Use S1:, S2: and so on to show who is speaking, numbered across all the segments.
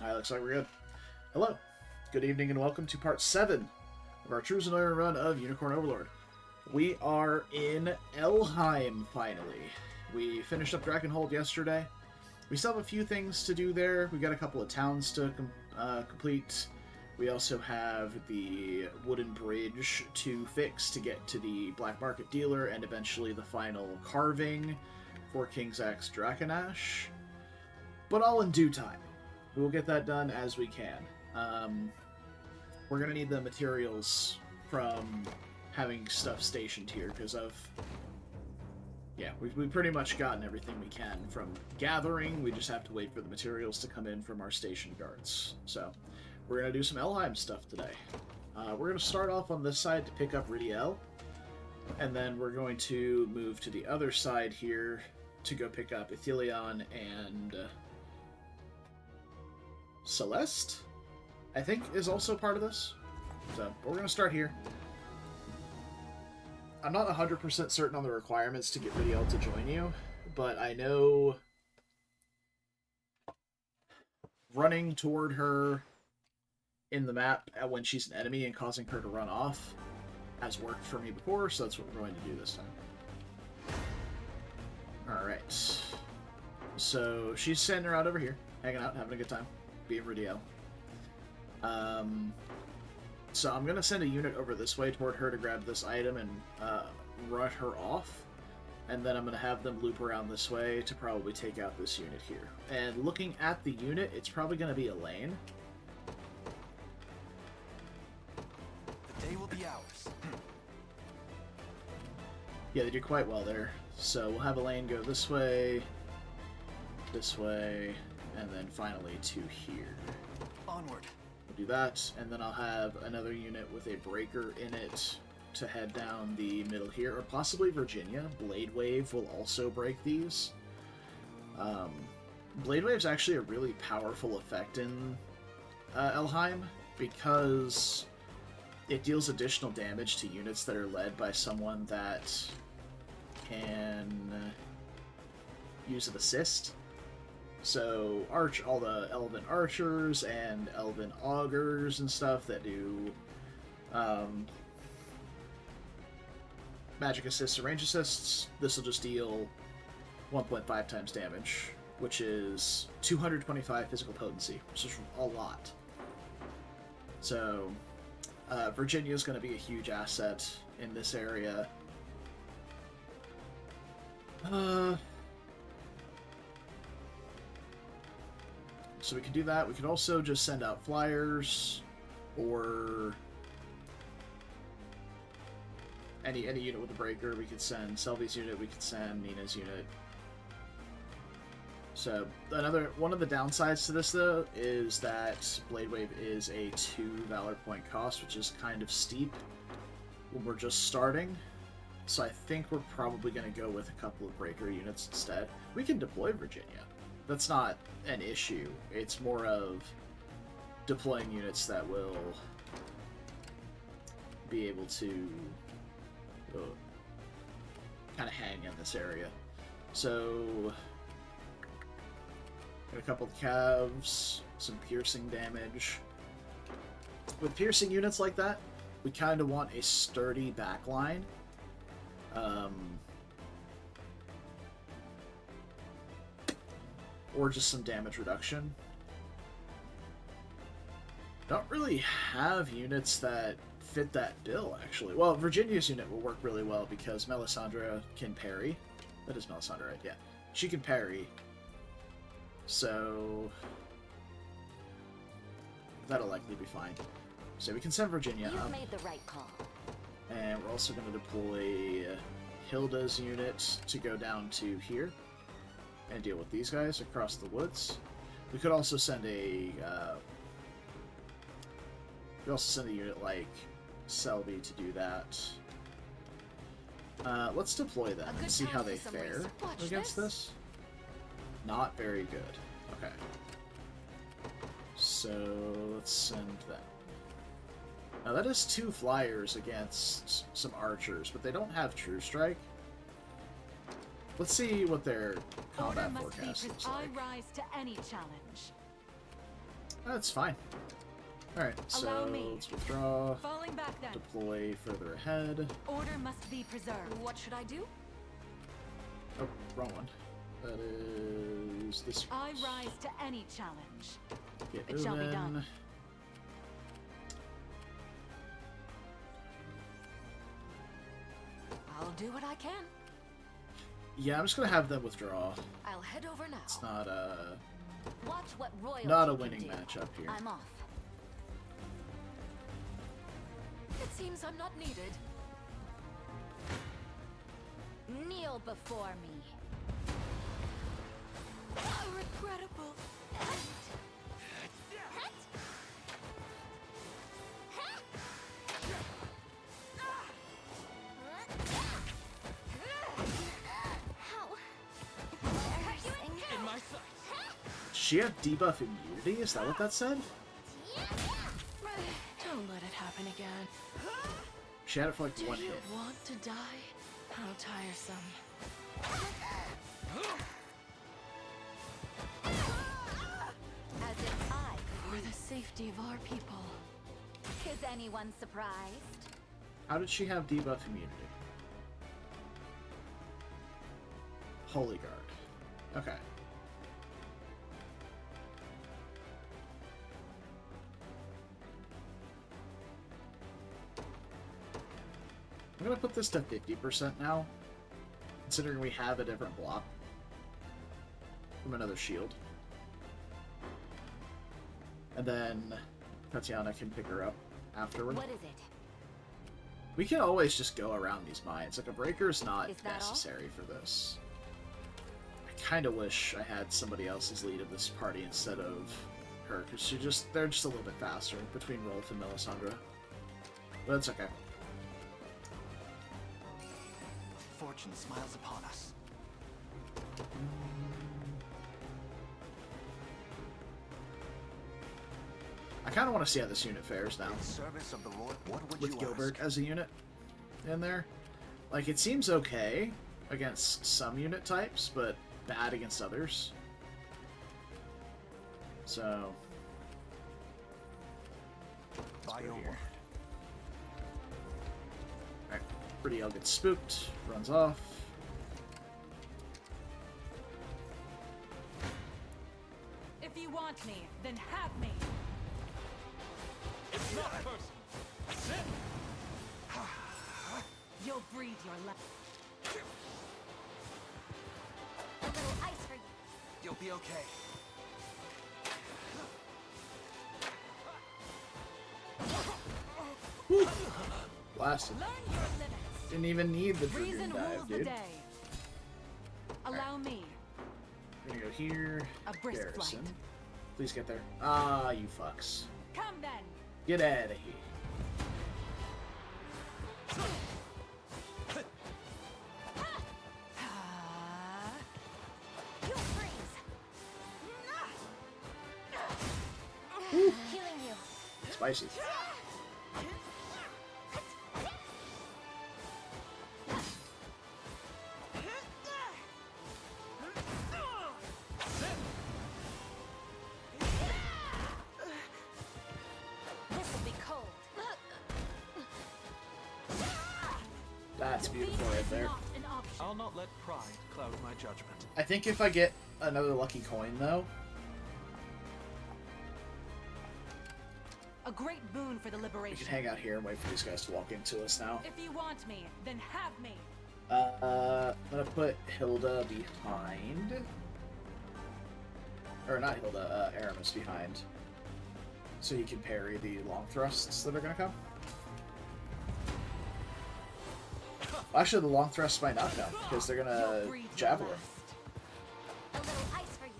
S1: Alright, looks like we're good. Hello, good evening, and welcome to part 7 of our Zenoiran run of Unicorn Overlord. We are in Elheim, finally. We finished up Drakenhold yesterday. We still have a few things to do there. we got a couple of towns to com uh, complete. We also have the wooden bridge to fix to get to the black market dealer, and eventually the final carving for King's Axe Drakenash. But all in due time. We will get that done as we can. Um, we're to need the materials from having stuff stationed here, because of... Yeah, we've, we've pretty much gotten everything we can from gathering. We just have to wait for the materials to come in from our station guards. So, we're to do some Elheim stuff today. Uh, we're to start off on this side to pick up Ridiel, and then we're going to move to the other side here to go pick up Ithilion and... Uh, Celeste, I think, is also part of this. So we're going to start here. I'm not 100% certain on the requirements to get Ridiel to join you, but I know running toward her in the map when she's an enemy and causing her to run off has worked for me before, so that's what we're going to do this time. Alright. So she's standing around over here, hanging out, having a good time Ridiel. Um, so I'm going to send a unit over this way toward her to grab this item and uh, run her off. And then I'm going to have them loop around this way to probably take out this unit here. And looking at the unit, it's probably going to be Alain.
S2: The day will be ours.
S1: yeah, they do quite well there. So we'll have Alain go this way, this way, and then finally to here.
S2: Onward.
S1: We'll do that, and then I'll have another unit with a breaker in it to head down the middle here, or possibly Virginia. Blade Wave will also break these. Um, Blade Wave's actually a really powerful effect in uh, Elheim because it deals additional damage to units that are led by someone that can use an assist. So arch all the elven archers and elven augurs and stuff that do um, magic assists or range assists. This will just deal 1.5 times damage, which is 225 physical potency, which is a lot. So uh, Virginia is going to be a huge asset in this area. Uh, So we can do that. We can also just send out flyers or any any unit with a breaker. We could send Selby's unit. We could send Nina's unit. So another one of the downsides to this though is that Blade Wave is a two valor point cost, which is kind of steep when we're just starting. So I think we're probably going to go with a couple of breaker units instead. We can deploy Virginia that's not an issue. It's more of deploying units that will be able to uh, kind of hang in this area. So, a couple of calves, some piercing damage. With piercing units like that, we kind of want a sturdy backline. Um, or just some damage reduction. Don't really have units that fit that bill, actually. Well, Virginia's unit will work really well because Melisandre can parry. That is Melisandre, right? Yeah. She can parry. So... That'll likely be fine. So we can send Virginia
S3: You've
S1: up.
S3: made the right call.
S1: And we're also going to deploy Hilda's unit to go down to here and deal with these guys across the woods. We could also send a uh, we also send a unit like Selby to do that. Uh, let's deploy them and see how they fare against
S3: this.
S1: this. Not very good. Okay. So let's send them. Now that is two flyers against some archers, but they don't have True Strike. Let's see what their
S4: Order
S1: combat forecast looks
S4: I
S1: like.
S4: rise to any challenge.
S1: That's fine. Alright, so
S3: Allow me.
S1: let's withdraw,
S3: Falling back then.
S1: deploy further ahead.
S3: Order must be preserved.
S4: What should I do?
S1: Oh, wrong one. That is this
S3: I rise to any challenge.
S1: Get
S3: it shall be done.
S4: I'll do what I can.
S1: Yeah, I'm just gonna have them withdraw.
S4: I'll head over now.
S1: It's not a
S4: Watch what
S1: not a winning
S4: do.
S1: matchup here.
S4: I'm off. It seems I'm not needed. Kneel before me. A regrettable end.
S1: She have debuff immunity? Is that what that said?
S5: Don't let it happen again.
S1: She had it for like
S5: Do
S1: one
S5: you
S1: hit.
S5: want to die? How tiresome.
S4: As if I
S5: For the safety of our people.
S4: Is anyone surprised?
S1: How did she have debuff immunity? Holy Guard. Okay. I'm gonna put this to 50% now, considering we have a different block from another shield. And then Tatiana can pick her up afterward.
S4: What is it?
S1: We can always just go around these mines. Like, a breaker is not
S4: Is that all?
S1: necessary for this. I kind of wish I had somebody else's lead of this party instead of her, because she just they're just a little bit faster between Rolf and Melisandre. But it's okay.
S2: Fortune smiles upon us.
S1: I kind of want to see how this unit fares now
S2: service of the Lord, what would
S1: with
S2: you
S1: Gilbert
S2: ask?
S1: as a unit in there. Like, it seems okay against some unit types, but bad against others. So,
S2: By
S1: Ridiel gets spooked, runs off.
S3: If you want me, then have me.
S2: It's not personal. Sit.
S3: You'll breathe your life.
S4: A little ice for you.
S2: You'll be okay.
S1: Blasted.
S3: Learn your limits.
S1: Didn't even need the
S3: Reason
S1: dive,
S3: the
S1: dude.
S3: day. Allow me.
S1: We're gonna go here.
S3: A brisk
S1: Garrison.
S3: flight.
S1: Please get there. Ah, you fucks.
S3: Come then.
S1: Get out of here. Spicy.
S2: Judgment.
S1: I think if I get another lucky coin, though,
S3: A great boon for the liberation.
S1: we
S3: liberation.
S1: can hang out here and wait for these guys to walk into us now.
S3: If you want me, then have me.
S1: Uh, I'm gonna put Hilda behind. Or not Hilda, uh, Aramis behind. So he can parry the long thrusts that are gonna come. Actually, the long thrusts might not come, because they're gonna javelin.
S3: last.
S4: A little ice for you.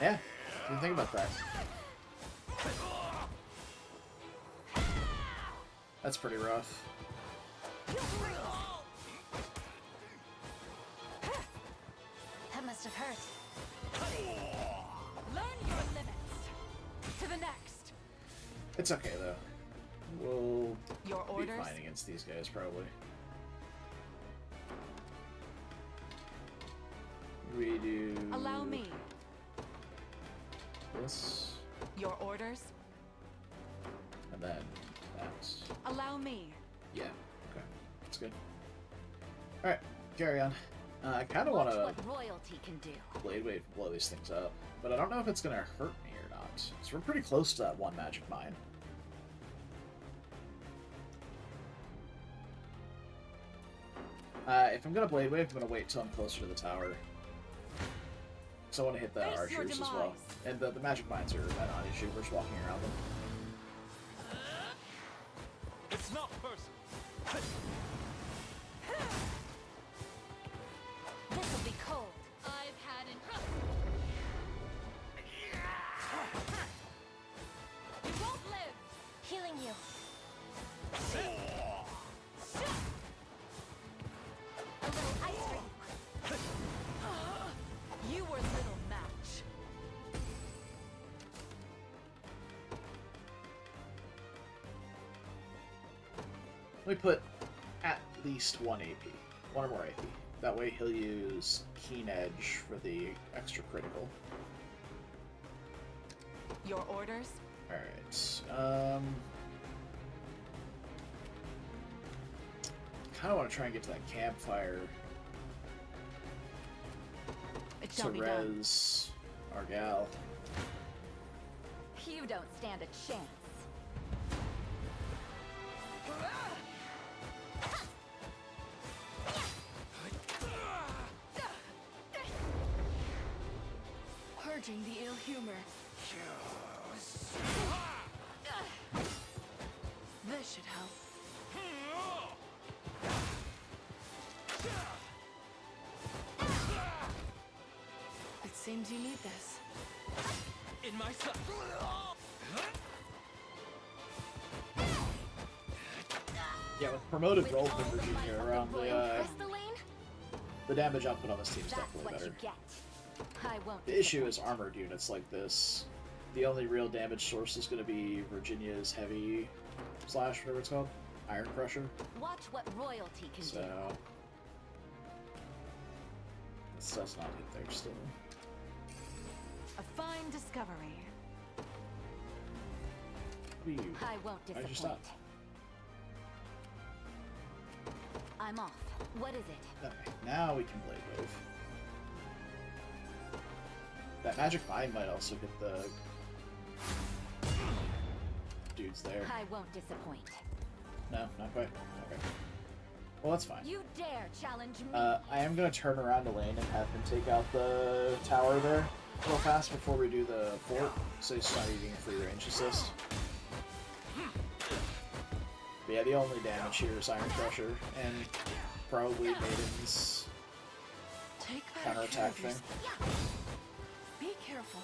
S1: Yeah, didn't think about that. That's pretty rough.
S4: That must have hurt.
S3: Learn your limits. To the next.
S1: It's okay, though. We'll
S3: Your
S1: be
S3: orders.
S1: fine against these guys, probably. We do...
S3: Allow me.
S1: this,
S3: Your orders?
S1: and then that.
S3: Allow me.
S1: Yeah. Okay. That's good. All right. Carry on. Uh, I kind of want to
S6: what royalty can do.
S1: blade wave blow these things up, but I don't know if it's gonna hurt me or not. So we're pretty close to that one magic mine. Uh, if I'm gonna blade wave, I'm gonna wait till I'm closer to the tower. So I want to hit the
S3: Face
S1: archers as well. And the, the magic mines are a non-issue. We're just walking around them.
S7: It's not personal.
S1: Put at least one AP. One or more AP. That way he'll use Keen Edge for the extra critical.
S3: Your orders?
S1: Alright. Um. kind of want to try and get to that campfire
S3: It be
S1: res our gal.
S6: You don't stand a chance.
S8: Humor. This should help. It seems you need this.
S7: In my sight.
S1: Yeah, with promoted
S6: With
S1: roll
S6: all
S1: from
S6: the
S1: Virginia
S6: of the
S1: around the
S6: royal
S1: uh, the damage output on this team is definitely
S6: what
S1: better.
S6: I won't.
S1: The issue is armored units like this. The only real damage source is going to be Virginia's heavy slash, whatever it's called, Iron Crusher.
S6: Watch what royalty can
S1: So
S6: do.
S1: this does not hit there still.
S3: A fine discovery.
S1: What are you?
S6: I won't
S1: Why'd you
S6: disappoint.
S1: stop?
S6: I'm off. What is it?
S1: Okay, now we can blade wave. That magic mine might also hit the dudes there.
S6: I won't disappoint.
S1: No, not quite. Okay. Well, that's fine.
S6: You dare challenge me?
S1: Uh, I am gonna turn around to lane and have him take out the tower there real fast before we do the fort, so he's not eating a free range assist. But yeah, the only damage here is Iron Crusher and probably Maiden's
S8: Take better care
S1: counterattack thing.
S8: Yourself. Be careful.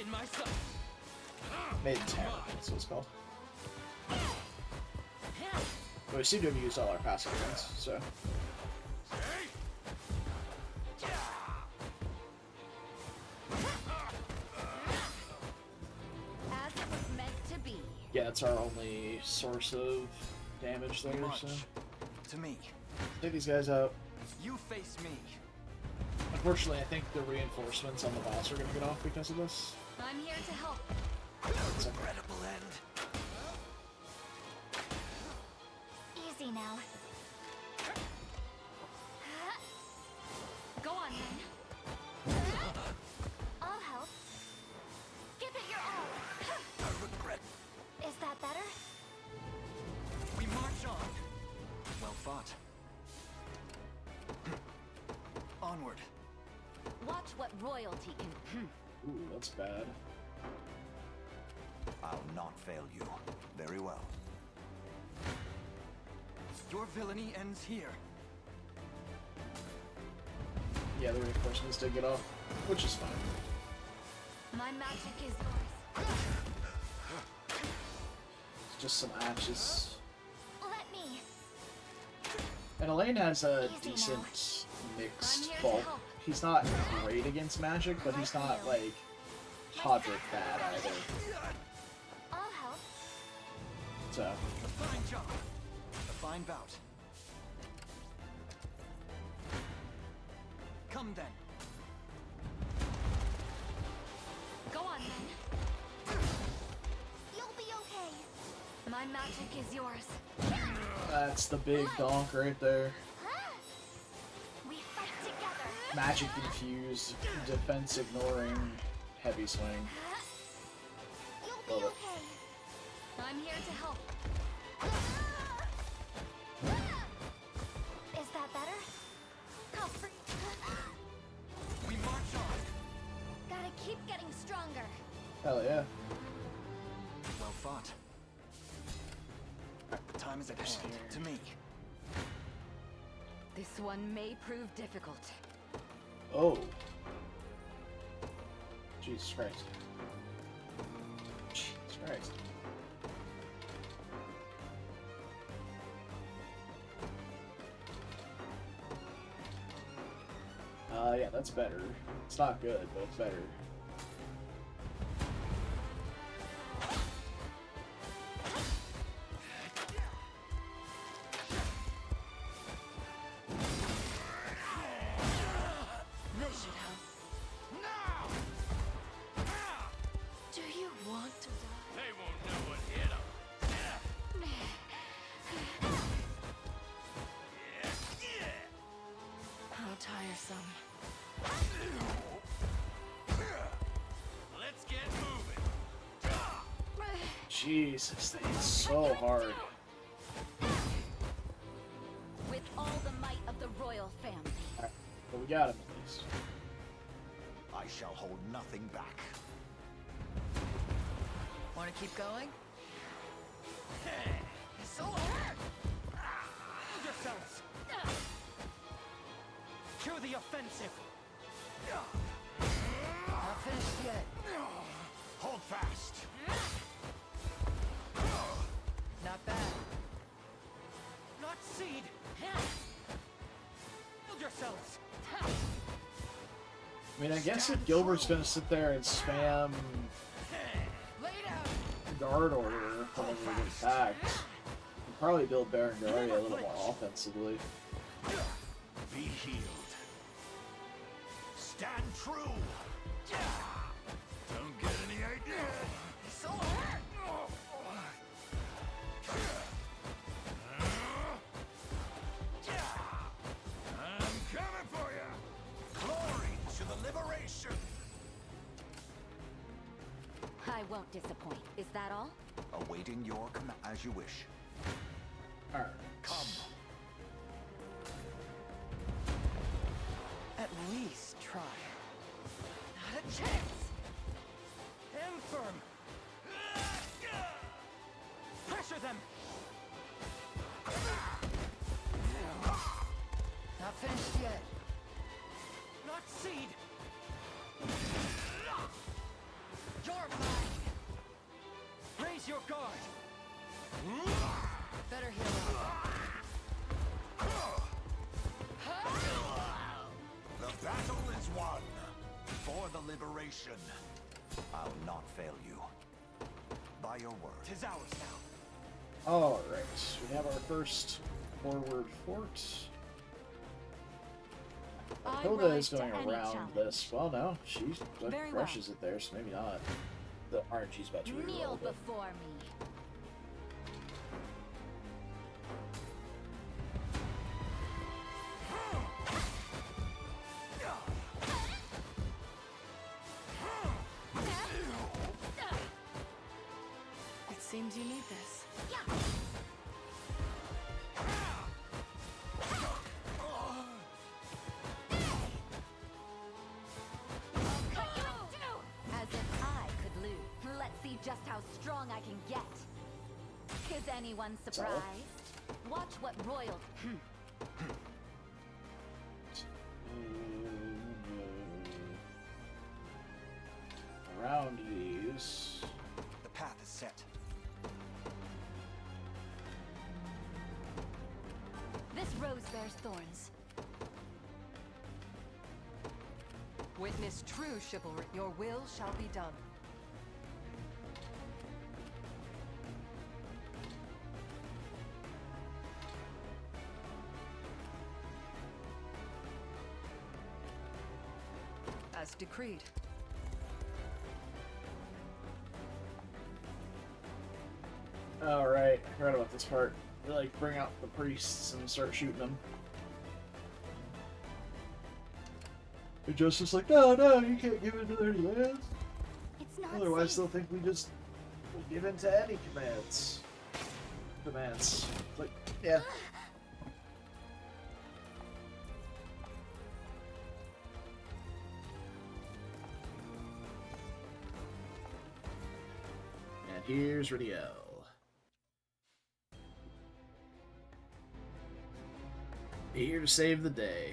S7: In my sight.
S1: Maiden's Hammer, that's what it's called. But we seem to have used all our passive ones, so.
S6: As it was meant to be.
S1: Yeah, that's our only source of damage there, so.
S7: To me.
S1: Take these guys out.
S7: You face me.
S1: Unfortunately, I think the reinforcements on the boss are gonna get off because of this.
S6: I'm here to help.
S1: It's okay.
S7: Incredible end.
S6: Easy now. Go on then.
S7: Well. Onward.
S6: Watch what royalty can. Hmm.
S1: Ooh, that's bad.
S9: I'll not fail you. Very well.
S7: Your villainy ends here.
S1: Yeah, the reinforcements did get off, which is fine.
S6: My magic is yours.
S1: Just some ashes. And Alain has a decent mixed bulk. He's not great against magic, but he's not, like, Hodrick bad either. So.
S7: A fine job. A fine bout.
S10: Come then.
S6: My magic is yours.
S1: That's the big donk right there.
S6: We fight together.
S1: Magic infused, defense ignoring, heavy swing.
S6: You'll be
S1: Love it.
S6: okay. I'm here to help. Is that better? Comfort.
S10: We march on.
S6: Gotta keep getting stronger.
S1: Hell yeah.
S10: Well fought. Time is at hand. To me.
S5: This one may prove difficult.
S1: Oh. Jesus Christ. Jesus Christ. Uh, yeah, that's better. It's not good, but it's better. Jesus, they hit so hard.
S6: With all the might of the royal family.
S1: Alright, but we got him at least.
S7: I shall hold nothing back.
S5: Want to keep going?
S10: So hard! Ah, hold yourselves! Cue the offensive!
S5: Not finished yet.
S7: Hold fast!
S10: Seed! Hold yourselves!
S1: I mean, I guess if Gilbert's gonna sit there and spam guard order we get attacked, probably build Berengaria a little more offensively.
S7: Be healed. Stand true!
S6: I won't disappoint. Is that all?
S7: Awaiting your command as you wish.
S1: Alright.
S7: Come.
S5: At least try.
S10: Not a chance! Stand firm! Pressure them!
S5: Not finished yet.
S10: Not seed!
S5: Better heal up.
S7: The battle is won! For the liberation. I'll not fail you. By your word.
S10: Tis ours now.
S1: Alright, we have our first forward fort.
S3: I
S1: Hilda is going around
S3: challenge.
S1: this. Well, no, she like,
S3: Very well.
S1: crushes it there, so maybe not. The RNG's about to reroll,
S6: Kneel
S1: but-
S6: before me. Bears thorns.
S5: Witness true chivalry. Your will shall be done. has decreed.
S1: All right, I forgot about this part. They like bring out the priests and start shooting them. The justice like, no, no, you can't give in to their demands.
S4: It's not
S1: Otherwise,
S4: safe.
S1: they'll think we just will give in to any commands. Demands. It's Like, yeah. And here's Ridiel. Here to save the day.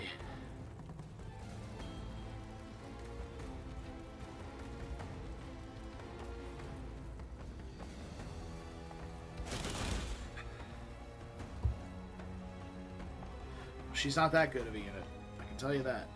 S1: She's not that good of a unit. I can tell you that.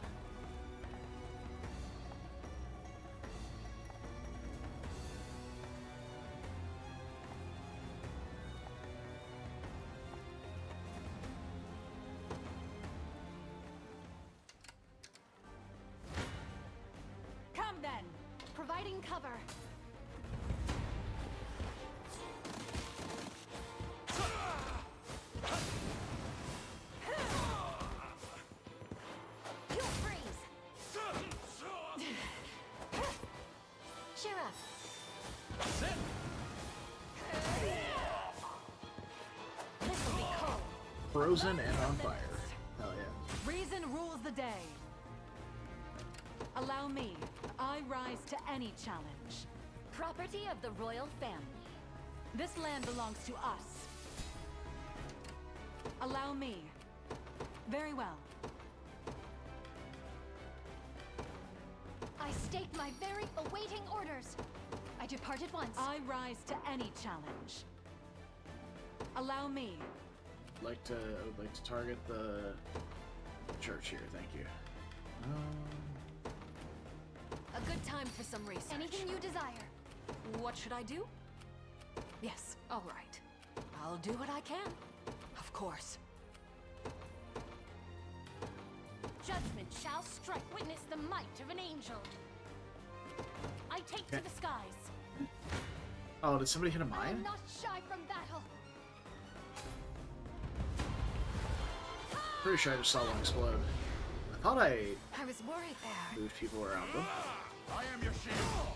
S1: Frozen and on fire. Hell yeah.
S3: Reason rules the day. Allow me. I rise to any challenge.
S4: Property of the royal family.
S3: This land belongs to us. Allow me. Very well.
S4: I stake my very awaiting orders. I depart at once.
S3: I rise to any challenge. Allow me.
S1: Like to, I would like to target the church here. Thank you. Um,
S5: A good time for some research.
S4: Anything you desire.
S5: What should I do? Yes, all right. I'll do what I can. Of course.
S4: Judgment shall strike. Witness the might of an angel. I take
S1: Okay.
S4: to the skies.
S1: oh, did somebody hit a
S4: I am
S1: mine?
S4: not shy from battle.
S1: Pretty sure I just saw one explode. I thought I
S5: I was worried there.
S1: moved people around them.
S10: I am your shield.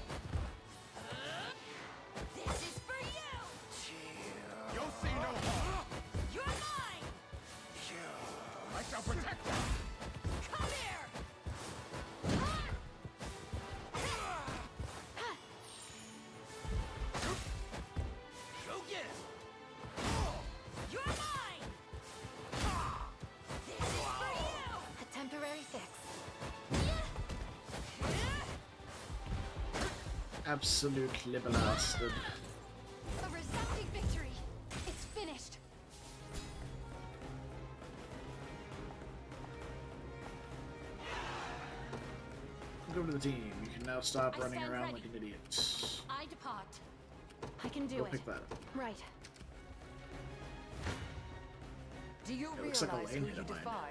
S1: Absolutely blasted.
S4: A resounding victory. It's finished.
S1: Go to the team. You can now stop
S4: I
S1: running around
S4: ready.
S1: like an idiot.
S4: I depart. I can do
S1: Go
S4: it.
S1: pick that up.
S4: Right.
S5: Do you
S1: It
S5: realize
S1: like a
S5: who you
S1: of mine.
S5: defy?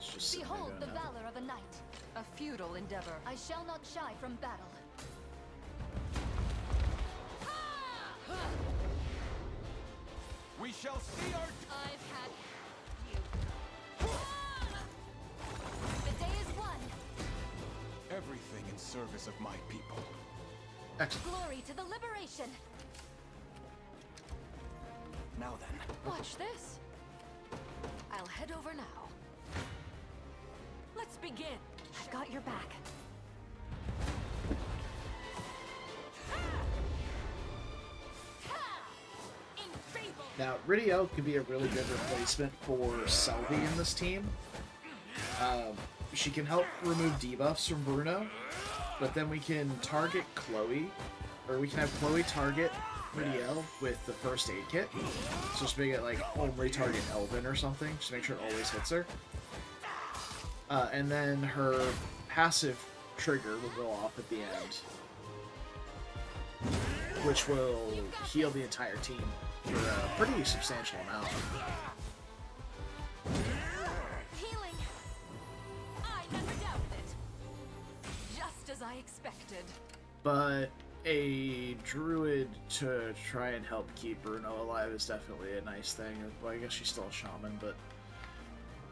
S1: Just
S4: Behold the valor of a knight.
S5: A futile endeavor.
S4: I shall not shy from battle.
S7: We shall see our
S4: I've had you. The day is won.
S7: everything in service of my people.
S1: Excellent.
S4: Glory to the liberation.
S7: Now then,
S5: Watch this. I'll head over now. Let's begin.
S4: I've got your back.
S1: Now, Ridiel could be a really good replacement for Selby in this team. Um, she can help remove debuffs from Bruno, but then we can target Chloe, or we can have Chloe target Ridiel with the first aid kit. So just make it like only target Elven or something, just make sure it always hits her. Uh, and then her passive trigger will go off at the end, which will heal the entire team for a pretty substantial amount.
S4: Healing. I never doubted it.
S5: expected.
S1: but a druid to try and help keep Bruno alive is definitely a nice thing. Well, I guess she's still a shaman, but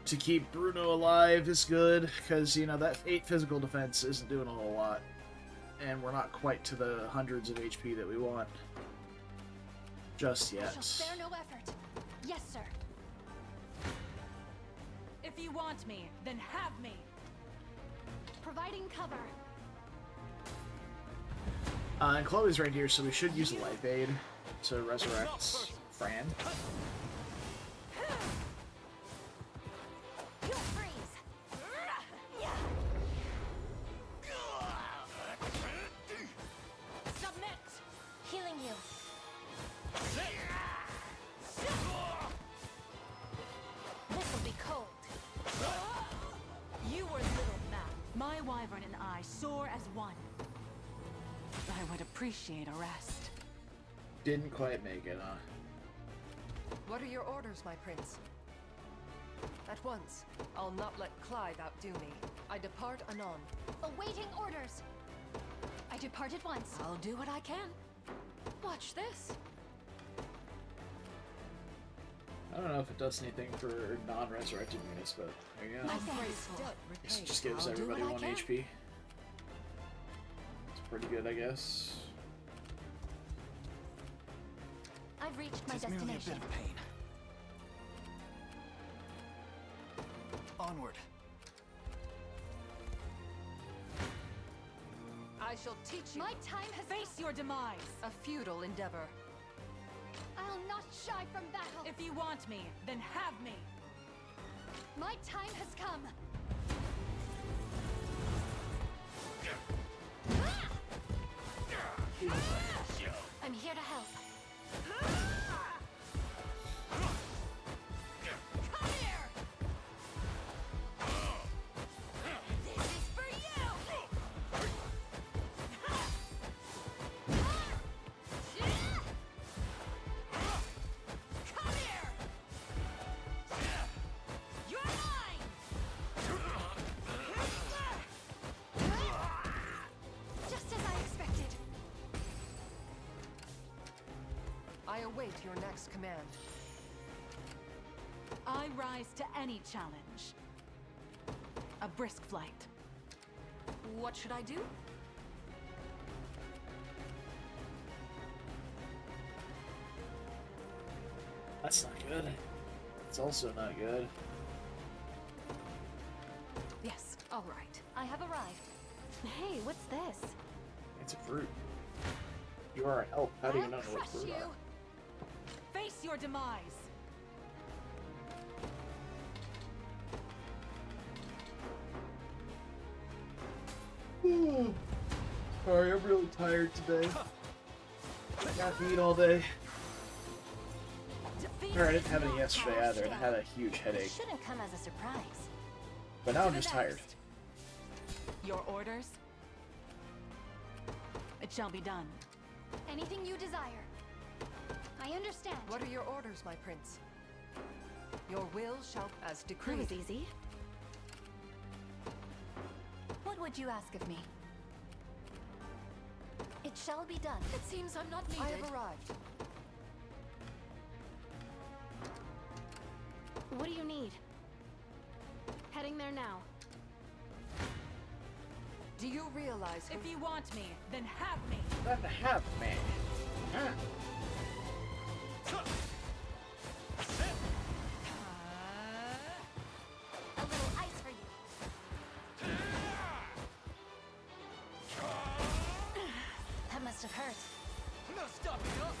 S1: to keep Bruno alive is good because you know that eight physical defense isn't doing a whole lot, and we're not quite to the hundreds of HP that we want just
S4: I
S1: yet.
S4: shall spare no effort. Yes, sir.
S3: If you want me, then have me.
S4: Providing cover.
S1: Uh, and Chloe's right here, so we should use a life aid to resurrect Fran.
S4: You freeze.
S3: Wyvern and I soar as one. I would appreciate a rest.
S1: Didn't quite make it, huh?
S5: What are your orders, my prince? At once. I'll not let Clive outdo me. I depart anon.
S4: Awaiting orders. I depart at once.
S5: I'll do what I can. Watch this.
S1: I don't know if it does anything for non-resurrected units, but there you go.
S4: My
S5: A brave
S4: thanks.
S5: debt
S1: Guess it just gives everybody one
S5: can.
S1: HP. It's pretty good, I guess.
S4: I've reached my
S2: a bit
S4: destination.
S2: of pain. Onward.
S5: I shall teach you
S4: My time has
S3: Face your demise!
S5: a feudal endeavor.
S4: I'll not shy from battle.
S3: If you want me, then have me!
S4: My time has come. Ah! Ah! I'm here to help.
S5: Command.
S3: I rise to any challenge. A brisk flight.
S5: What should I do?
S1: That's not good. It's also not good.
S5: Yes, all right.
S4: I have arrived. Hey, what's this?
S1: It's a fruit. You are a help. How do you
S4: I'll
S1: not know what fruit
S4: you.
S1: are?
S3: Face your demise! Hmm.
S1: Sorry, I'm really tired today. I got to eat all day.
S3: Defeat
S1: Or I didn't have any yesterday either, and I had a huge headache.
S4: shouldn't come as a surprise.
S1: But now I'm just tired.
S3: Your orders? It shall be done.
S4: Anything you desire. I understand.
S5: What are your orders, my prince? Your will shall, as
S4: That
S5: decreed.
S4: was easy. What would you ask of me? It shall be done.
S5: It seems I'm not needed. I have arrived.
S4: What do you need? Heading there now.
S5: Do you realize who
S3: If you want me, then have me!
S1: That have me. Ah.
S4: Must have hurt.
S2: No stopping us!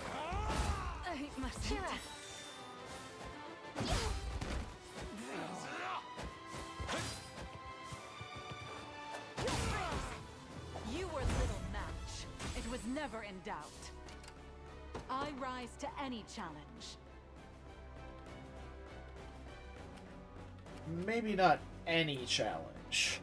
S3: I must
S4: Kira!
S3: You were little match. It was never in doubt. Rise to any challenge.
S1: Maybe not any challenge.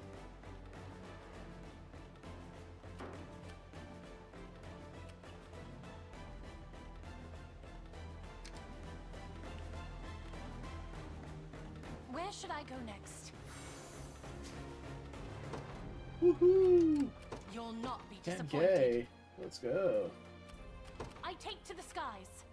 S4: Where should I go next?
S1: Woohoo!
S4: You'll not be disappointed.
S1: 10k. Let's go.
S4: I take to the skies.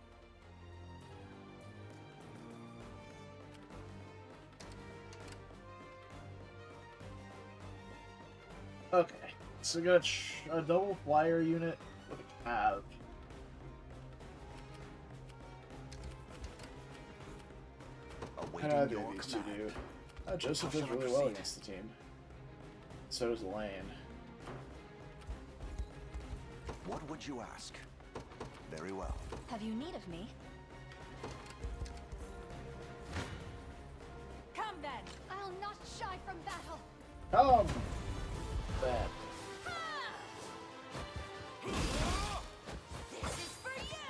S1: Okay. So we got a, a double flyer unit with a cav. How
S7: Awaiting
S1: do
S7: your
S1: these two do? Uh, Josef
S7: How
S1: does
S7: shall I
S1: really well against the team. So does Lane.
S7: What would you ask? Very well.
S3: Have you need of me?
S4: Come then.
S3: I'll not shy from battle.
S1: Come! Bad.
S4: This is for you.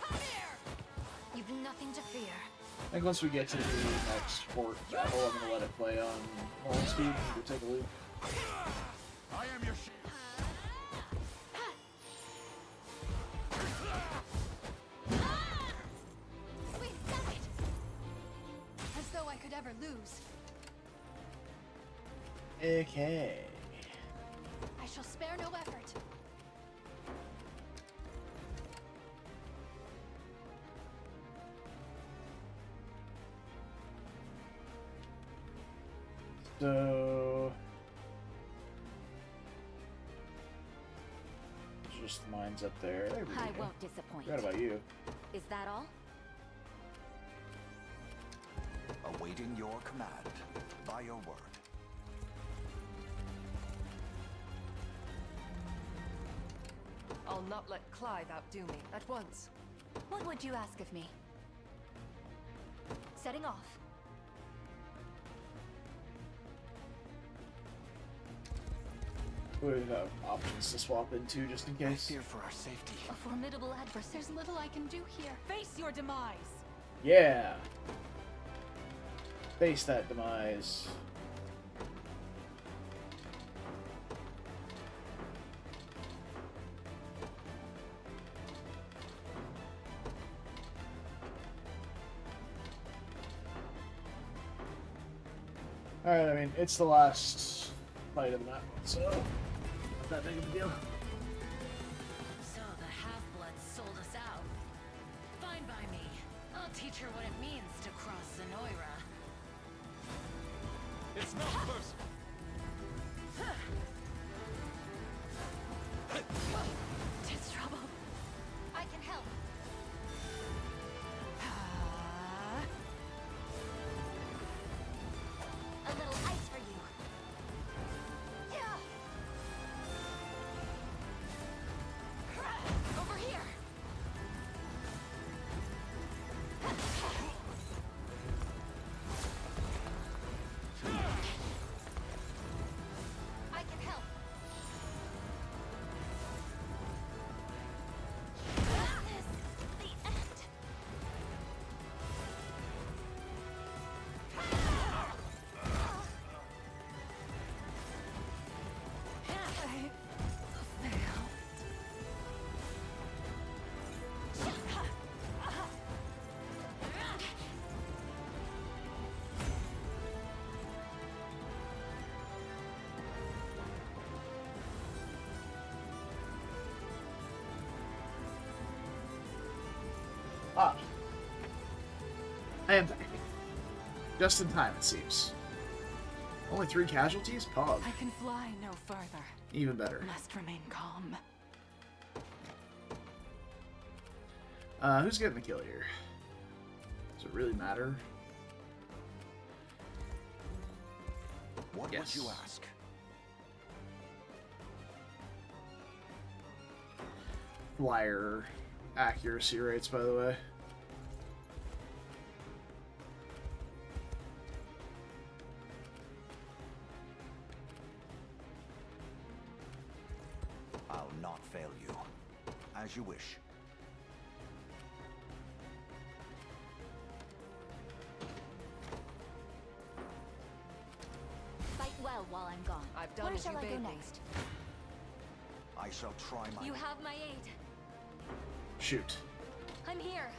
S4: Come here.
S3: You've nothing to fear.
S1: I think once we get to the next fort battle, I'm gonna let it play on normal speed. Go take a loop. Okay.
S3: I shall spare no effort.
S1: So. There's just mines up there. There
S3: I
S1: go.
S3: won't disappoint.
S1: What about you.
S3: Is that all?
S7: Awaiting your command. By your word.
S5: Not let Clive outdo me. At once.
S3: What would you ask of me? Setting off.
S1: We have options to swap into just in
S7: I
S1: case.
S7: fear for our safety.
S3: A formidable adversary. There's little I can do here.
S4: Face your demise.
S1: Yeah. Face that demise. Mean, it's the last fight of the map, so not that big of a deal.
S3: I
S1: am back. Just in time, it seems. Only three casualties? Pog.
S3: I can fly no further.
S1: Even better.
S3: Must remain calm.
S1: Uh, who's getting the kill here? Does it really matter?
S7: What
S1: Yes.
S7: would you ask?
S1: Flyer accuracy rates, by the way.
S7: As you wish.
S3: Fight well while I'm gone.
S5: I've done
S3: Where
S5: as
S3: shall
S5: you
S3: I go
S5: me.
S3: next?
S7: I shall try my
S3: You have my aid.
S1: Shoot.
S3: I'm here.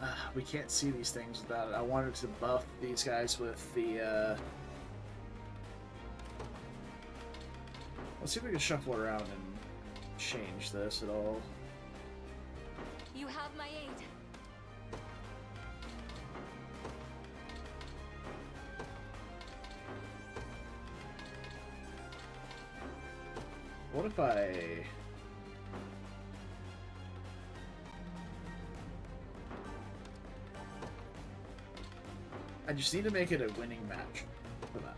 S1: Uh, we can't see these things without it. I wanted to buff these guys with the uh, Let's see if we can shuffle around and change this at all. Just need to make it a winning match for that.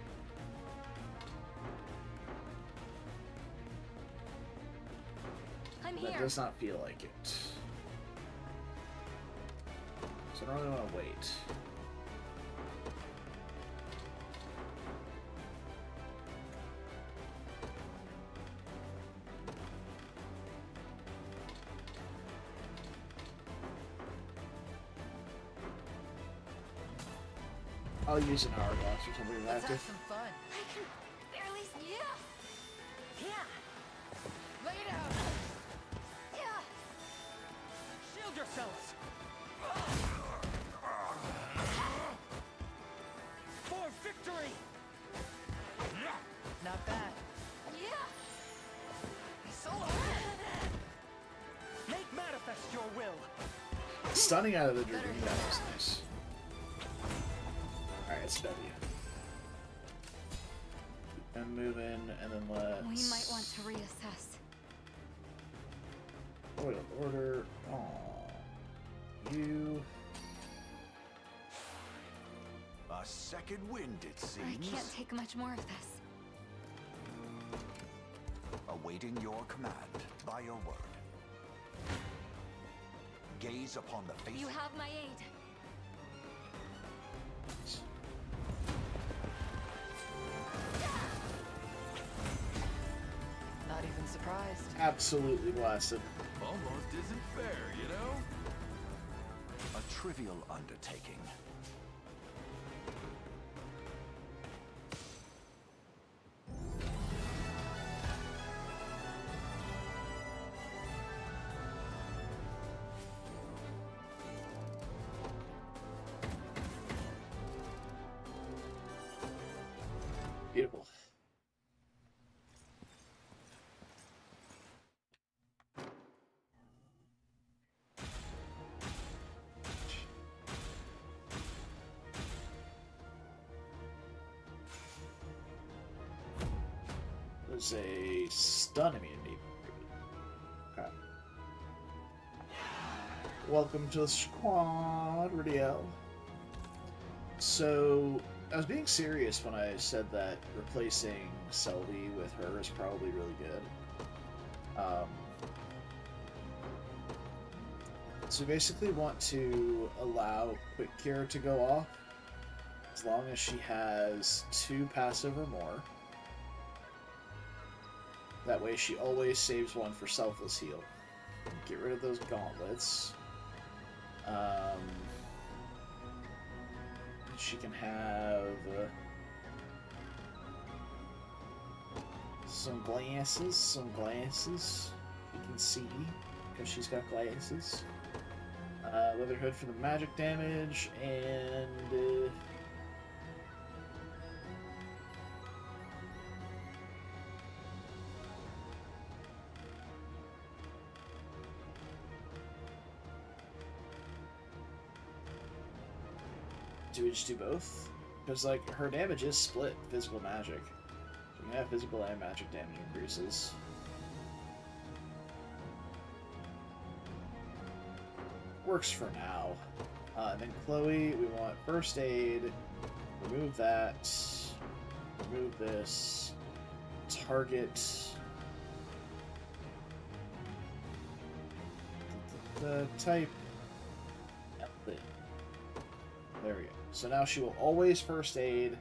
S4: I'm
S1: That
S4: here.
S1: does not feel like it. So I don't really want to wait. Use an hourglass or something like
S5: Let's
S1: that.
S5: have some fun.
S4: I can barely. Yeah. Yeah.
S5: Lay down!
S4: Yeah.
S2: Shield yourselves! For victory!
S5: Not bad.
S4: Yeah.
S2: So Make manifest your will!
S1: Stunning out of the Dragoon, that was nice. Alright, it's W. And move in, and then let's...
S3: We might want to reassess.
S1: Oil order. Aw. You.
S7: A second wind, it seems.
S3: I
S7: seems.
S3: can't take much more of this.
S7: Awaiting your command by your word. Gaze upon the face.
S4: You have my aid.
S1: Absolutely blasted.
S10: Almost isn't fair, you know?
S7: A trivial undertaking.
S1: There's a stun immunity. Okay. Welcome to the squad, Ridiel. So, I was being serious when I said that replacing Selby with her is probably really good. Um, so we basically want to allow Quick Cure to go off as long as she has two passive or more. That way she always saves one for Selfless Heal. Get rid of those gauntlets. Um, she can have uh, some glasses, some glasses. You can see because she's got glasses. Uh, Leather Hood for the magic damage and. Uh, just do both? Because like her damage is split physical magic. So we have physical and magic damage increases. Works for now. Uh, and then Chloe, we want first aid. Remove that. Remove this. Target. The type. There we go. So now she will always first aid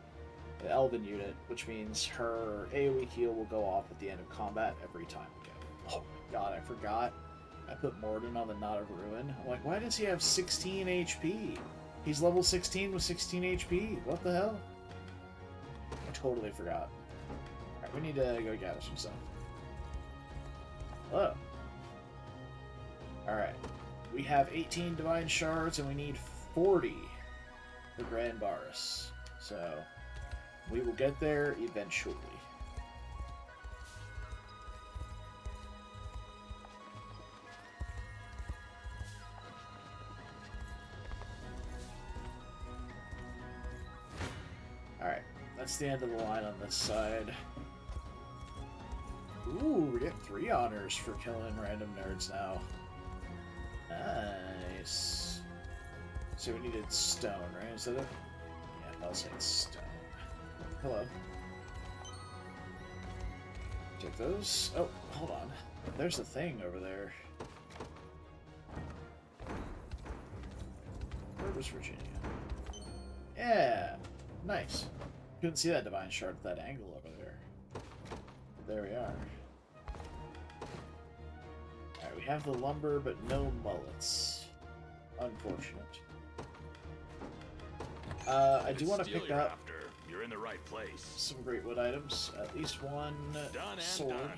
S1: the Elven unit, which means her AoE heal will go off at the end of combat every time go. Oh my god, I forgot. I put Morden on the Knot of Ruin. I'm like, why does he have 16 HP? He's level 16 with 16 HP. What the hell? I totally forgot. Alright, we need to go gather some stuff. Hello. Alright. We have 18 Divine Shards and we need 40 for Grand Baris. So, we will get there eventually. Alright, that's the end of the line on this side. Ooh, we get three honors for killing random nerds now. Nice. So we needed stone, right? Instead of... Yeah, I'll say stone. Hello. Take those. Oh, hold on. There's a thing over there. Where was Virginia? Yeah, nice. Couldn't see that divine shard at that angle over there. But there we are. Alright, we have the lumber, but no mullets. Unfortunate. Uh, I do want to pick up
S10: After. You're in the right place.
S1: some great wood items. At least one
S10: Done
S1: sword.
S10: done.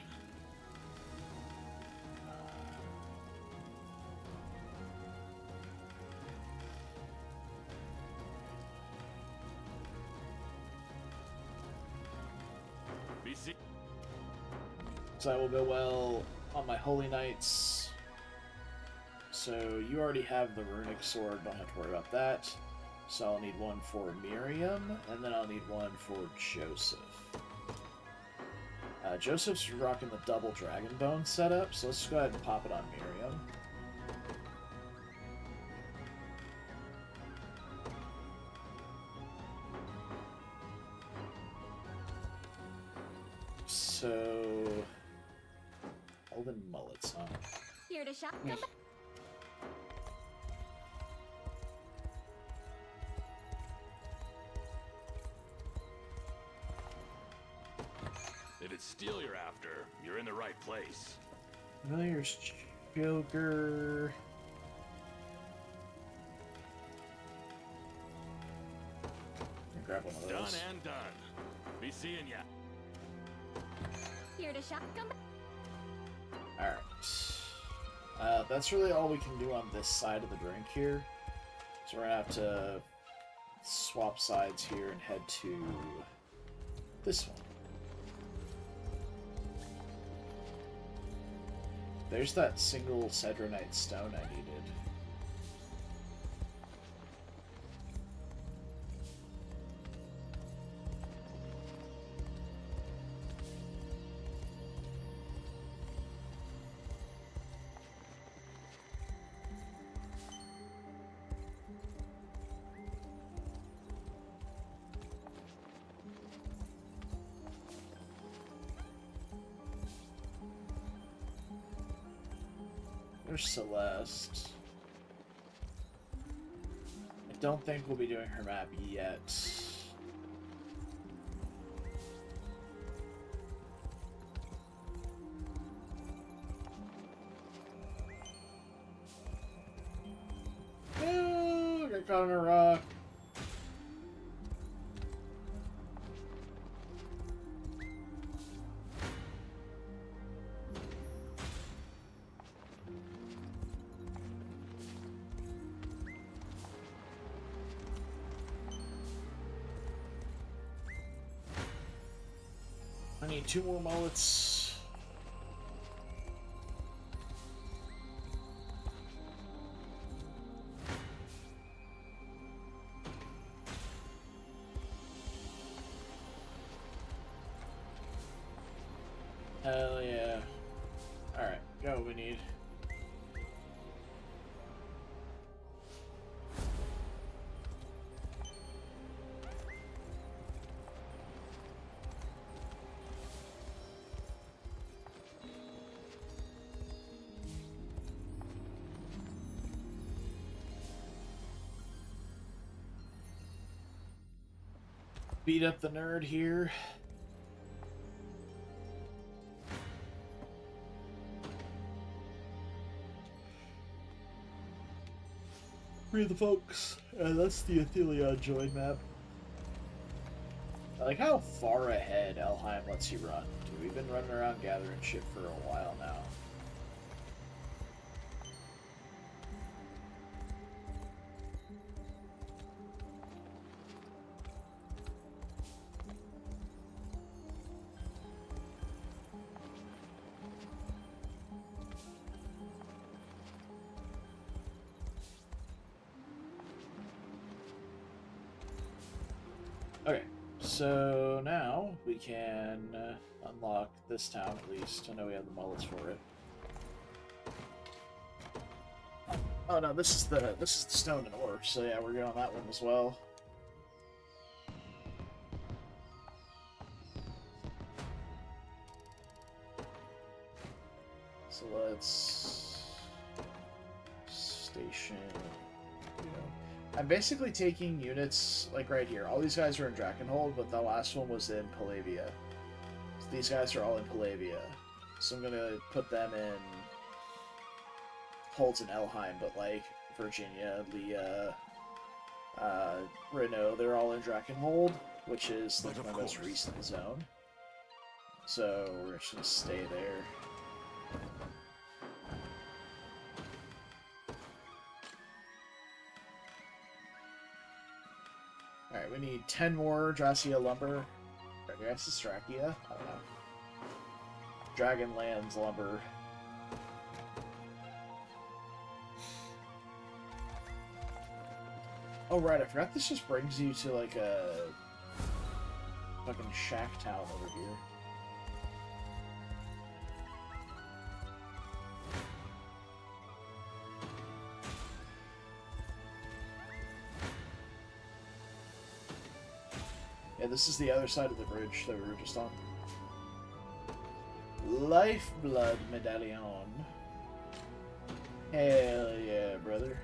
S1: So I will go well on my holy knights. So you already have the runic sword, don't have to worry about that. So I'll need one for Miriam, and then I'll need one for Josef. Uh, Josef's rocking the double dragon bone setup, so let's go ahead and pop it on Miriam. So, Elven mullets, huh?
S4: Here to shop.
S10: It's steel you're after, you're in the right place.
S1: Familiar's Joker. Grab one of those.
S10: Done
S1: those.
S10: and done. Be seeing ya.
S4: Here to shop. Come back.
S1: Alright. Uh, that's really all we can do on this side of the drink here. So we're gonna have to swap sides here and head to this one. There's that single Cedronite stone I needed. There's Celeste. I don't think we'll be doing her map yet. Need two more mullets. Beat up the nerd here. Free the folks. Uh, that's the Athelia join map. I like how far ahead Elheim lets you run. Dude, we've been running around gathering shit for a while now. This town at least. I know we have the mullets for it. Oh no, this is the this is the stone and ore. So yeah, we're going on that one as well. So let's station. You know, I'm basically taking units like right here. All these guys are in Drakenhold, but the last one was in Palavia. These guys are all in Palavia. So I'm gonna put them in Holds and Elheim, but like Virginia, Leah, uh, Renault, they're all in Drakenhold, which is like my
S7: of
S1: most recent zone. So we're just gonna stay there. Alright, we need 10 more Dracia lumber. I it's Drachia? I don't know. Dragonlands lumber. Oh right, I forgot this just brings you to like a fucking shack town over here. This is the other side of the bridge that we were just on. Lifeblood medallion. Hell yeah, brother.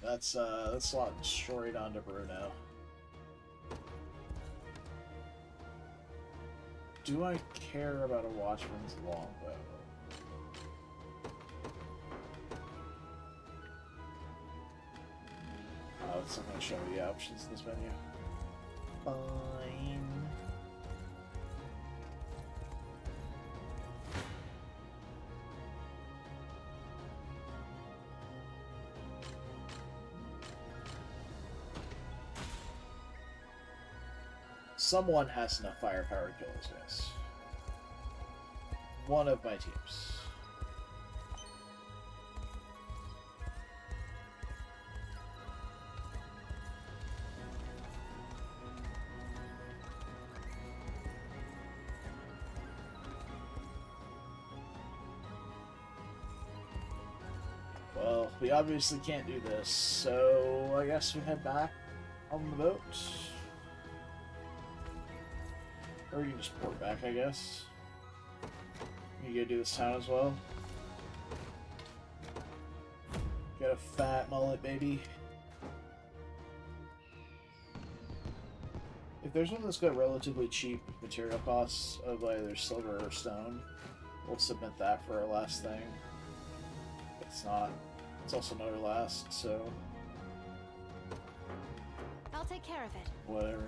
S1: That's uh that's a lot straight onto Bruno. Do I care about a Watchman's longbow? It's not gonna show me the options in this menu. Fine. Someone has enough firepower to kill guys. One of my teams. Obviously can't do this, so I guess we head back on the boat. Or we can just port back, I guess. You go do this town as well. Get a fat mullet, baby. If there's one that's got relatively cheap material costs of either silver or stone, we'll submit that for our last thing. It's not, it's also another last, so
S4: I'll take care of it.
S1: whatever.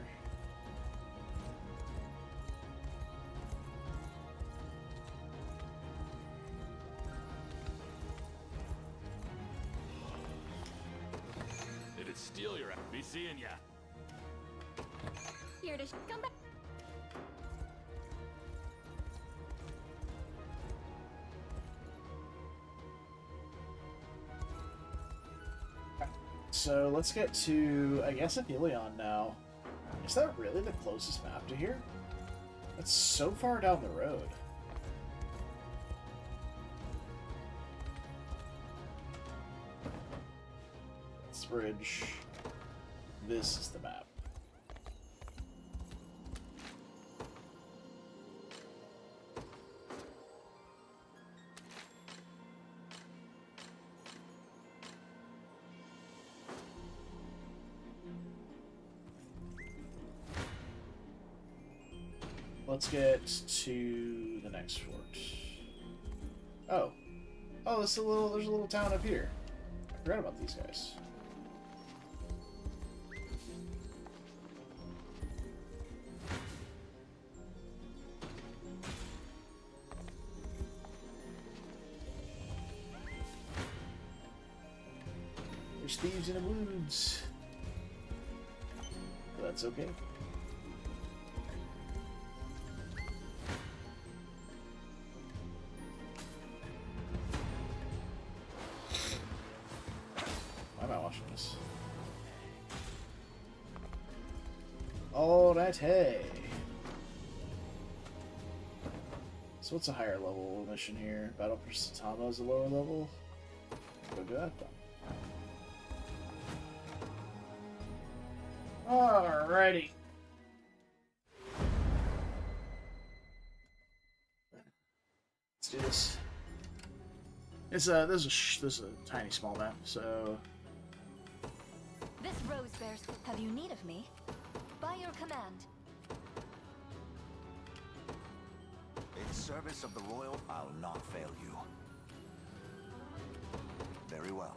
S10: Did it steal your... Be seeing ya.
S4: Here to come back.
S1: So let's get to, I guess, Aphelion now. Is that really the closest map to here? That's so far down the road. This bridge. This is the map. Let's get to the next fort. Oh. Oh, there's a little there's a little town up here. I forgot about these guys. There's thieves in the woods. That's okay. Alrighty. So what's a higher level mission here? Battle for Satama is a lower level. Go do that then. Alrighty. Let's do this. It's a this is a this is a tiny small map, so
S6: This rose bears. Have you need of me? By your command.
S7: In service of the royal, I'll not fail you. Very well.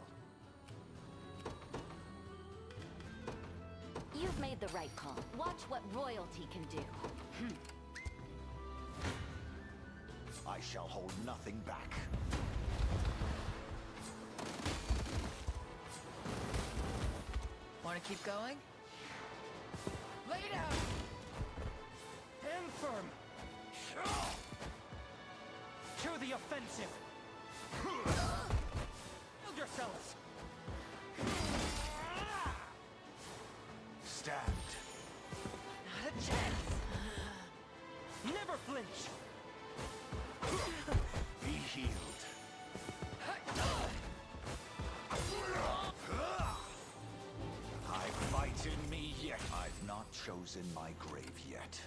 S6: You've made the right call. Watch what royalty can do. Hmm.
S7: I shall hold nothing back.
S8: Want to keep going?
S5: Stand firm. To the offensive. Shield yourselves.
S7: Chosen my grave yet.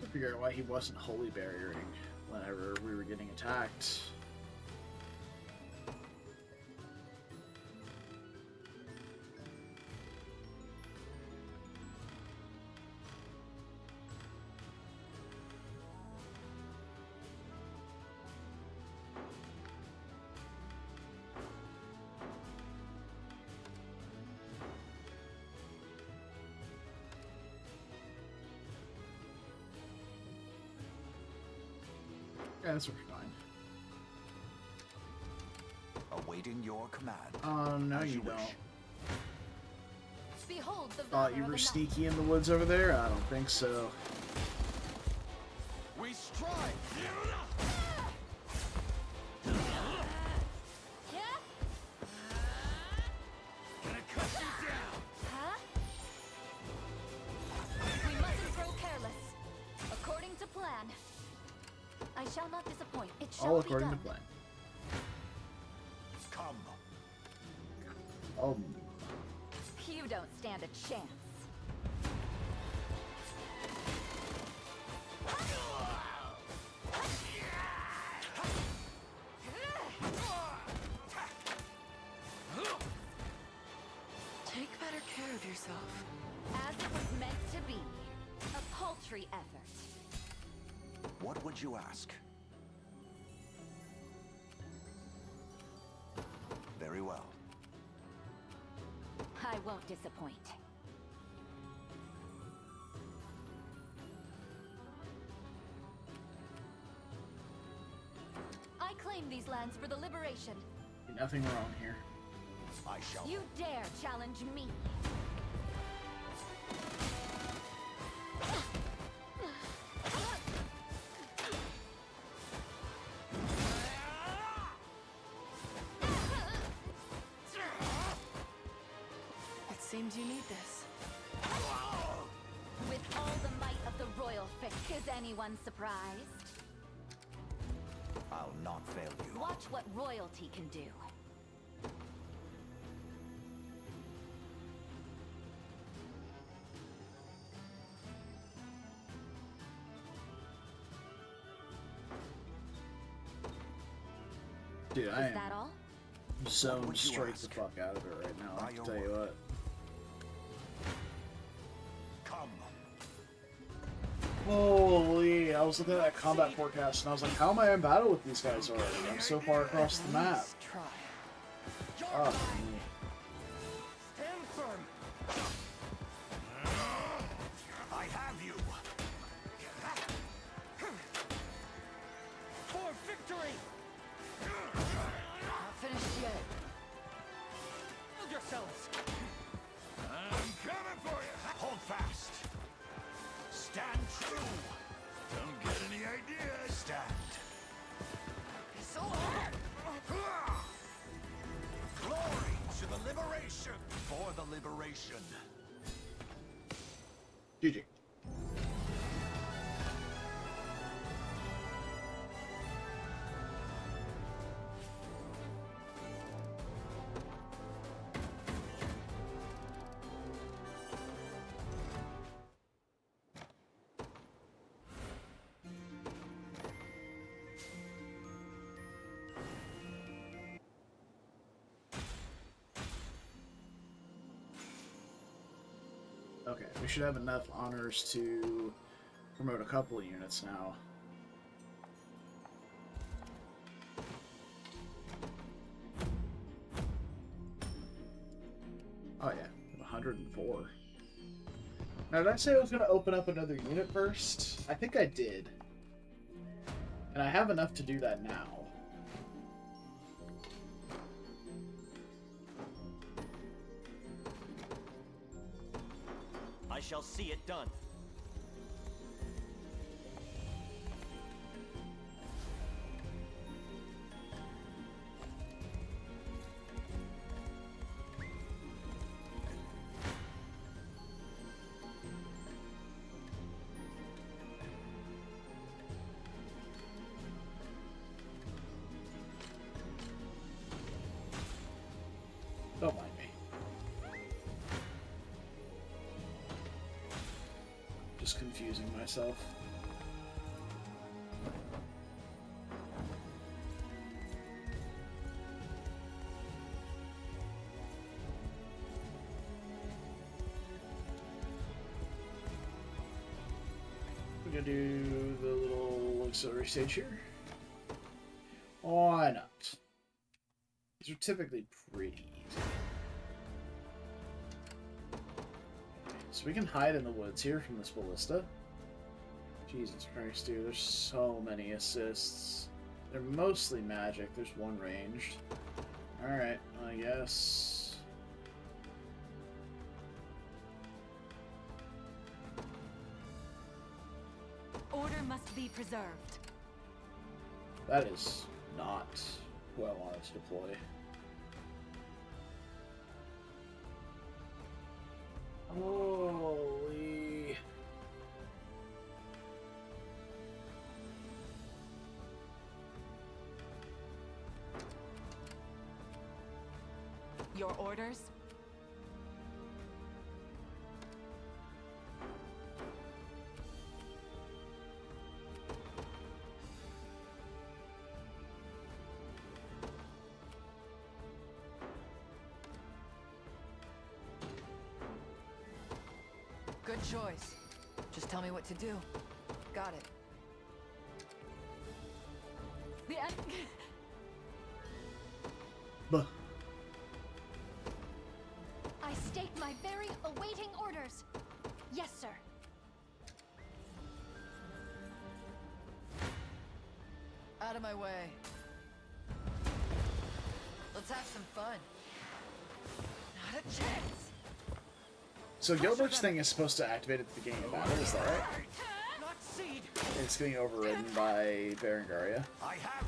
S1: to figure out why he wasn't holy barriering whenever we were getting attacked. Yeah, that's fine.
S7: Awaiting your command.
S1: Oh, no,
S7: As
S1: you
S7: you
S1: don't.
S6: Behold the
S1: Thought you were sneaky in the woods over there? I don't think so.
S8: Yourself.
S6: As it was meant to be. A paltry effort.
S7: What would you ask? Very well.
S6: I won't disappoint. I claim these lands for the liberation.
S1: nothing wrong here.
S7: I shall.
S6: You dare challenge me?
S8: Seems you need this.
S6: With all the might of the royal fist, is anyone surprised?
S7: I'll not fail you.
S6: Watch what royalty can do.
S1: Dude, I am
S6: that all?
S1: zoned straight the fuck out of it right now. I
S7: By
S1: can
S7: your
S1: tell you what. Holy, I was looking at that combat forecast and I was like, how am I in battle with these guys already? I'm so far across the map. Oh, should have enough honors to promote a couple of units now. Oh yeah, 104. Now did I say I was going to open up another unit first? I think I did. And I have enough to do that now.
S2: See it done.
S1: Myself. We're gonna do the little auxiliary stage here. Why not? These are typically pretty easy. So we can hide in the woods here from this ballista. Jesus Christ, dude, there's so many assists. They're mostly magic. There's one ranged. Alright, I guess.
S3: Order must be preserved.
S1: That is not who I wanted to deploy.
S3: Orders?
S5: Good choice. Just tell me what to do. Got it.
S3: The en-
S5: of my way. Let's have some fun. Not a chance.
S1: So Gilbert's thing is supposed to activate at the beginning of battle, is that right? It's getting overridden by Berengaria.
S7: I have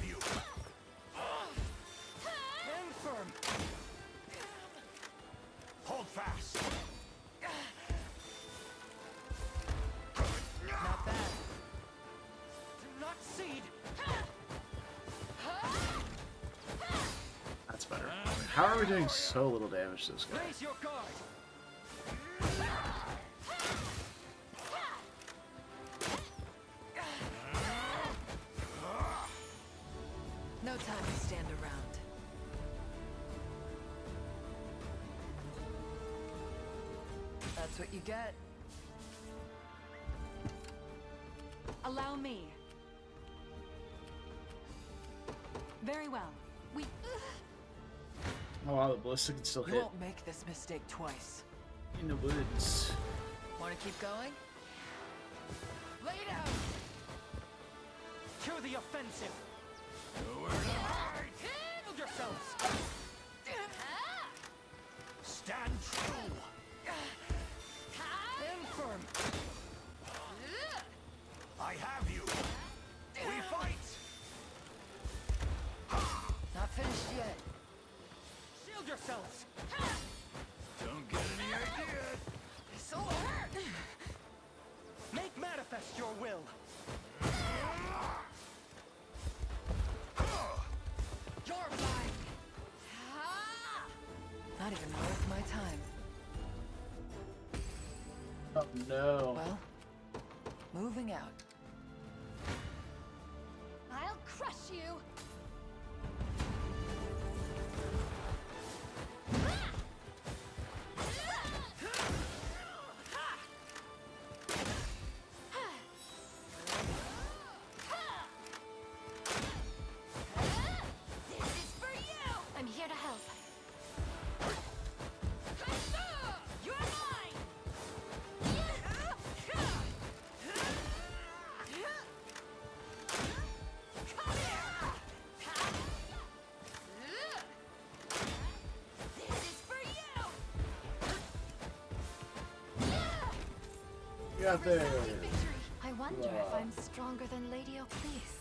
S1: so little damage to this guy?
S2: Raise your guard.
S5: No time to stand around. That's what you get.
S1: Wow, the ballista can still
S5: You
S1: hit
S5: won't make this mistake twice.
S1: in the woods.
S5: Want to keep going? Lay down!
S2: To the offensive. Shield yourselves. Shield yourselves!
S7: Don't get any ideas.
S5: This'll hurt!
S2: Make manifest your will!
S5: You're mine! Ah! Not even worth my time.
S1: Oh no.
S5: Well, moving out.
S1: Got there.
S4: I wonder if I'm stronger than Lady O'Cleese.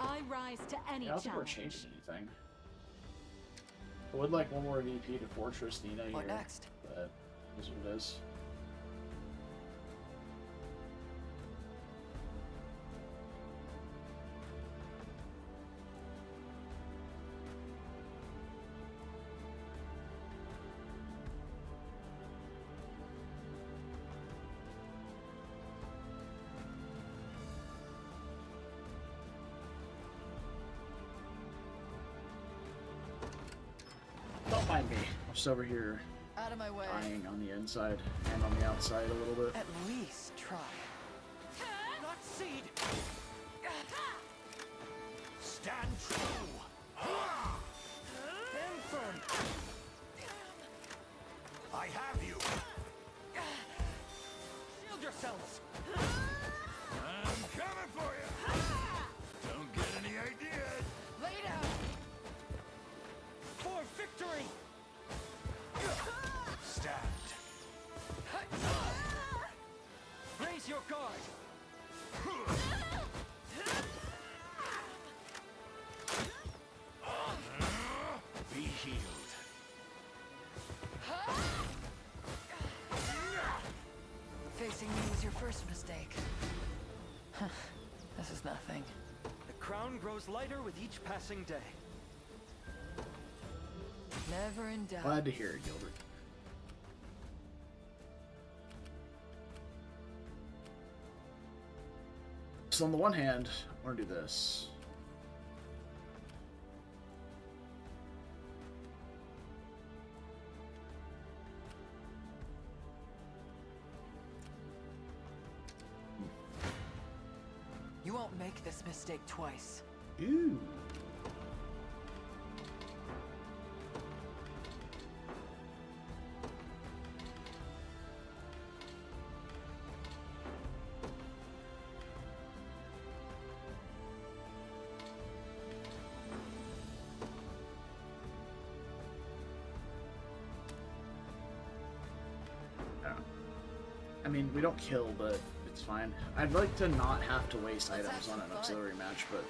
S3: I rise to any
S1: I don't think we're changing anything. I would like one more VP to Fortress Nina here.
S5: What next?
S1: Is what it is. Don't mind me. I'm just over here
S5: Out of my way.
S1: dying on the inside and on the outside a little bit.
S5: At least
S2: your guard!
S7: Be healed.
S5: Facing me was your first mistake. this is nothing.
S2: The crown grows lighter with each passing day.
S5: Never in doubt.
S1: Glad to hear it, Gilbert. So on the one hand, I want to do this.
S5: You won't make this mistake twice.
S1: Ooh. We don't kill, but it's fine. I'd like to not have to waste items on an auxiliary match, but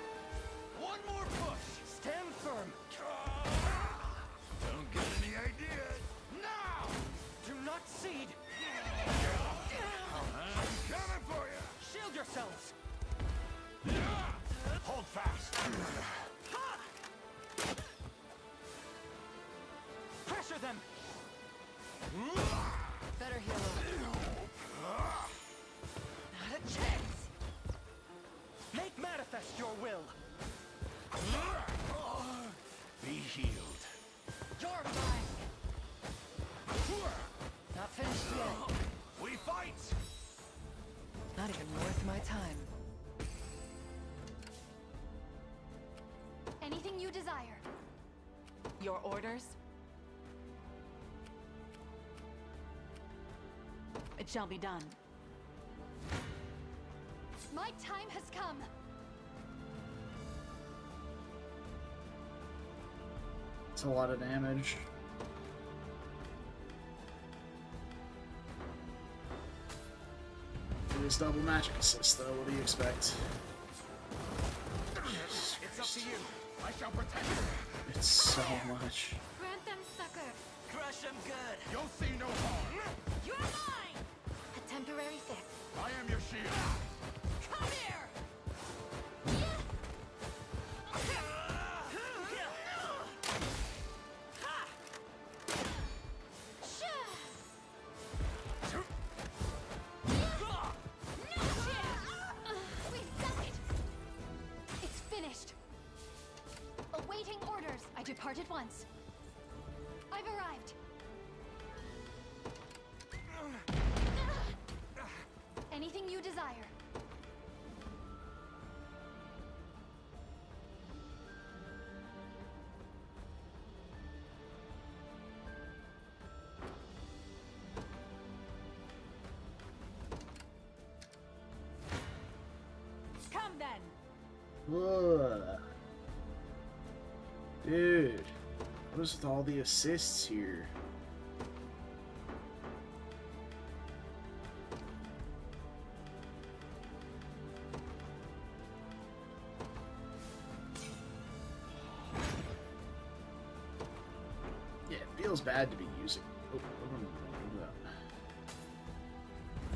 S3: It shall be done.
S4: My time has come.
S1: It's a lot of damage. It is double magic assist, though. What do you expect?
S7: It's up to you. I shall protect you.
S1: It's so much.
S4: Grant them succor.
S2: Crush him good.
S7: You'll see no harm.
S4: You're mine! A temporary fix.
S7: I am your shield.
S4: Come here! We've done it! It's finished. Awaiting orders. I depart at once.
S1: Ugh. Dude, what is with all the assists here? Yeah, it feels bad to be using. Oh.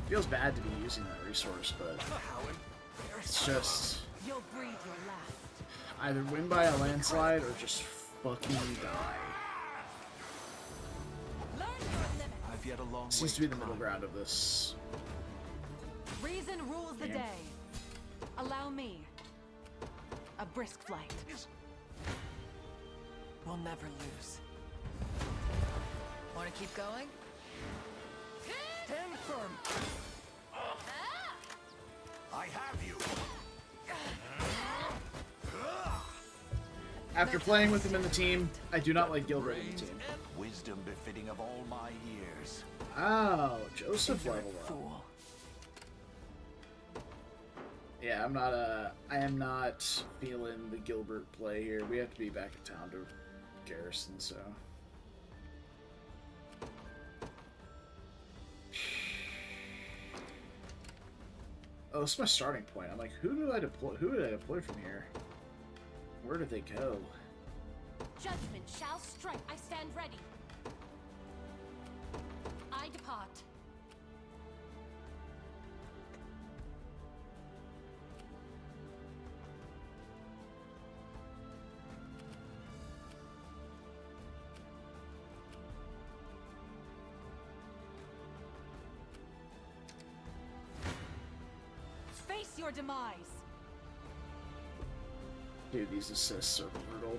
S1: Feels bad to be using that resource, but it's just
S3: You'll breathe your last.
S1: either win by a landslide or just fucking die.
S3: Learn your limits.
S7: I've yet a long
S1: Seems
S7: way
S1: to be the middle ground of this.
S3: Reason rules the
S1: Yeah.
S3: day. Allow me. A brisk flight.
S5: We'll never lose. Want to keep going?
S2: Stand firm. Ah.
S7: I have you.
S1: After playing with him in the team, I do not like Gilbert in the team.
S7: Wisdom befitting of all my years.
S1: Oh, Josef leveled up. Yeah, I'm not uh I am not feeling the Gilbert play here. We have to be back in town to garrison, so Oh, this is my starting point. I'm like, who do I deploy who did I deploy from here? Where did they go?
S4: Judgment shall strike. I stand ready. I depart.
S3: Demise.
S1: Dude, these assists are brutal.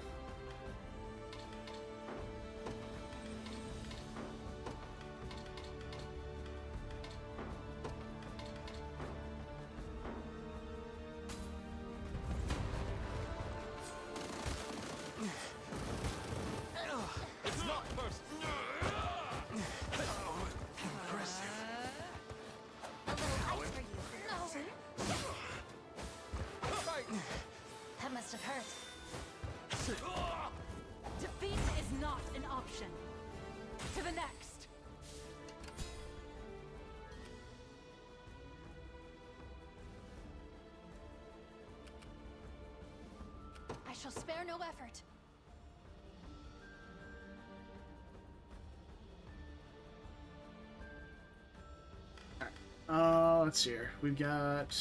S1: Here. We've got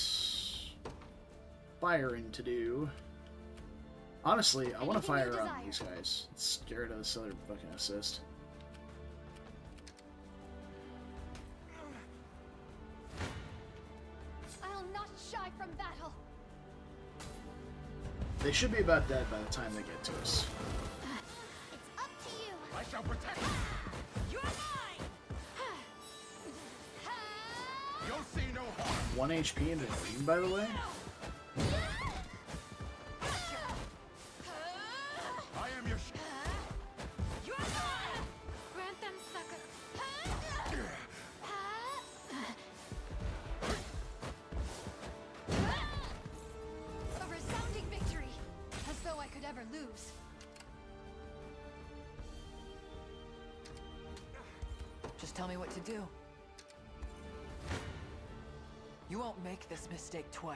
S1: firing to do. Honestly, I want to fire on these guys. Let's get rid of this other fucking assist.
S4: I'll not shy from battle.
S1: They should be about dead by the time they get to us.
S4: It's up to you.
S7: I shall protect
S1: 1 HP into the team, by the way?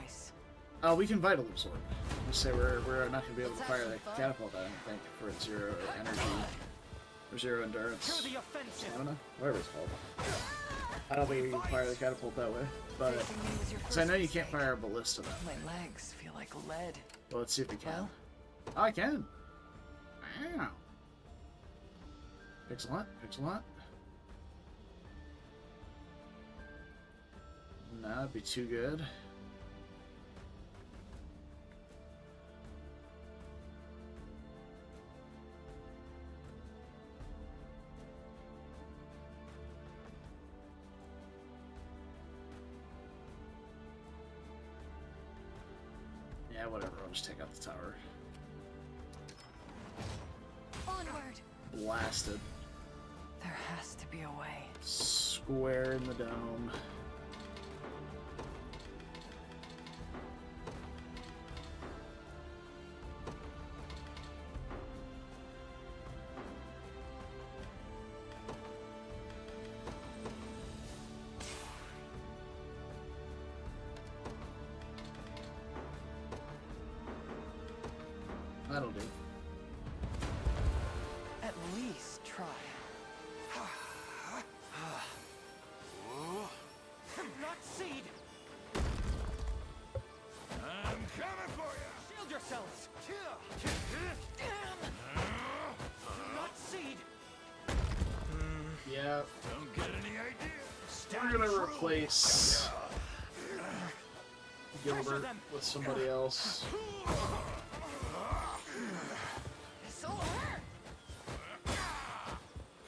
S5: Mistake twice.
S1: Oh, we can vital absorb. Just say we're we're not gonna be able to fire
S5: actually
S1: the
S5: fun.
S1: catapult. I don't think for its zero energy or zero endurance.
S2: To the offensive.
S1: Stamina, whatever it's called. I don't think you can fire the catapult that way, but
S5: Facing me was your
S1: because I know you can't fire a ballista that way.
S5: My legs feel like lead.
S1: Well, let's see if we can.
S5: Well?
S1: Oh, I can. Wow. Excellent, excellent. No, that'd be too good. Just take out the tower.
S4: Onward.
S1: Blasted.
S5: There has to be a way.
S1: Square in the dome. Yeah,
S7: Don't get any ideas.
S1: we're gonna replace Gilbert with somebody else.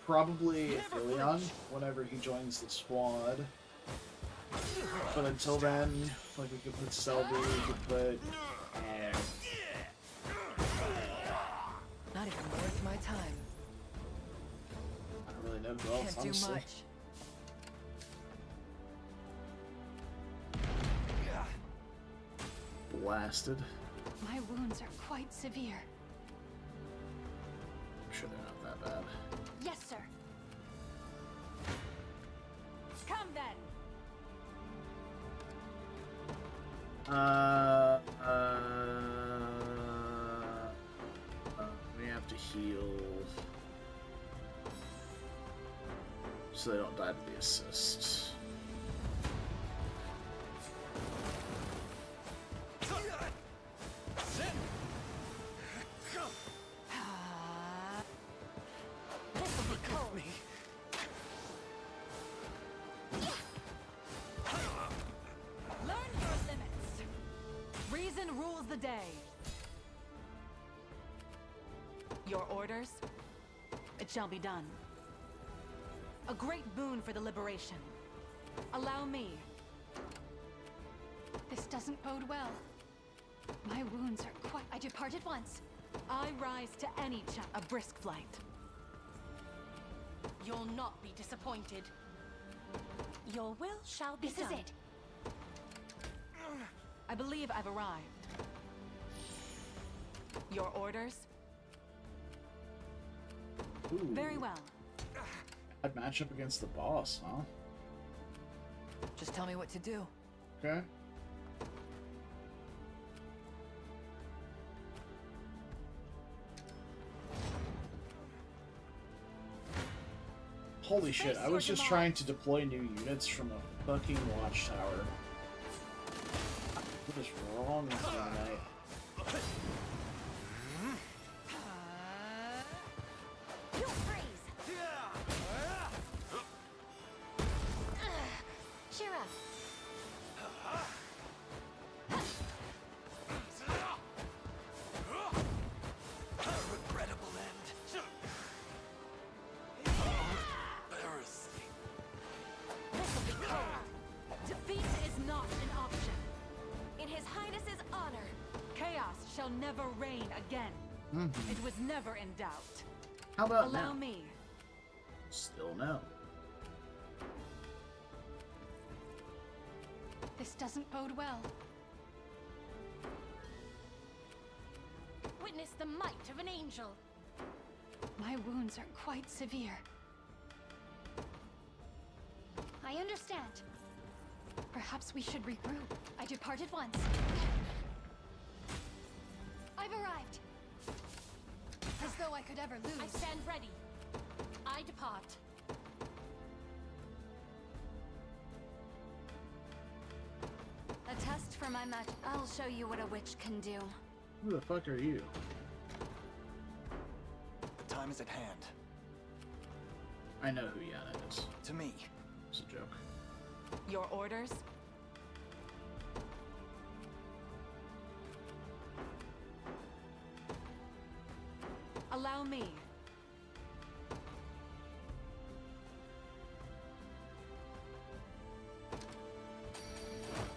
S1: Probably Ithilion whenever he joins the squad. But until then, like we could put Selvie, we could put Blasted.
S4: My wounds are quite severe.
S1: I'm sure they're not that bad.
S4: Yes, sir.
S3: Come then.
S1: Uh, uh, uh, we have to heal so they don't die to the assist.
S3: Done. A great boon for the liberation. Allow me.
S4: This doesn't bode well. My wounds are quite. I depart at once.
S3: I rise to any cha- a brisk flight.
S4: You'll not be disappointed. Your will shall be
S3: This
S4: done.
S3: is it. I believe I've arrived. Your orders?
S1: Ooh,
S3: Very well.
S1: Bad matchup against the boss, huh?
S5: Just tell me what to do.
S1: Okay. Holy shit, I was just trying to deploy new units from a fucking watchtower. What is wrong with me tonight? How about
S3: Allow
S1: now?
S3: me.
S1: Still no.
S4: This doesn't bode well. Witness witness the might of an angel.
S6: My wounds are quite severe.
S4: I understand.
S6: Perhaps we should regroup.
S4: I departed once.
S6: Could ever lose.
S4: I stand ready. I depart.
S6: A test for my match. I'll show you what a witch can do.
S1: Who the fuck are you?
S7: The time is at hand.
S1: I know who Yana is.
S7: To me.
S1: It's a joke.
S3: Your orders? Me.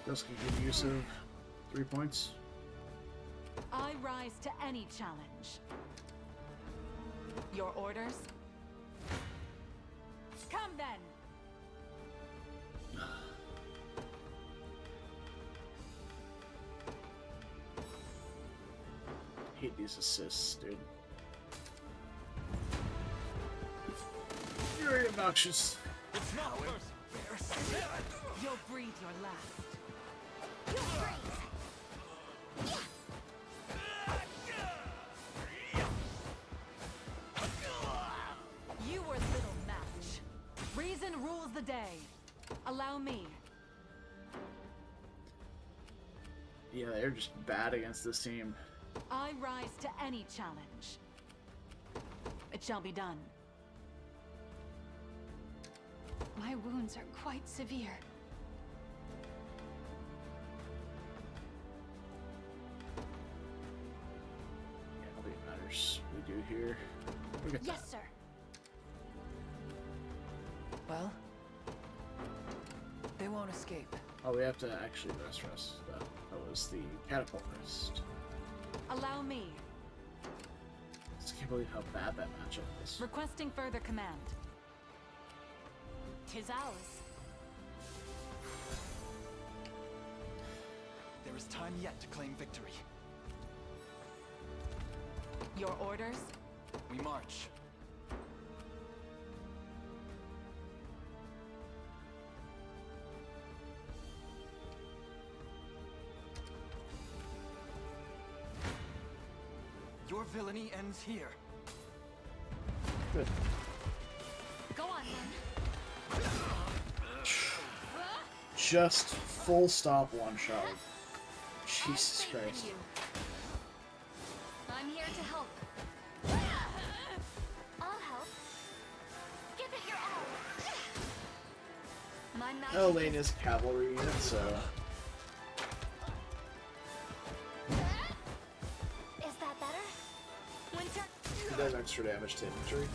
S1: Just can give use of three points.
S3: I rise to any challenge. Your orders? Come then!
S1: hate these assists, dude. Obnoxious.
S10: It's not worse.
S3: You'll breathe your last. You were little match. Reason rules the day. Allow me.
S1: Yeah, they're just bad against this team.
S3: I rise to any challenge. It shall be done.
S6: My wounds are quite severe.
S1: Yeah, I think it matters. We do here. Look at
S4: Yes, sir.
S5: Well, they won't escape.
S1: Oh, we have to actually rest rest. That, that was the catapult rest.
S3: Allow me.
S1: Just can't believe how bad that matchup is.
S3: Requesting further command.
S4: Tis ours.
S7: There is time yet to claim victory.
S3: Your orders?
S7: We march. Your villainy ends here.
S1: Good. Just full stop one shot. Jesus Christ.
S4: I'm here to help. I'll help. Give it your all. My magic
S1: Elaine
S4: is
S1: is cavalry unit, so
S4: Is that better? Winter.
S1: he does extra damage to infantry.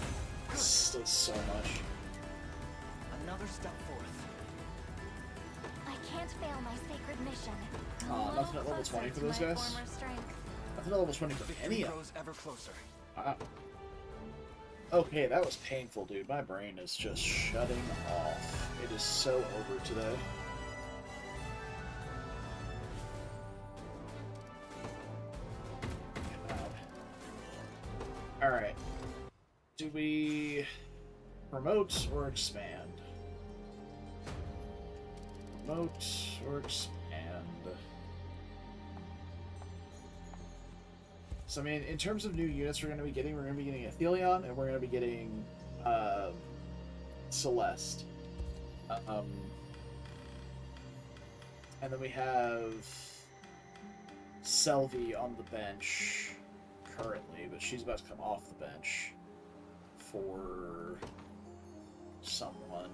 S1: Still so much.
S7: Another step forth.
S4: I can't fail my sacred mission.
S1: Aw,
S4: A little
S1: nothing at level 20 for those
S4: my
S1: guys?
S4: former strength.
S1: I think level 20 for
S7: Victory
S1: any of
S7: grows ever closer.
S1: Wow. Okay, that was painful, dude. My brain is just shutting off. It is so over today. Alright. Do we promote or expand? Promote or expand? So I mean, in terms of new units we're going to be getting, we're going to be getting Ithilion, and we're going to be getting um, Celeste. Um, and then we have Selvie on the bench currently, but she's about to come off the bench for someone.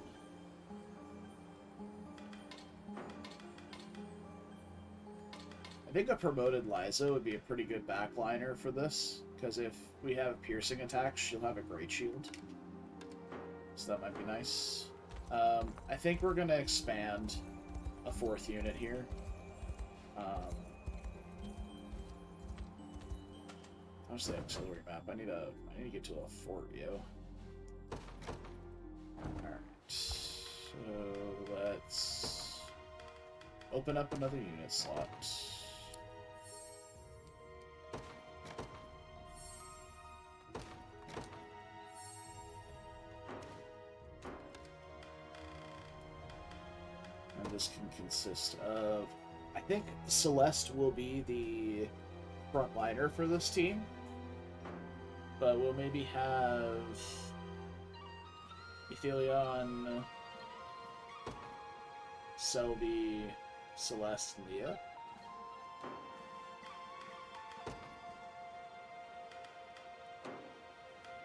S1: Think a promoted Liza would be a pretty good backliner for this, because if we have piercing attacks, she'll have a great shield. So that might be nice. Um, I think we're going to expand a fourth unit here. Um, how's the auxiliary map? I need a. I need to get to a fort, yo. Alright. So let's open up another unit slot. This can consist of. I think Celeste will be the frontliner for this team, but we'll maybe have Ithilion, Selvie, Celeste, and Leah.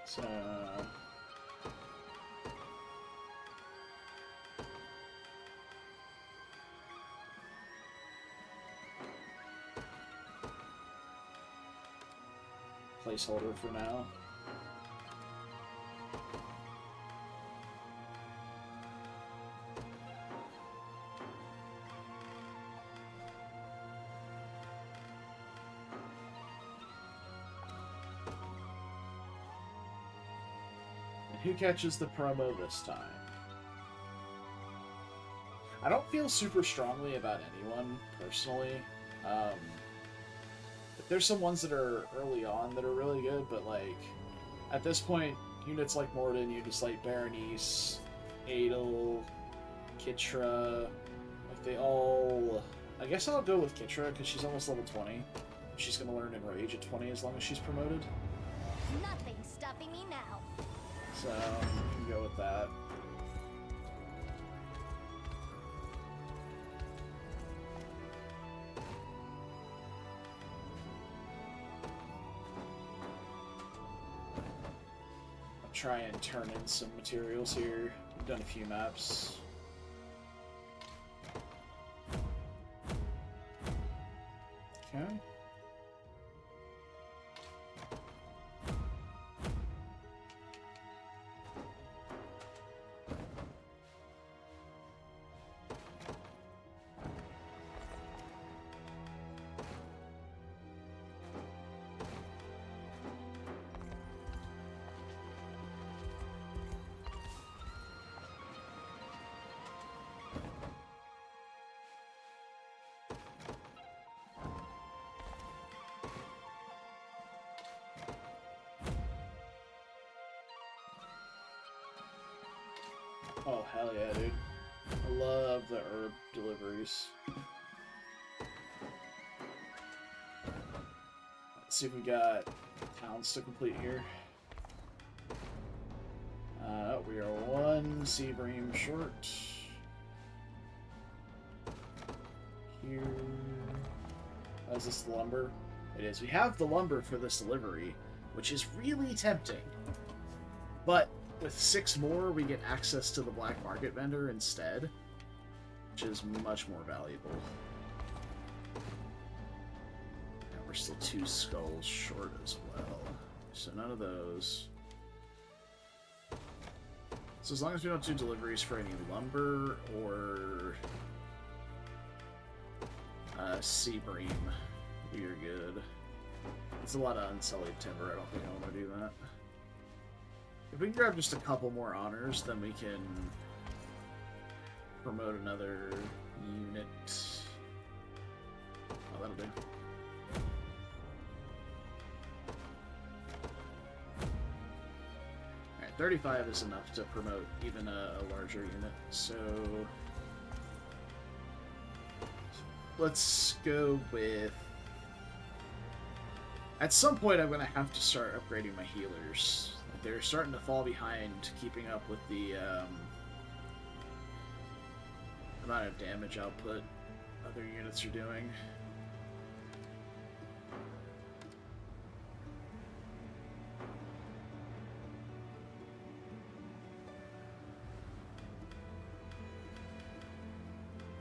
S1: So. Placeholder for now. And who catches the promo this time? I don't feel super strongly about anyone, personally. Um, there's some ones that are early on that are really good, but like at this point, units like Mordon, units like Berenice, Adel, Kitra, like they all. I guess I'll go with Kitra because she's almost level 20. She's gonna learn Enrage at 20 as long as she's promoted.
S4: Nothing's stopping me now.
S1: So we can go with that. Try and turn in some materials here. I've done a few maps. The herb deliveries. Let's see if we got towns to complete here. Uh, we are one sea bream short. Here. Oh, is this lumber? It is. We have the lumber for this delivery, which is really tempting. But with six more, we get access to the black market vendor instead, which is much more valuable. We're still two skulls short as well. So none of those. So as long as we don't do deliveries for any lumber or uh, sea bream, we are good. It's a lot of unsullied timber. I don't think I want to do that. If we can grab just a couple more honors, then we can promote another unit. Oh, that'll do. Alright, 35 is enough to promote even a, a larger unit, so... Let's go with... At some point, I'm going to have to start upgrading my healers they're starting to fall behind keeping up with the um, amount of damage output other units are doing.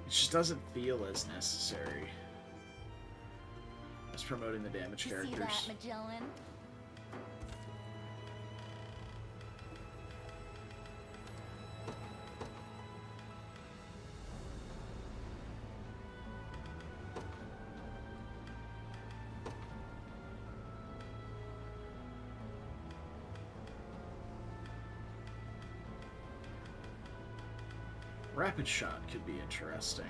S1: It just doesn't feel as necessary as promoting the damage
S4: You
S1: characters.
S4: see that, Magellan?
S1: Rapid shot could be interesting.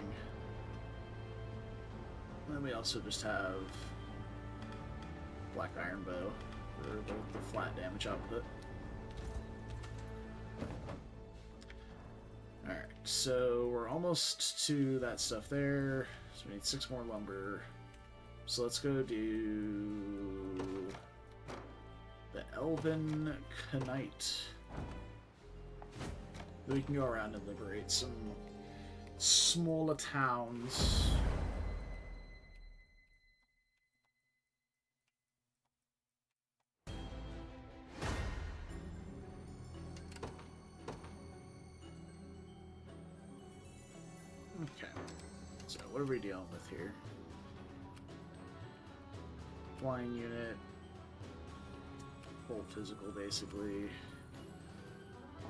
S1: then we also just have Black Iron Bow for the, the flat damage output. Alright. so we're almost to that stuff there. So we need six more lumber. So let's go do the Elven Knight. We can go around and liberate some smaller towns. Okay. So what are we dealing with here? Flying unit. Full physical basically.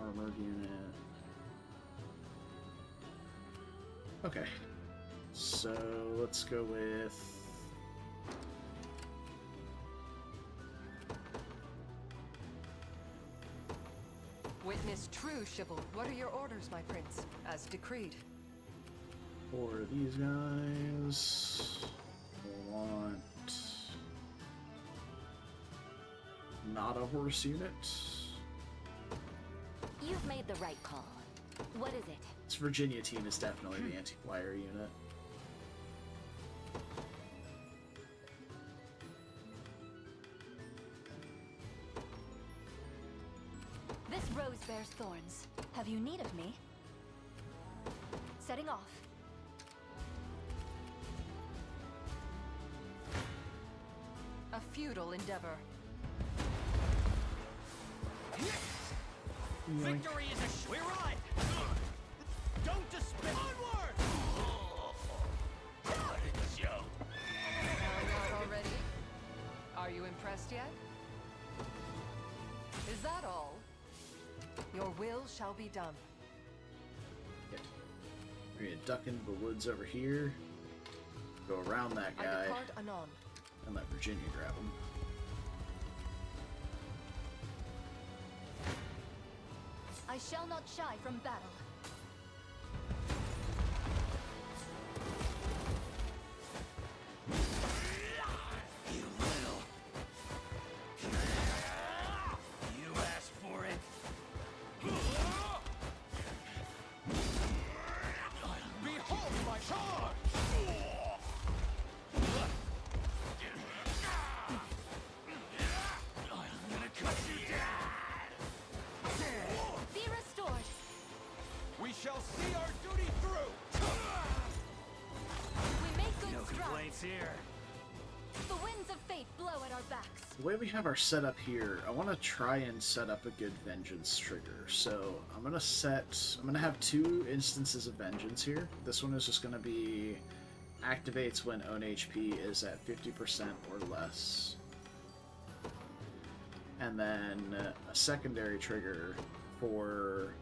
S1: Armored unit. Okay. So let's go with
S5: Witness true, chivalry. What are your orders, my prince? As decreed.
S1: for these guys. We'll want not a horse unit.
S6: You've made the right call. What is it?
S1: This Virginia team is definitely the hmm. anti-flyer unit.
S6: This rose bears thorns. Have you need of me? Setting off.
S5: A futile endeavor.
S2: Victory is a
S5: Your will shall be done.
S1: Yeah. We're gonna duck into the woods over here. Go around that guy and let Virginia grab him.
S6: I shall not shy from battle. Strides.
S2: complaints here.
S6: The winds of fate blow at our backs.
S1: The way we have our setup here, I want to try and set up a good vengeance trigger. So I'm gonna set, I'm gonna have two instances of vengeance here. This one is just gonna be activates when own HP is at 50% or less. And then uh, a secondary trigger for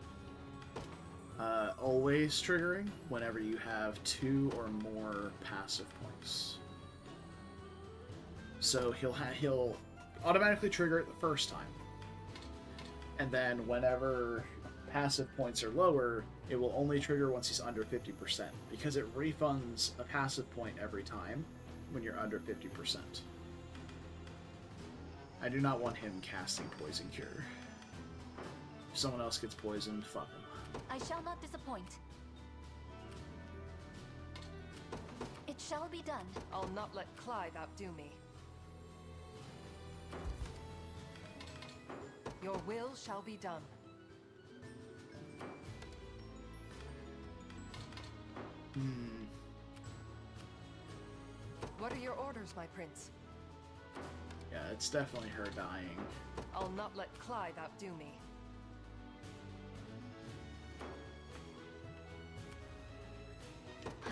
S1: uh, always triggering whenever you have two or more passive points. So he'll he'll automatically trigger it the first time, and then whenever passive points are lower, it will only trigger once he's under fifty percent because it refunds a passive point every time when you're under fifty percent. I do not want him casting poison cure. If someone else gets poisoned, fuck him.
S6: I shall not disappoint. It shall be done.
S5: I'll not let Clive outdo me. Your will shall be done.
S1: Hmm.
S5: What are your orders, my prince?
S1: Yeah, it's definitely her dying.
S5: I'll not let Clive outdo me.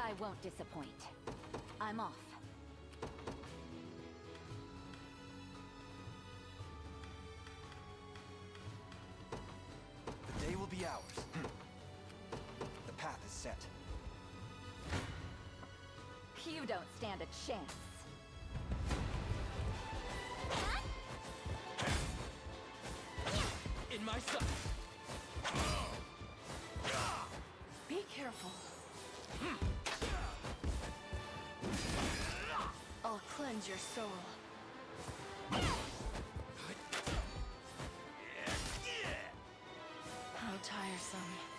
S6: I won't disappoint. I'm off.
S7: The day will be ours. Hmm. the path is set.
S6: You don't stand a chance.
S2: In my sight.
S5: Be careful.
S6: I'll cleanse your soul. How tiresome.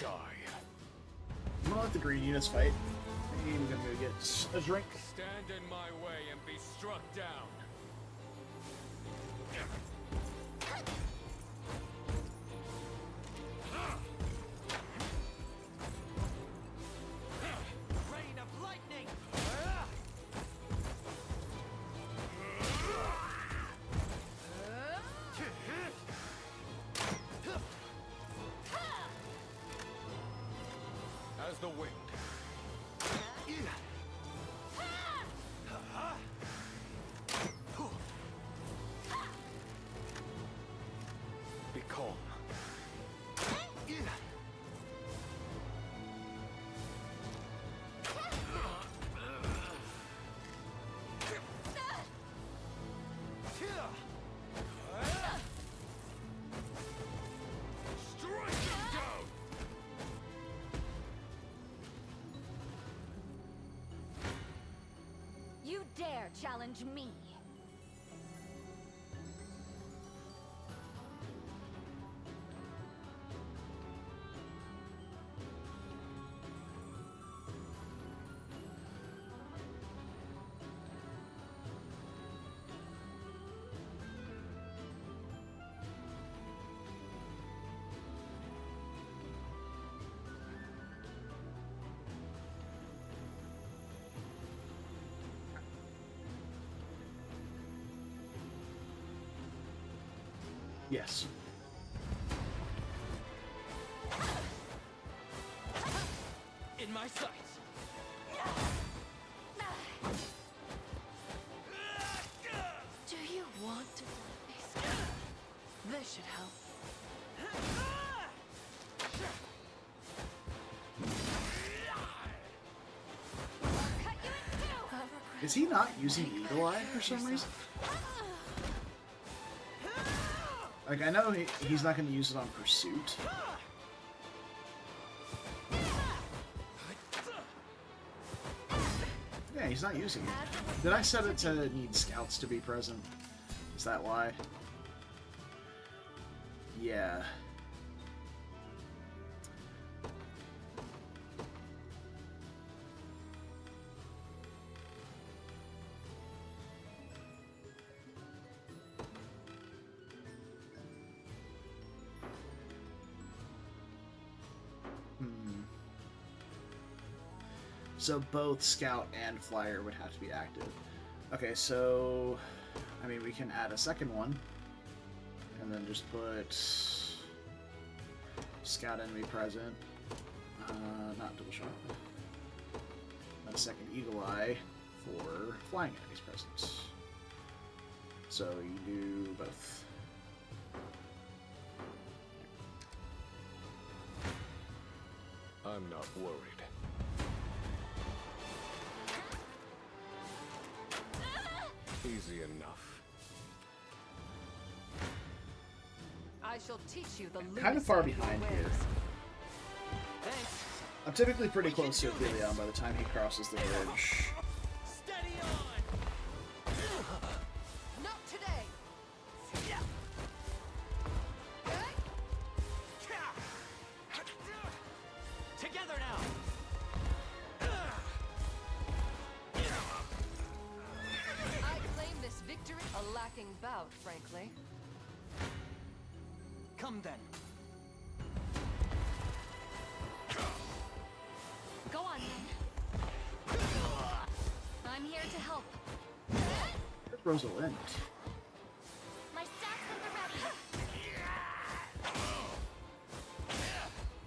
S10: Die.
S1: I'm gonna let the green units fight. I'm gonna go get a drink.
S10: Stand in my way and be struck down.
S6: Challenge me?
S1: Yes.
S2: In my sights!
S8: Do you want to be scared? This should help.
S6: Cut you in two!
S8: Whoever
S1: Is he not using Eagle Eye for some reason? Like, I know he, he's not going to use it on Pursuit. Yeah, he's not using it. Did I set it to need scouts to be present? Is that why? Yeah. So both Scout and Flyer would have to be active. Okay, so I mean we can add a second one, and then just put Scout enemy present, uh, not double shot. A second Eagle Eye for flying enemies present. So you do both.
S10: I'm not worried. Easy enough.
S5: I shall teach you the
S1: Kind of far behind here.
S2: Thanks!
S1: I'm typically pretty close to Ithilion by the time he crosses the bridge. Rosalinde?
S4: My staff's at the ready.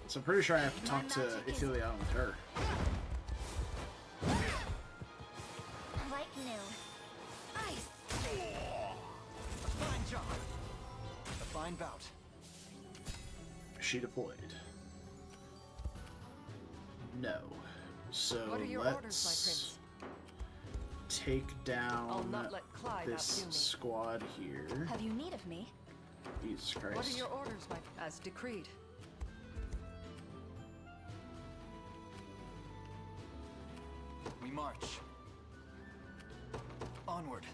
S1: So I'm pretty sure I have to talk to Ithilion with her.
S4: Like new. Ice.
S2: A fine job. A fine bout.
S1: She deployed. No. So
S5: What are your
S1: let's
S5: orders, my prince?
S1: take down this squad here.
S6: Have you need of me?
S1: Jesus Christ.
S5: What are your orders, my as decreed?
S2: We march. Onward.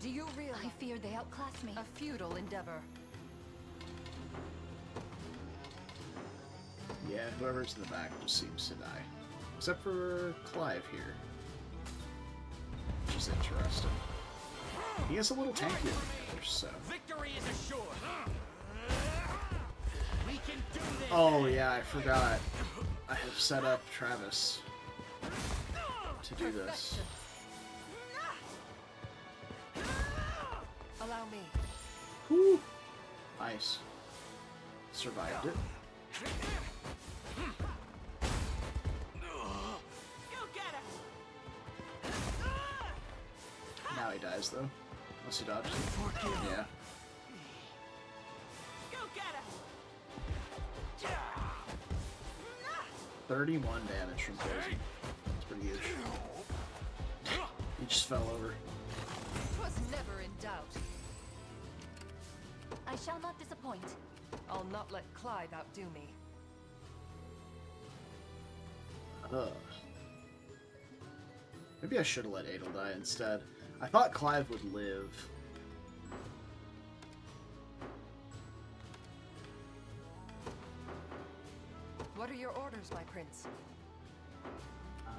S5: Do you realize
S6: I fear they outclass me.
S5: a futile endeavor?
S1: Yeah, whoever's in the back just seems to die. Except for Clive here. Which is interesting. He has a little tankier than the others, so.
S2: Victory is assured. We can do this.
S1: Oh yeah, I forgot. I have set up Travis to do this.
S5: Allow me.
S1: Whew. Nice. Survived it. Now he dies though. Unless he dodges. Yeah.
S2: You get it.
S1: 31 damage from poison. That's pretty huge. He just fell over.
S5: Was never in doubt.
S6: I shall not disappoint.
S5: I'll not let Clive outdo me.
S1: Ugh. Maybe I should have let Adel die instead. I thought Clive would live.
S5: What are your orders, my prince?
S1: Uh,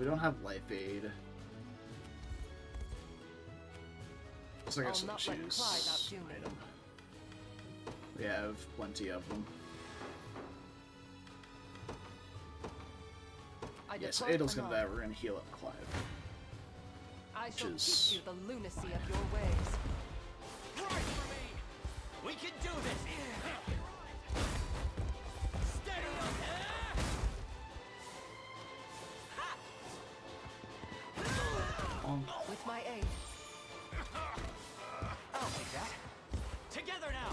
S1: we don't have life aid. So I guess
S5: I'll
S1: I'll
S5: not let
S1: choose
S5: Clive outdo me.
S1: item. We have plenty of them.
S5: I
S1: Yeah, so Adel's gonna die. We're gonna heal up Clive.
S5: I shall
S1: is-
S5: teach you the lunacy of your ways.
S2: Right for me. We can do this. Steady up.
S1: Um,
S5: With my aid.
S2: I'll take that. Together now.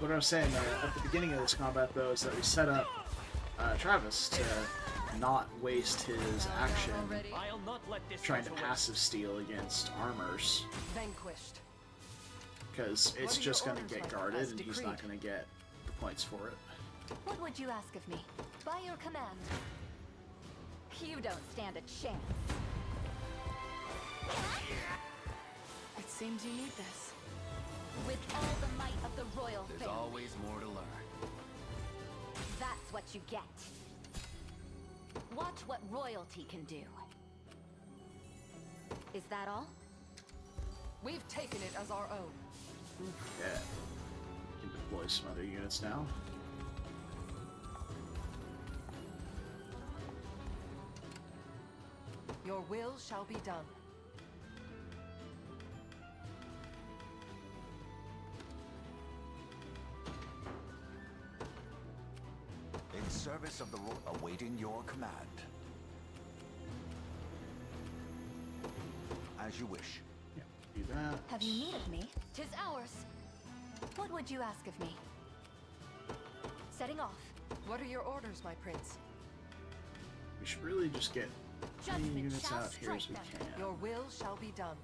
S1: what I was saying uh, at the beginning of this combat, though, is that we set up uh, Travis to not waste his action
S2: I'll not let this
S1: trying to passive steal against armors,
S5: vanquished.
S1: because it's just going to get guarded and he's not going to get the points for it.
S6: What would you ask of me? By your command. You don't stand a chance.
S3: It seems you need this.
S6: With all the might of the royal
S7: There's
S6: family.
S7: always more to learn.
S6: That's what you get. Watch what royalty can do. Is that all?
S5: We've taken it as our own.
S1: Yeah. You can deploy some other units now.
S5: Your will shall be done.
S7: In service of the Ro- awaiting your command. As you wish.
S1: Yeah, do that.
S6: Have you need of me? Tis ours. What would you ask of me? Setting off.
S5: What are your orders, my prince?
S1: We should really just get
S6: Judgment
S1: units
S6: shall
S1: out here as we
S6: them.
S1: can
S5: Your will shall be done.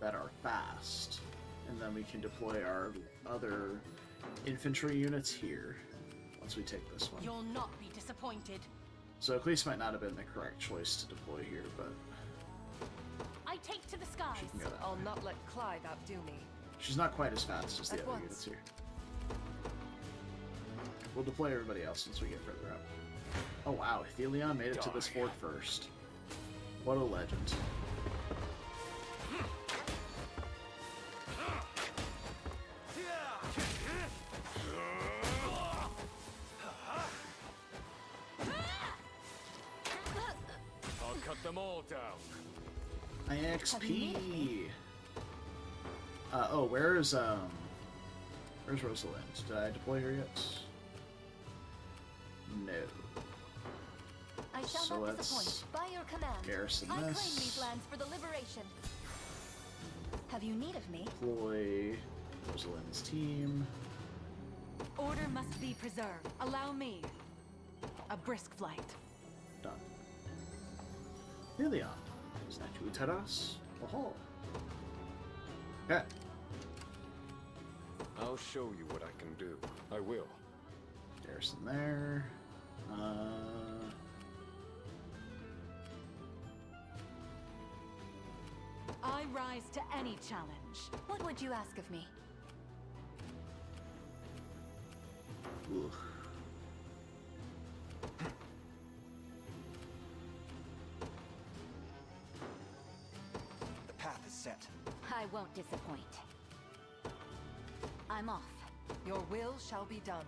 S1: that are fast, and then we can deploy our other infantry units here once we take this one.
S3: You'll not be disappointed.
S1: So Ecclesi might not have been the correct choice to deploy here, but
S6: I take to the skies.
S1: she can go that
S5: I'll
S1: way.
S5: not let Clive outdo me.
S1: She's not quite as fast as the
S5: At
S1: other
S5: once.
S1: units here. We'll deploy everybody else once we get further up. Oh wow, Helion made it to this fort first. What a legend.
S10: All down.
S1: IXP. Uh, oh, where's um, where's Rosalinde? Did I deploy her yet? No.
S6: I shall
S1: So
S6: not
S1: let's
S6: disappoint. By your command.
S1: garrison
S6: I claim these lands for the liberation. Have you need of me?
S1: Deploy Rosalinde's team.
S3: Order must be preserved. Allow me. A brisk flight.
S1: Done. Helion. Statue Taras. Oh. Okay.
S10: I'll show you what I can do. I will.
S1: Garrison there. Uh,
S3: I rise to any challenge.
S6: What would you ask of me?
S1: oof.
S2: Set.
S6: I won't disappoint. I'm off.
S5: Your will shall be done.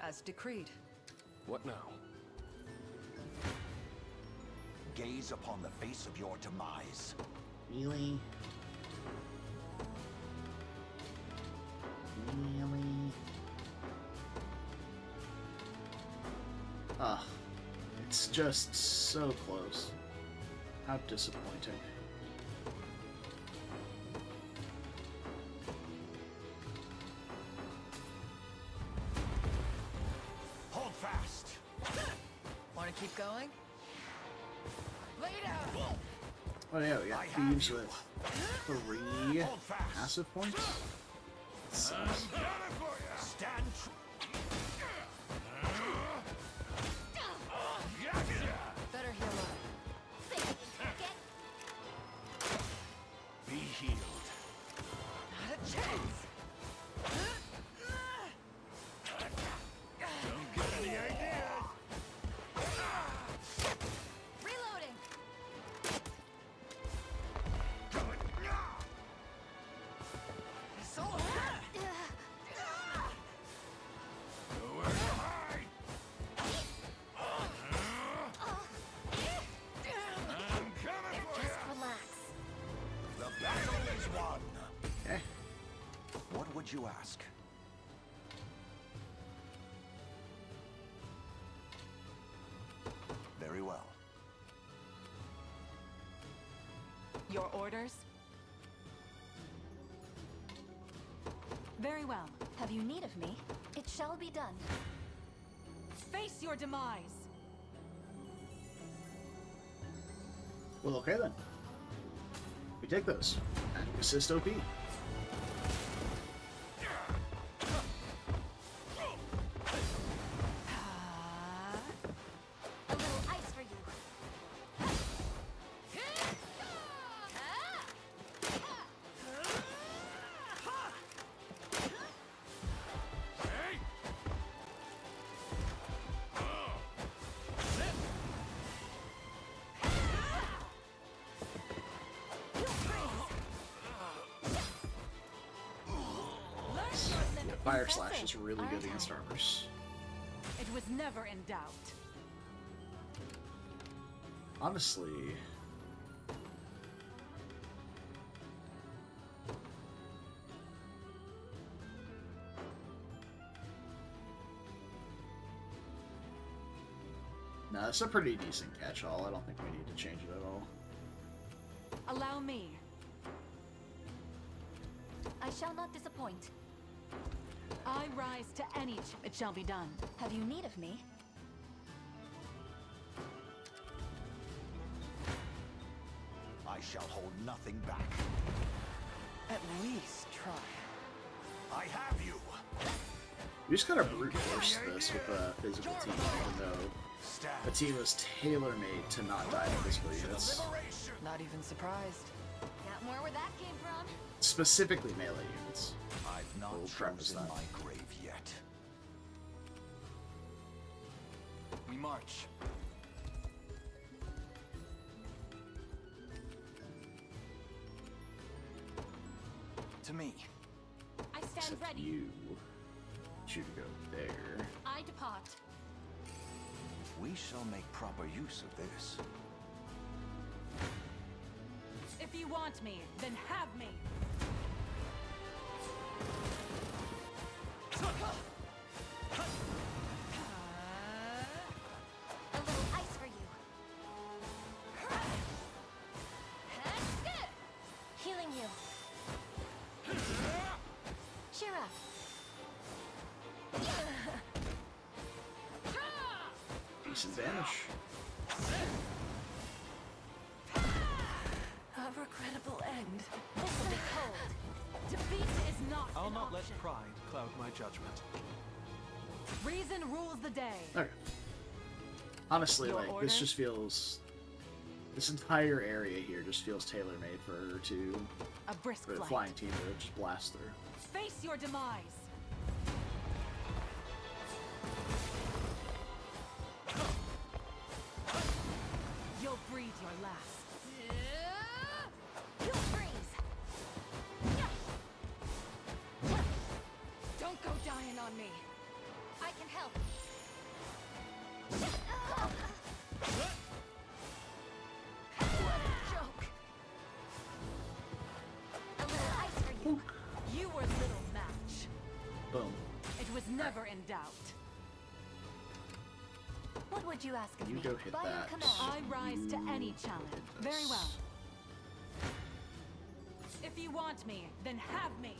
S5: As decreed.
S10: What now?
S7: Gaze upon the face of your demise.
S1: Really? Really? Ah, it's just so close. How disappointing.
S7: Hold fast!
S5: Want to keep going? Lay down!
S1: Oh yeah, we got
S7: I have
S1: thieves with three passive points. That sucks.
S7: Stand would you ask? Very well.
S3: Your orders? Very well.
S6: Have you need of me? It shall be done.
S3: Face your demise!
S1: Well, okay then. We take those. And assist OP. Fire Slash is really good against armors.
S3: It was never in doubt.
S1: Honestly, no, it's a pretty decent catch-all. I don't think we need to change it at all.
S3: Allow me.
S6: I shall not disappoint.
S3: I rise to any ch- it shall be done.
S6: Have you need of me?
S7: I shall hold nothing back.
S5: At least try.
S7: I have you.
S1: We just gotta brute force this with a physical team, even though a team was tailor-made to not die to physical
S7: to the
S1: units.
S5: Not even surprised.
S6: Got more where that came from?
S1: Specifically melee units.
S7: I've not
S1: We'll preface
S7: chosen
S1: that.
S7: my grave yet.
S2: We march. To me.
S4: I stand
S1: Except
S4: ready.
S1: you. Want you to go there.
S4: I depart.
S7: We shall make proper use of this.
S3: If you want me, then have me.
S6: A little ice for you. Healing you. Cheer up.
S1: Decent damage.
S5: A
S3: not
S2: I'll
S3: an
S2: not let pride cloud my judgment.
S3: Reason rules the day.
S1: Okay. Honestly,
S3: Your
S1: like
S3: order?
S1: this just feels. This entire area here just feels tailor-made for her to
S3: A brisk
S1: for the
S3: flight.
S1: flying team to just blast through.
S3: Face your demise. Doubt.
S6: What would you ask of
S1: You
S6: me?
S1: go hit
S6: By your
S1: that.
S6: command.
S3: I rise to any challenge. Very well. If you want me, then have me.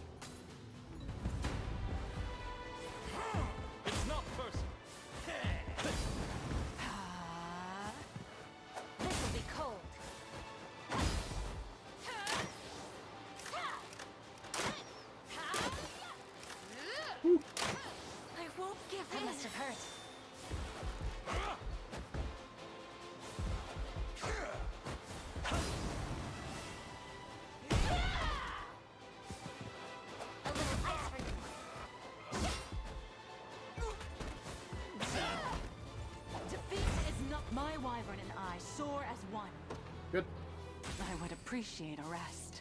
S3: Appreciate a rest.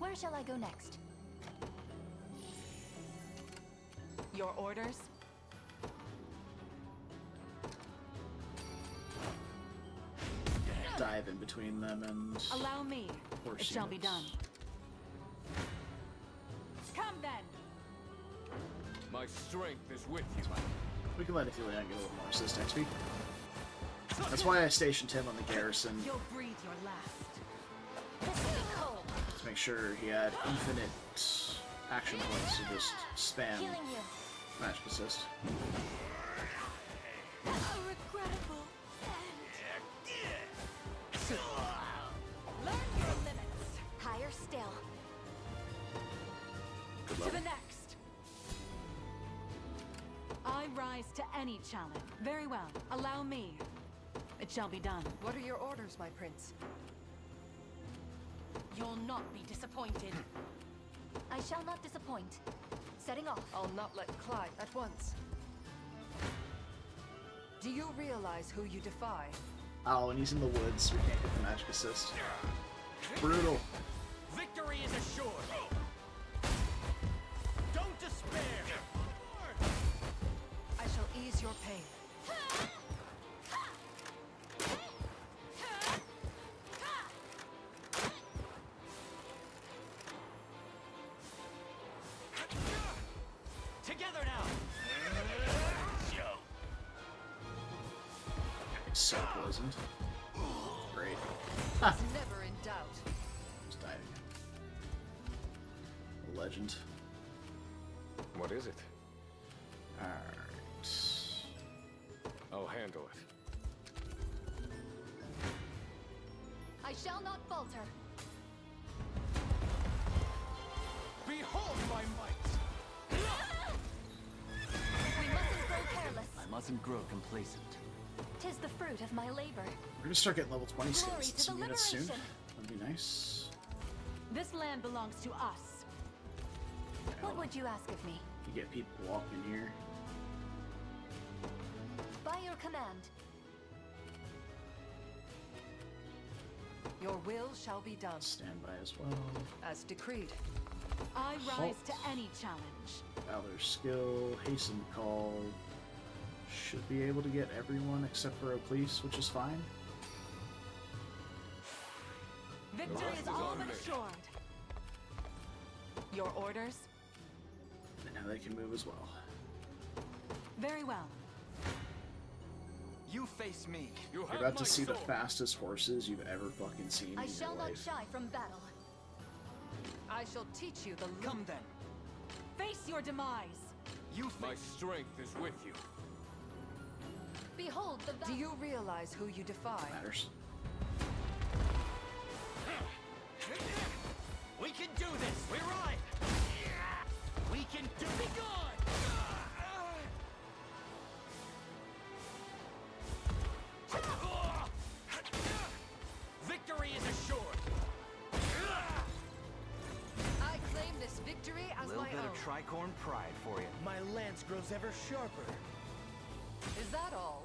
S6: Where shall I go next?
S3: Your orders?
S1: Dive in between them and.
S3: Allow me.
S1: Horse
S3: it shall be
S1: units.
S3: done. Come then.
S10: My strength is with you.
S1: We can let Ithilion get a little more assist next week. That's why I stationed him on the garrison make sure he had infinite action points to just spam
S6: Healing you.
S1: magic assist.
S6: A regrettable
S3: Learn your limits.
S6: Higher still.
S3: To the next. I rise to any challenge. Very well. Allow me. It shall be done.
S5: What are your orders, my prince?
S4: You'll not be disappointed.
S6: I shall not disappoint. Setting off.
S5: I'll not let Clive at once. Do you realize who you defy?
S1: Oh, and he's in the woods. We can't get the magic assist. Brutal.
S2: Victory is assured. Don't despair.
S5: I shall ease your pain.
S1: So poisoned. Great.
S5: It's never in doubt.
S1: Just died again. A legend.
S10: What is it?
S1: Alright.
S10: I'll handle it.
S6: I shall not falter.
S2: Behold my might.
S6: We mustn't grow careless.
S2: I mustn't grow complacent.
S6: Tis the fruit of my labor.
S1: We're gonna start getting level 20
S6: Glory
S1: skills in some units soon. That'd be nice.
S3: This land belongs to us.
S6: What would you ask of me?
S1: You get people walking here.
S6: By your command.
S5: Your will shall be done,
S1: Stand by as well.
S5: as decreed.
S3: I rise
S1: Halt.
S3: to any challenge.
S1: Valor skill, hasten call. Should be able to get everyone except for Oclese, which is fine.
S3: Victory is
S10: is
S3: all
S10: on
S3: but assured. Your orders?
S1: And now they can move as well.
S3: Very well.
S2: You face me.
S10: You
S1: You're about to see the fastest horses you've ever fucking seen
S6: I
S1: in
S6: shall
S1: your
S6: not
S1: life.
S6: shy from battle.
S5: I shall teach you the
S2: Come then.
S3: Face your demise.
S2: You
S10: My strength is with you.
S6: Behold the
S5: Do you realize who you defy?
S1: Matters.
S2: We can do this. We're right. We can do. Be gone. Victory is assured.
S5: I claim this victory as my own.
S11: A little bit
S5: own.
S11: of tricorn pride for you.
S2: My lance grows ever sharper.
S5: Is that all?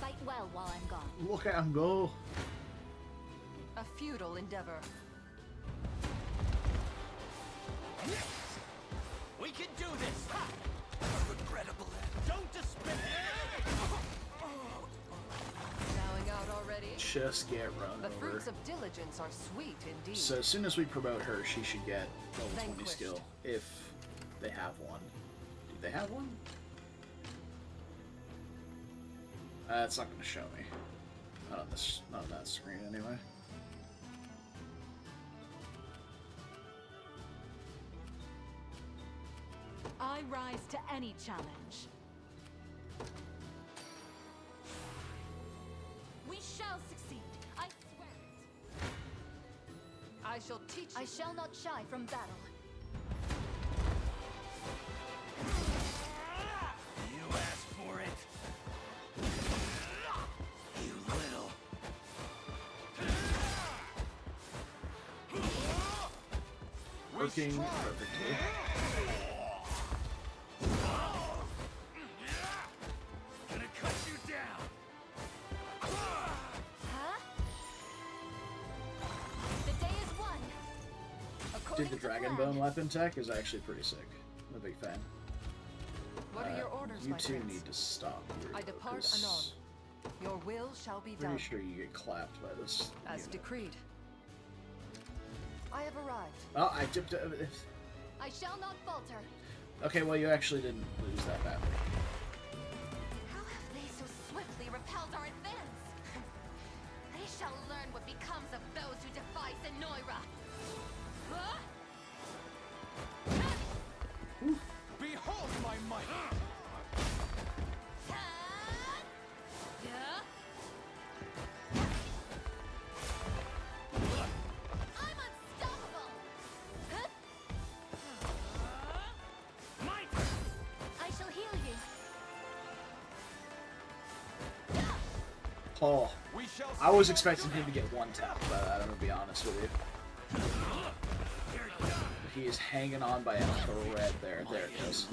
S6: Fight well while I'm gone.
S1: Look at him go.
S5: A futile endeavor.
S2: We can do this! Ha!
S7: A regrettable end.
S2: Don't despair!
S5: Bowing out already?
S1: Just get run
S5: The
S1: over.
S5: fruits of diligence are sweet indeed.
S1: So as soon as we promote her, she should get level 20 skill. If they have one. Do they have one? Uh, it's not going to show me. Not on this, not on that screen anyway.
S3: I rise to any challenge.
S4: We shall succeed. I swear it.
S5: I shall teach you.
S6: I shall not shy from battle. Won. According
S1: Dude, the
S6: to
S1: Dragon. Bone weapon tech is actually pretty sick. I'm a big fan.
S5: What are
S1: Uh,
S5: your orders,
S1: You two
S5: prince?
S1: need to stop here.
S5: I
S1: though, anon.
S5: Your will shall be done.
S1: Pretty
S5: done.
S1: sure you get clapped by this.
S5: As
S1: unit.
S5: decreed. I have arrived.
S1: Oh, I dipped. Uh,
S6: I shall not falter.
S1: okay, well, you actually didn't lose that badly.
S4: How have they so swiftly repelled our advance? they shall learn what becomes of those who defy Zenoira. Huh?
S10: Behold my might!
S4: Yeah?
S1: Oh, I was expecting him to get one tap by that. I'm gonna be honest with you. He is hanging on by a thread there. There it goes.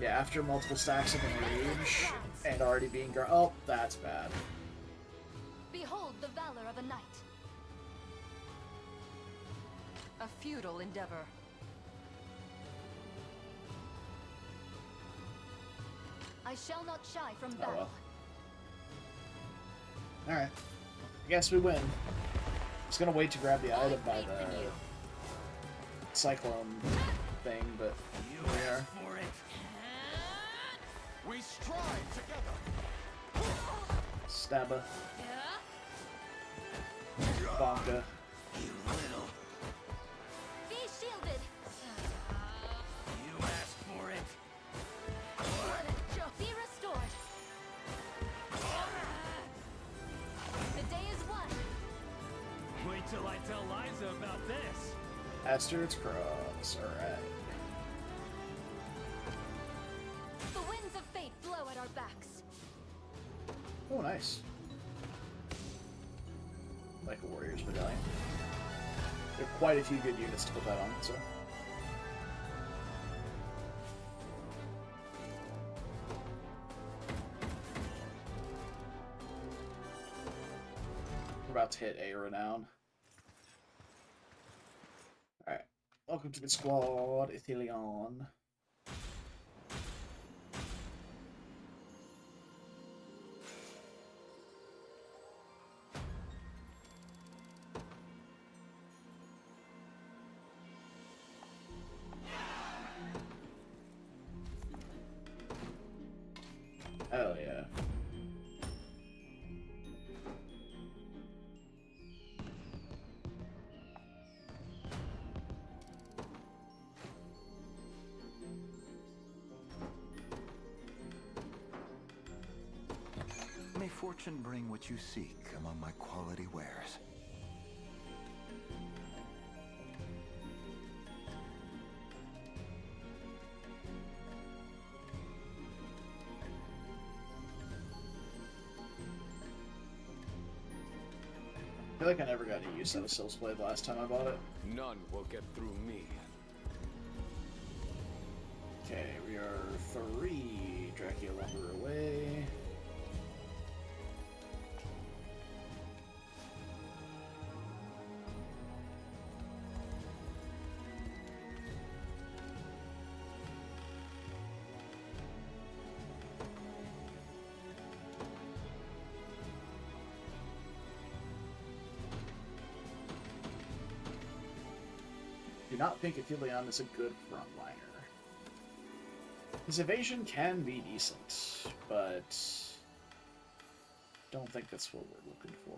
S1: Yeah, after multiple stacks of enrage and already being gar- oh, that's bad.
S6: Behold the valor of a knight.
S5: A futile endeavor.
S6: I shall not shy from
S1: Oh
S6: battle.
S1: well. All right. I guess we win. I was gonna wait to grab the item by the cyclone thing, but
S7: You
S1: here we are.
S7: for it.
S10: We strive together!
S1: Stabba,
S4: Yeah?
S1: Bonka. Aster's Cross. Alright.
S6: The winds of fate blow at our backs.
S1: Oh, nice. Like a Warrior's Medallion. There are quite a few good units to put that on, so. We're about to hit A renown. Alright. Welcome to the squad, Ithilion.
S7: May fortune bring what you seek among my quality wares.
S1: I feel like I never got any use out of Sil's Blade last time I bought it.
S10: None will get through me.
S1: Okay, we are three Dracula lumber away. Not think Ithilion is a good frontliner. His evasion can be decent, but don't think that's what we're looking for.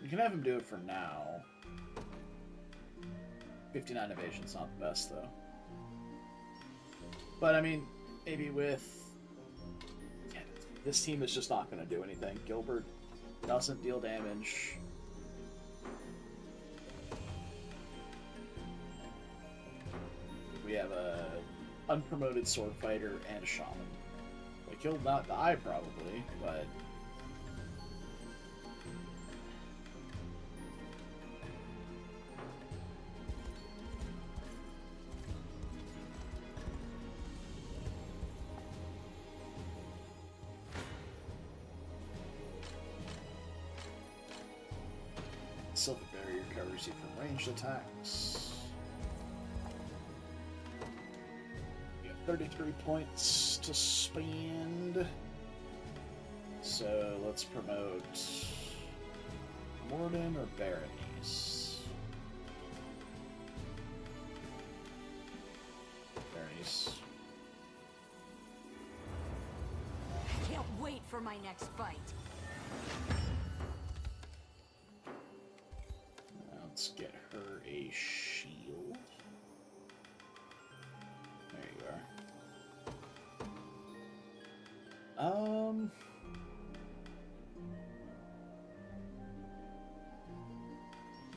S1: We can have him do it for now. 59 evasion's not the best, though. But, I mean, maybe with... This team is just not going to do anything. Gilbert doesn't deal damage. We have a unpromoted sword fighter and a shaman. Like, he'll not die, probably, but... attacks. You have 33 points to spend. So let's promote Mordon or. Berenice.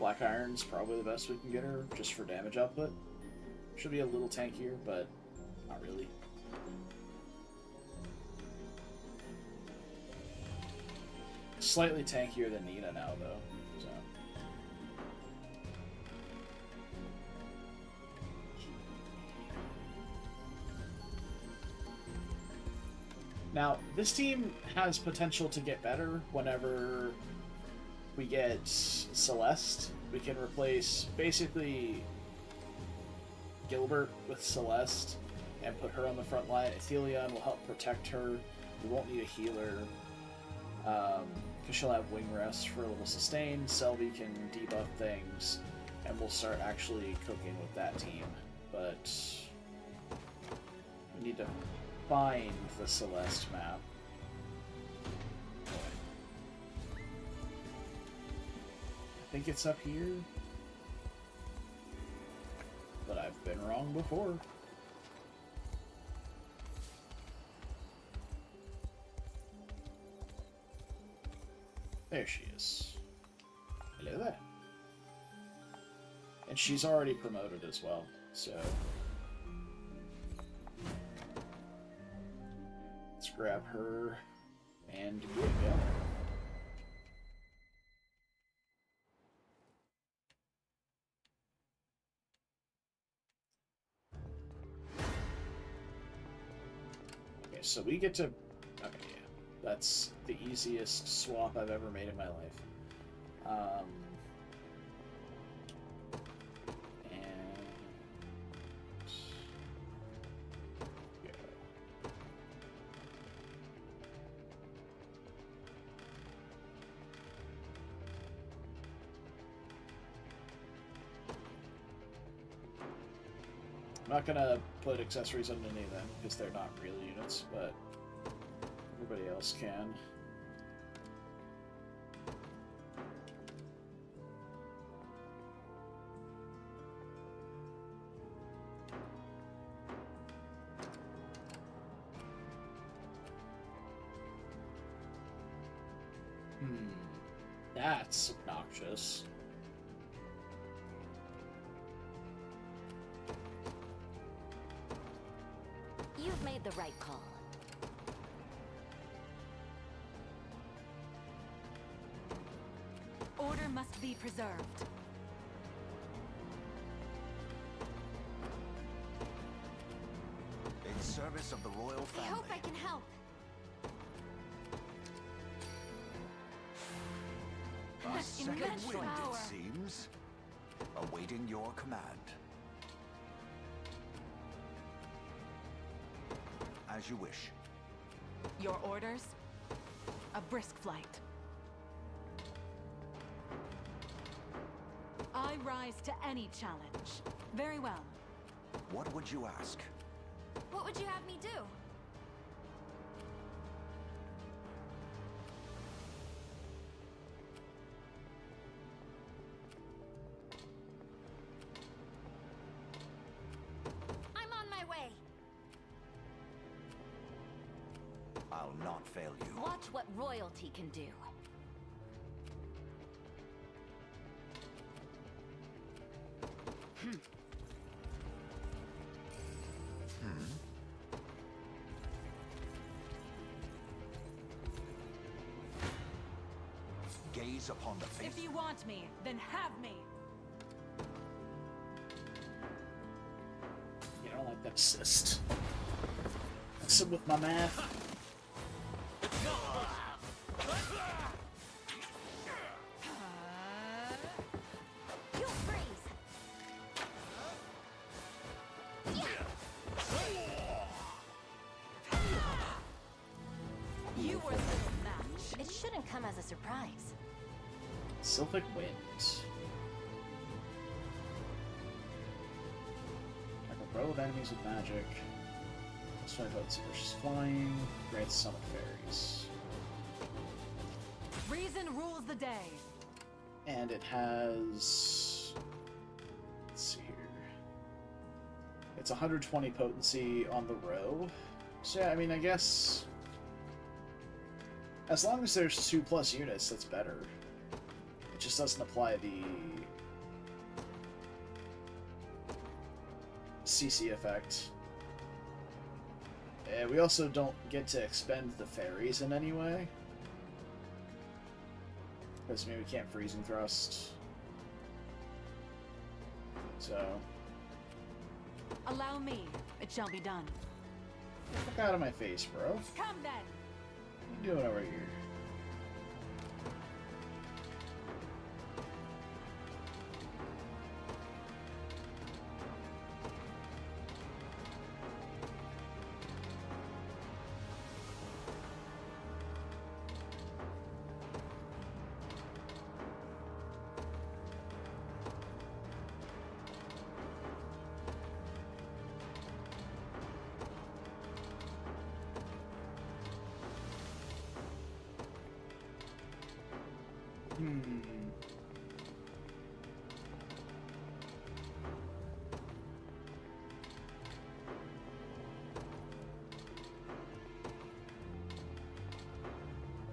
S1: Black Iron's probably the best we can get her, just for damage output. Should be a little tankier, but not really. Slightly tankier than Nina now, though. So. Now, this team has potential to get better whenever we get Celeste. We can replace basically Gilbert with Celeste and put her on the front line. Ithilion will help protect her. We won't need a healer. Um, because she'll have wing rest for a little sustain. Selvie can debuff things, and we'll start actually cooking with that team. But we need to find the Celeste map. Think it's up here. But I've been wrong before. There she is. Hello there. And she's already promoted as well, so... Let's grab her and get going. So we get to... Okay, yeah. That's the easiest swap I've ever made in my life. Um, not gonna put accessories on any of them because they're not real units, but everybody else can.
S6: Right call.
S3: Order must be preserved.
S7: In service of the royal family.
S4: I hope I can help.
S7: A second wind, it seems. Awaiting your command. As you wish.
S3: Your orders? A brisk flight. I rise to any challenge. Very well.
S7: What would you ask?
S6: What would you have me do? Royalty can do. Hmm.
S7: Gaze upon the face.
S3: If you want me, then have me.
S1: You don't like that assist. Messing with my math. Magic. Plus 25 versus flying. Grants summon fairies.
S3: Reason rules the day.
S1: And it has. Let's see here. It's 120 potency on the row. So, yeah, I mean, I guess. As long as there's two plus units, that's better. It just doesn't apply the. CC effect. And we also don't get to expend the fairies in any way. Because maybe we can't freezing thrust. So,
S3: Allow me. It shall be done.
S1: fuck out of my face, bro.
S3: Come then.
S1: What you doing over here?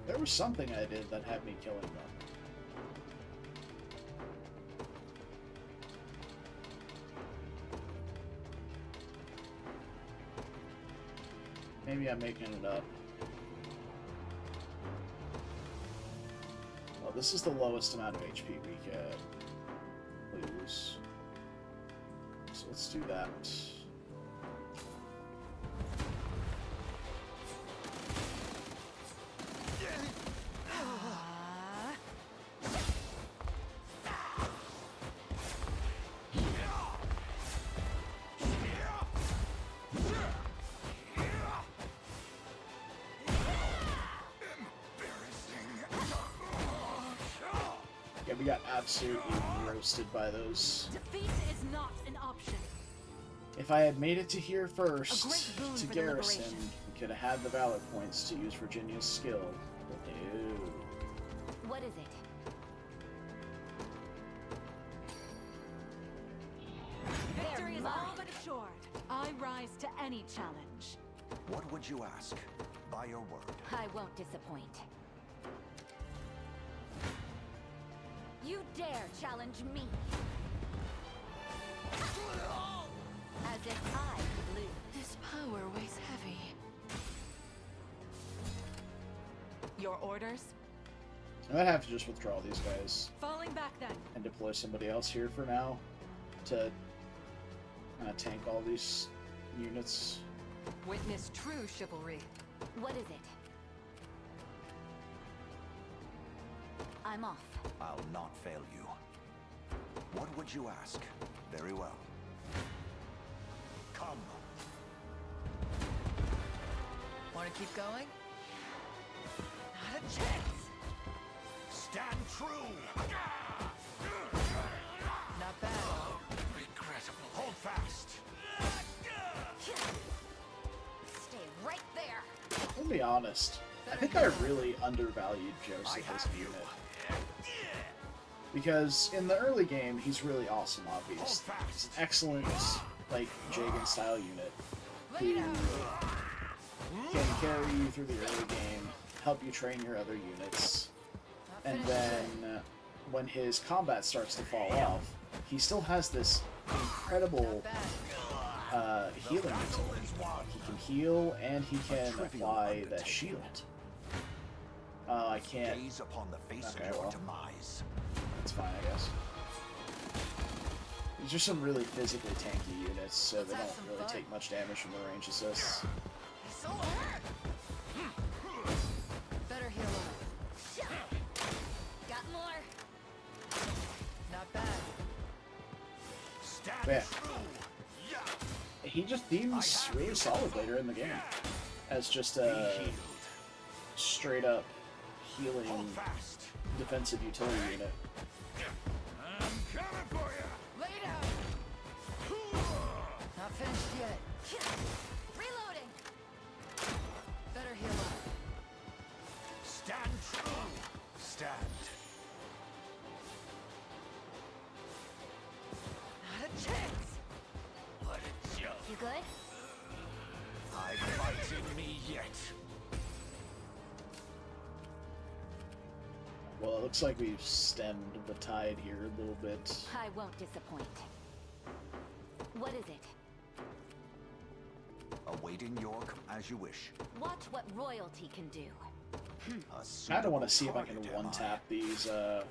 S1: There was something I did that had me killing them. Maybe I'm making it up. This is the lowest amount of HP we can lose. So let's do that. Absolutely roasted by those.
S3: Defeat is not an option.
S1: If I had made it to here first,
S3: A great boon
S1: to Garrison, we could have had the Valor points to use Virginia's skill. Just withdraw these guys
S3: Falling back then.
S1: and deploy somebody else here for now to uh, tank all these units.
S5: Witness true chivalry.
S6: What is it? I'm off.
S7: I'll not fail you. What would you ask? Very well. Come.
S5: Want to keep going?
S7: True!
S5: Not bad.
S7: Hold fast!
S4: Stay right there.
S1: I'll be honest. I think I really undervalued Josef as a unit. Because in the early game, he's really awesome, obviously. He's an excellent, like, Jagen style unit who can carry you through the early game, help you train your other units, and then uh, when his combat starts to fall off, he still has this incredible uh, healing utility. He can heal and he can apply the shield. Uh, I can't.
S7: Gaze upon the face
S1: Okay,
S7: of your
S1: well.
S7: demise.
S1: That's fine, I guess. These are some really physically tanky units, so they don't really take much damage from the range assists. Yeah. He just seems really solid later in the game as just a straight up healing defensive utility unit.
S5: Not finished yet.
S4: Good?
S7: I fight in me yet.
S1: Well, it looks like we've stemmed the tide here a little bit.
S6: I won't disappoint. What is it?
S7: Awaiting your com- as you wish.
S6: Watch what royalty can do.
S7: A
S1: I don't want to see if I can one tap these uh,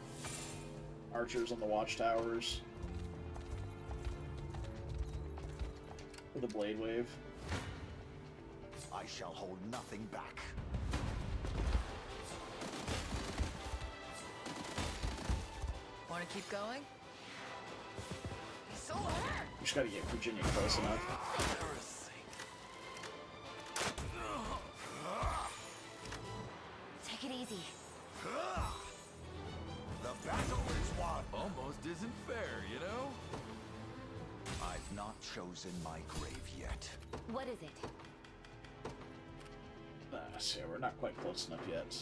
S1: archers on the watchtowers with a blade wave.
S7: I shall hold nothing back.
S5: Want to keep going? He's So hurt.
S1: You just gotta get Virginia close enough.
S7: Chosen my grave yet.
S6: What is it?
S1: Uh, so we're not quite close enough yet.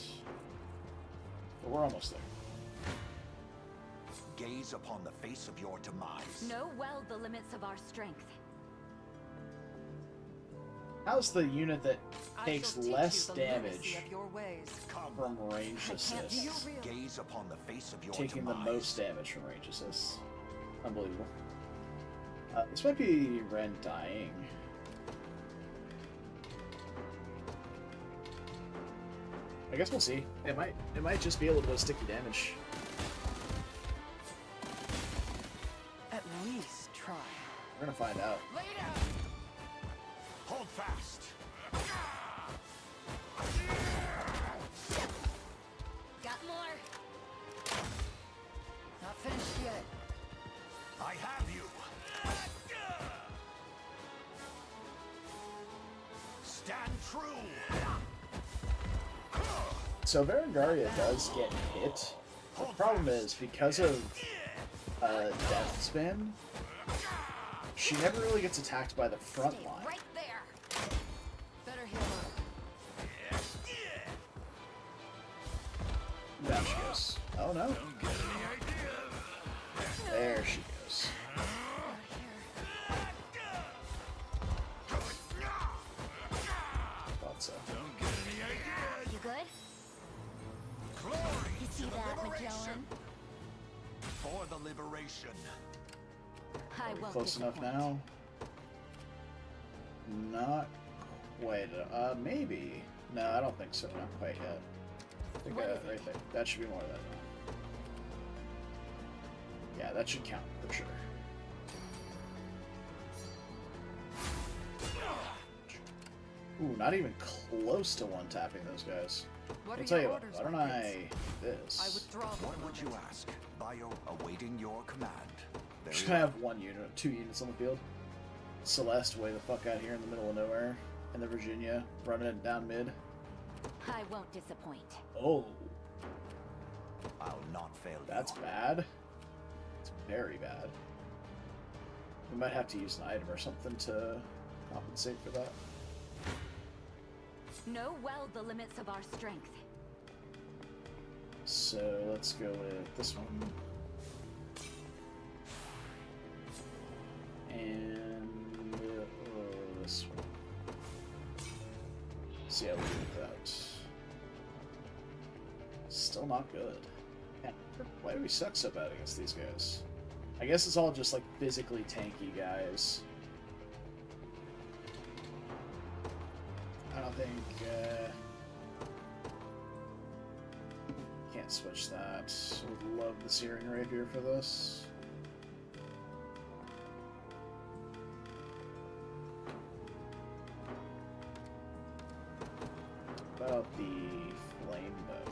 S1: But we're almost there.
S7: Gaze upon the face of your demise.
S6: Know well the limits of our strength.
S1: How's the unit that takes less damage
S5: your ways.
S1: From range
S6: I can't be
S1: assists?
S6: real.
S7: Gaze upon the face of your
S1: Taking the most damage from range assists. Unbelievable. Uh, this might be Ren dying. I guess we'll see. It might it might just be a little bit of sticky damage.
S5: At least try.
S1: We're gonna find out.
S5: Lay down.
S7: Hold fast.
S4: Got more.
S5: Not finished yet.
S7: I have
S1: So Berengaria does get hit. The problem is because of uh, Death Spin, she never really gets attacked by the front line.
S4: right there.
S5: Better heal up.
S1: Down she goes. Oh no. There she goes.
S6: See that. Magellan?
S7: For the liberation.
S6: I won't
S1: Close enough
S6: disappoint.
S1: now. Not quite. Uh, maybe. No, I don't think so. Not quite yet. I think
S6: What
S1: uh,
S6: is it?
S1: right there. That should be more of that. Yeah, that should count for sure. Ooh, not even close to one tapping those guys.
S5: What
S1: I'll tell you
S5: your
S1: what, why don't I this?
S5: I withdraw for
S7: What would you
S5: moment.
S7: ask? Bio awaiting your command. There
S1: Just
S7: you
S1: have one unit, two units on the field. Celeste way the fuck out here in the middle of nowhere, and the Virginia running it down mid.
S6: I won't disappoint.
S1: Oh,
S7: I'll not fail you.
S1: that's bad. It's very bad. We might have to use an item or something to compensate for that.
S6: Know well the limits of our strength.
S1: So let's go with this one. And uh, this one. See how we do that. Still not good. Why do we suck so bad against these guys? I guess it's all just like physically tanky guys. I don't think. Uh, can't switch that. Would love the Searing Rapier for this. About the flame bow.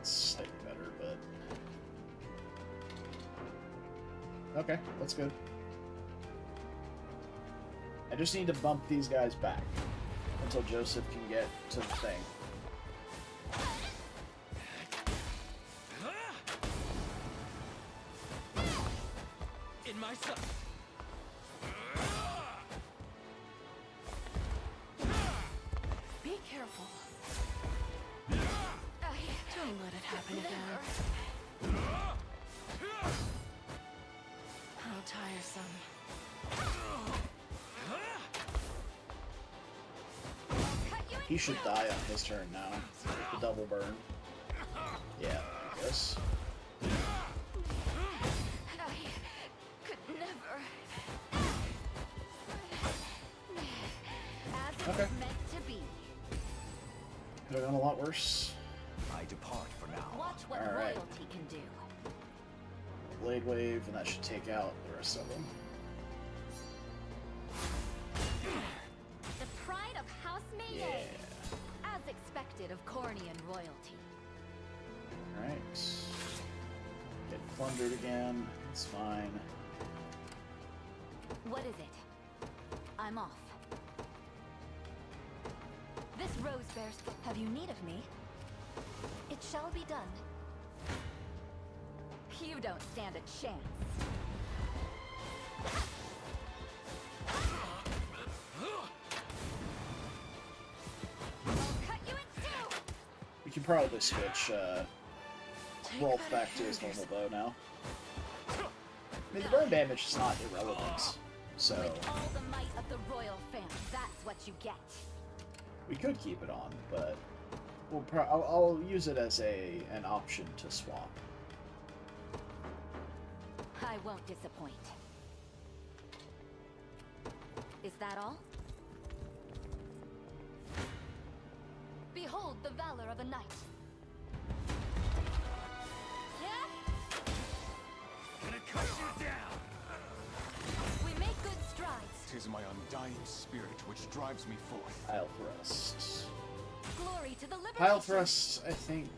S1: It's slightly better, but okay, that's good. I just need to bump these guys back until Josef can get to the thing.
S2: In my sight.
S4: You
S1: He should die on his turn now. The double burn. Yeah, I guess.
S4: I could never.
S6: As it
S1: Okay.
S6: meant to be.
S1: Could have gone a lot worse.
S7: I depart for now.
S6: Watch what
S1: All right.
S6: royalty can do.
S1: Blade Wave, and that should take out the rest of them.
S6: Royalty.
S1: Alright. Get plundered again. It's fine.
S6: What is it? I'm off. This rose bears. Have you need of me? It shall be done. You don't stand a chance.
S1: Can probably switch uh, Rolf back to his normal bow now. I mean, the burn damage is not irrelevant, so
S6: With all the might of the royal fam, that's what you get.
S1: we could keep it on, but we'll I'll, I'll use it as a an option to swap.
S6: I won't disappoint. Is that all?
S4: Behold the valor of a knight.
S2: Gonna cut you down.
S4: We make good strides.
S10: Tis my undying spirit which drives me forth.
S1: Pile thrust.
S4: Glory to the liberation.
S1: Pile thrust, I think,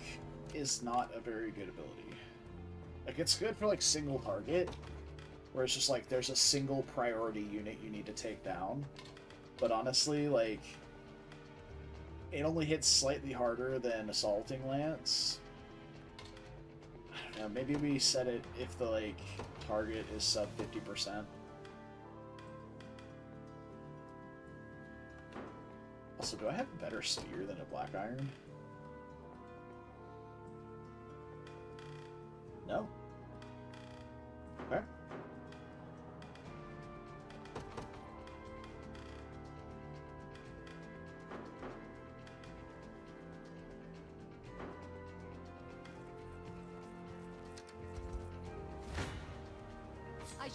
S1: is not a very good ability. Like it's good for like single target, where it's just like there's a single priority unit you need to take down. But honestly, like it only hits slightly harder than assaulting lance. I don't know. Maybe we set it if the like target is sub fifty percent. Also, do I have a better spear than a black iron? No. Okay.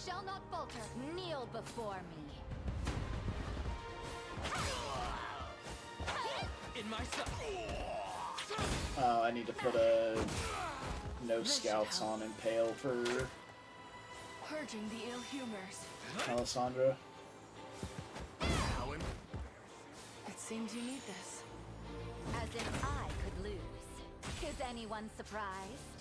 S4: Shall not falter.
S6: Kneel before me.
S2: In my sight.
S1: Uh, I need to put a no scouts on Impale for
S5: Purging the ill humors.
S1: Alessandra.
S5: It seems you need this.
S6: As if I could lose. Is anyone surprised?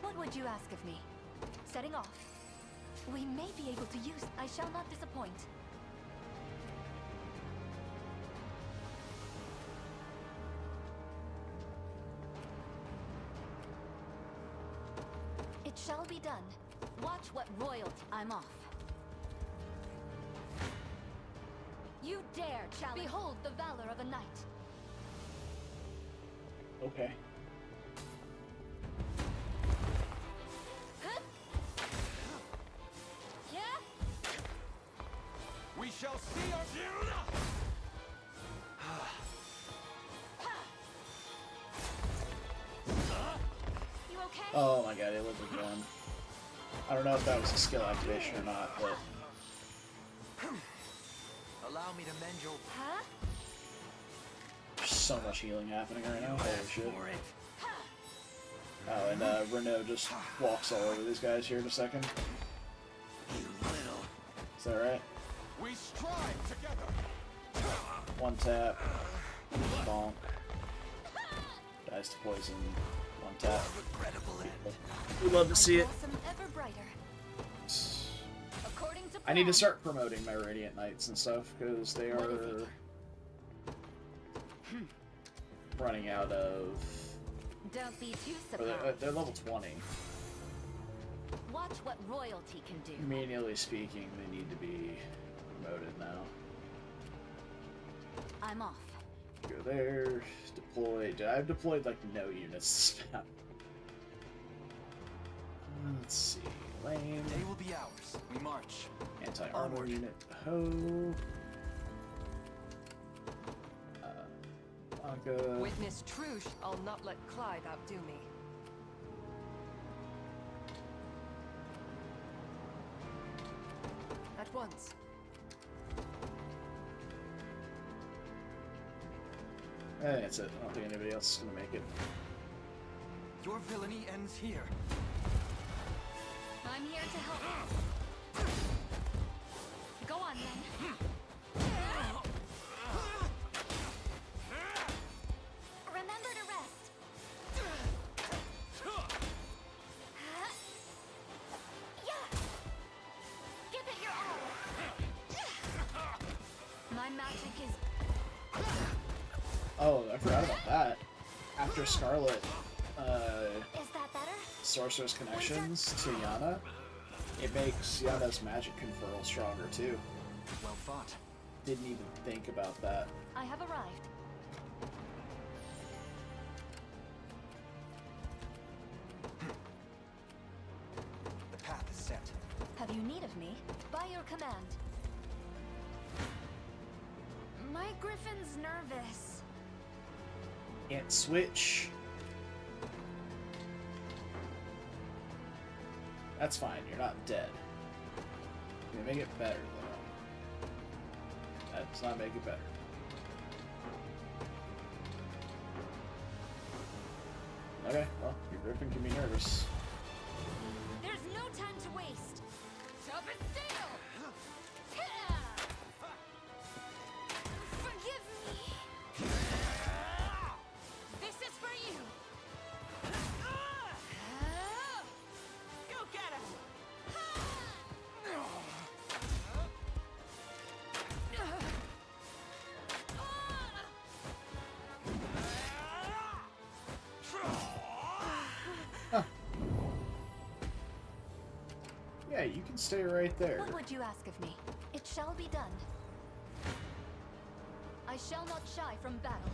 S1: What
S6: would you ask of me? Setting off. We may be able to use... I shall not disappoint. I'm off. You dare challenge... Behold the valor of a knight.
S1: Okay.
S6: Yeah?
S7: We shall see our...
S6: You okay?
S1: Oh my god, it was again. I don't know if that was a skill activation or not, but
S11: Allow me to mend your
S6: Huh?
S1: there's so much healing happening right now. Holy shit. Oh, and uh, Renault just walks all over these guys here in a second. Is that right?
S7: We strive together.
S1: One tap. Bonk. Dies to poison. One tap.
S11: Regrettable end.
S1: We love to see it.
S6: Blossom ever brighter. According to
S1: I need to start promoting my Radiant Knights and stuff because they are running out of.
S6: Don't be too
S1: Or they're, uh, they're level 20.
S6: Watch what royalty can do.
S1: Manually speaking, they need to be promoted now.
S6: I'm off.
S1: Go there. Deploy. I've deployed like no units this map. Let's see. Lane.
S11: They will be ours. We march.
S1: Anti-armor
S11: Onward.
S1: unit. Ho. Uh, Aga.
S5: Witness Trush, I'll not let Clive outdo me. At once.
S1: Eh, that's it. I don't think anybody else is gonna make it.
S11: Your villainy ends here.
S6: I'm here to help. Go on then.
S1: Scarlett, uh,
S6: Is?
S1: Sorcerer's Connections to Yahna, it makes Yahna's magic conferral stronger too.
S11: Well fought.
S1: Didn't even think about that.
S6: I have arrived.
S11: The path is set.
S6: Have you need of me? By your command. My griffin's nervous.
S1: Can't switch. That's fine, you're not dead. You make it better, though. That does not make it better. Okay, well, your griffin can be nervous.
S6: There's no time to waste.
S4: Stop it still!
S1: Stay right there.
S6: What would you ask of me? It shall be done. I shall not shy from battle.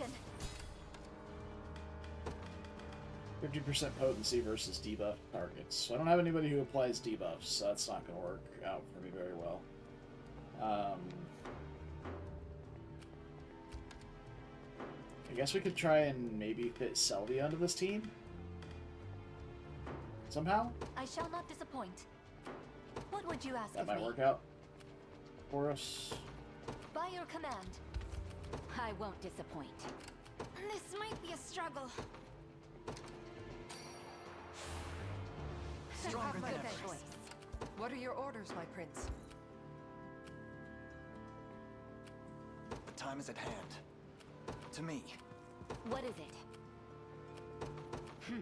S6: Liberation.
S1: 50% potency versus debuff targets. So I don't have anybody who applies debuffs, so that's not going to work out for me very well. Um, I guess we could try and maybe fit Selvie onto this team. somehow.
S6: I shall not disappoint. What would you ask
S1: That
S6: of
S1: might
S6: me?
S1: work out for us.
S6: By your command. I won't disappoint.
S4: This might be a struggle.
S5: Stronger than
S6: good
S5: ever.
S6: voice.
S5: What are your orders, my prince?
S11: The time is at hand. To me.
S6: What is it? Hmm.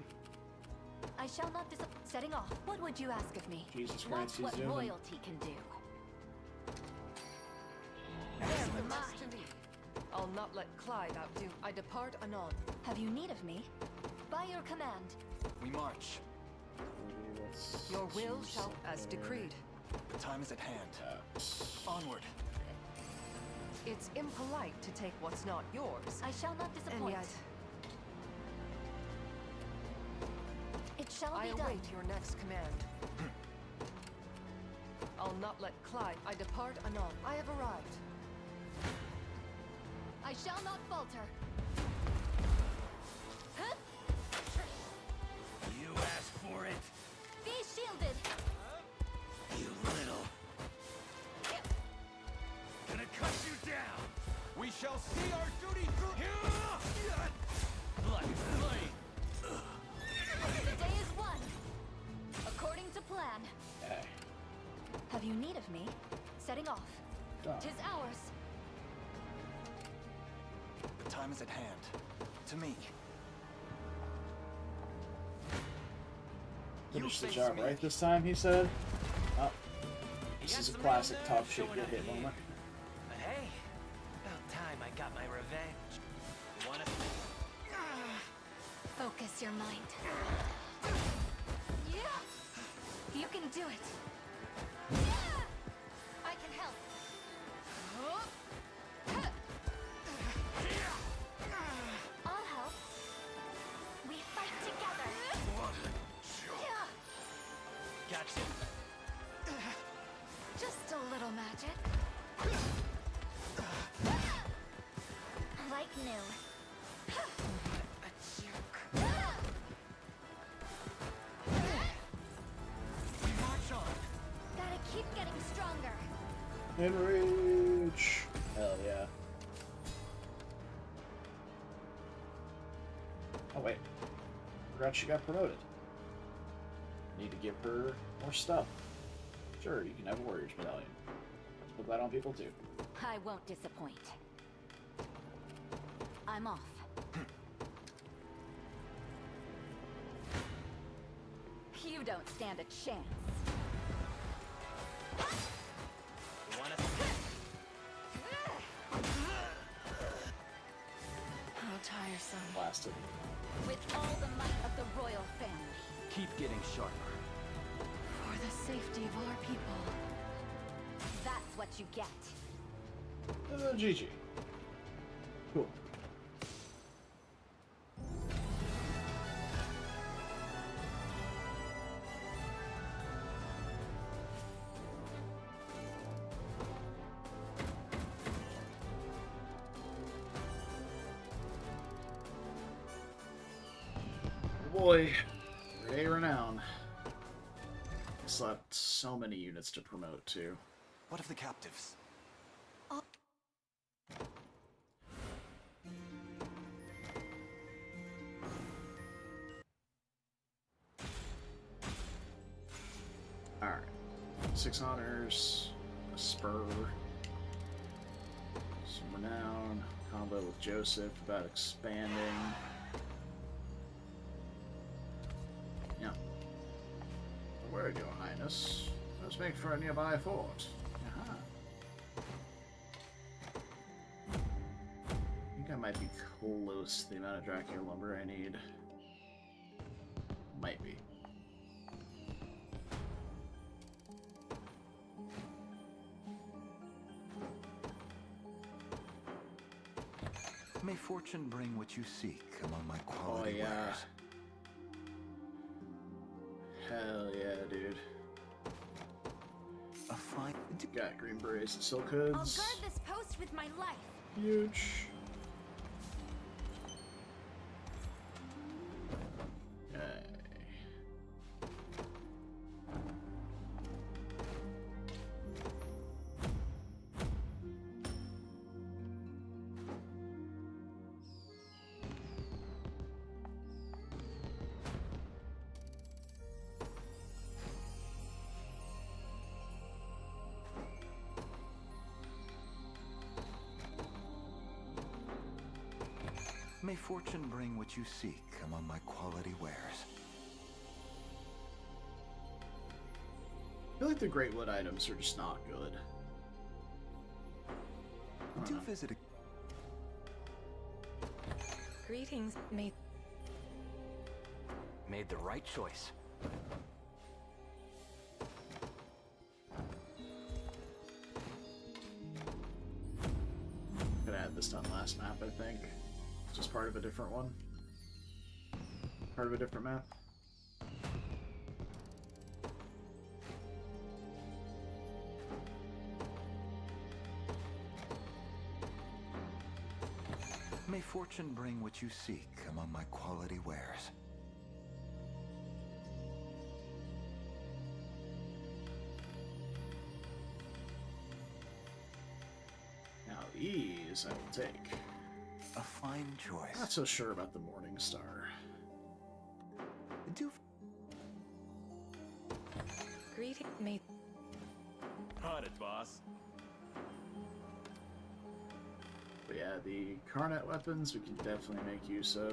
S6: I shall not disappoint. Setting off. What would you ask of me?
S1: Jesus Christ,
S6: Watch what
S1: zooming.
S6: royalty can do.
S5: I'll not let Clive outdo. I depart anon.
S6: Have you need of me? By your command.
S11: We march.
S5: Your will shall, as decreed.
S11: The time is at hand. Onward.
S5: It's impolite to take what's not yours.
S6: I shall not disappoint.
S5: And
S6: disappoint.
S5: yet,
S6: it shall
S5: I
S6: be done.
S5: I await your next command. Hmm. I'll not let Clive. I depart anon. I have arrived.
S6: I shall not falter.
S11: Time is at hand. To me.
S1: Finish the job
S11: me.
S1: right this time, he said. Oh, this
S2: got
S1: is a classic
S2: real
S1: top
S2: nerve
S1: shit get hit
S2: here.
S1: moment.
S2: But hey, about time I got my revenge. You wanna?
S6: Focus your mind. Yeah! You can do it.
S1: Enrage! Hell yeah. Oh wait. Forgot she got promoted. Need to give her more stuff. Sure, you can have a warrior's medallion. Put that on people too.
S6: I won't disappoint. I'm off. Hmm. You don't stand a chance. The
S8: safety of our people.
S6: That's what you get.
S1: Uh, GG. Cool. Boy, so many units to promote too.
S11: What of the captives? Oh.
S1: Alright. Six honors, a spur, some renown, combo with Josef about expanding. Yeah. Where are your highness? Let's make for a nearby fort. Aha. I think I might be close to the amount of Dracula lumber I need. Might be.
S7: May fortune bring what you seek among my
S1: Oh
S7: quality
S1: yeah.
S7: wares.
S1: Hell yeah, dude. Got green berets and silk
S6: I'll
S1: hoods.
S6: guard this post with my life.
S1: Huge.
S11: What you seek among my quality wares.
S1: I feel like the Great Wood items are just not good. I don't know.
S11: visit a
S8: Greetings, may
S2: Made the right choice.
S1: Could have had this done last map, I think. It's just part of a different one. Part of a different map.
S11: May fortune bring what you seek among my quality wares.
S1: Now these I will take.
S11: A fine choice.
S1: Not so sure about the Morning Star.
S8: Greeting may
S2: On it, boss.
S1: But yeah, the Carnet weapons we can definitely make use of.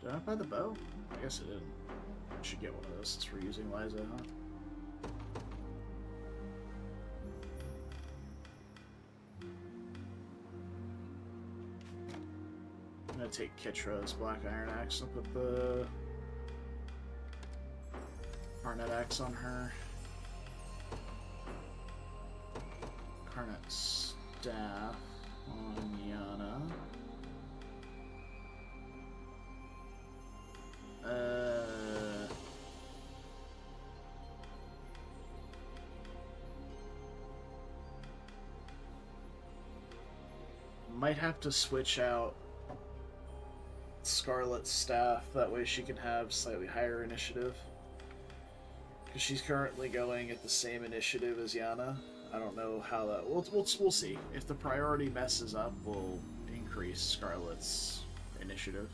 S1: Did I buy the bow? I guess I didn't. I should get one of those since we're using Liza, huh? Take Kitra's Black Iron Axe and put the Carnet Axe on her. Carnet Staff on Yahna. Uh, might have to switch out Scarlett's staff. That way she can have slightly higher initiative. Because she's currently going at the same initiative as Yahna. I don't know how that. We'll, we'll, we'll see. If the priority messes up, we'll increase Scarlett's initiative.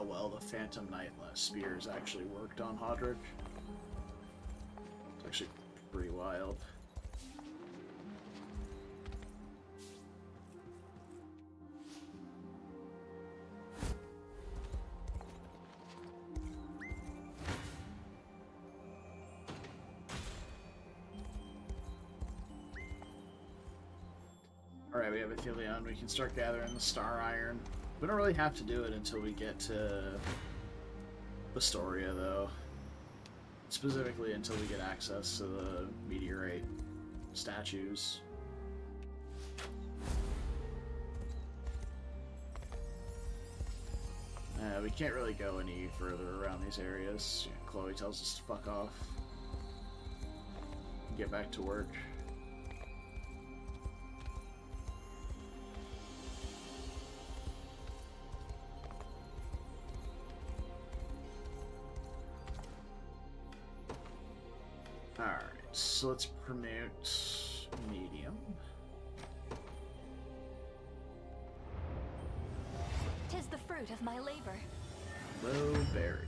S1: How well the Phantom Knight uh, spears actually worked on Hodrick. It's actually pretty wild. Alright, we have Ithilion. We can start gathering the Star Iron. We don't really have to do it until we get to Bastoria, though. Specifically until we get access to the meteorite statues. Uh, we can't really go any further around these areas. Chloe tells us to fuck off. Get back to work. So let's promote medium.
S6: Tis the fruit of my labor.
S1: Low barrier.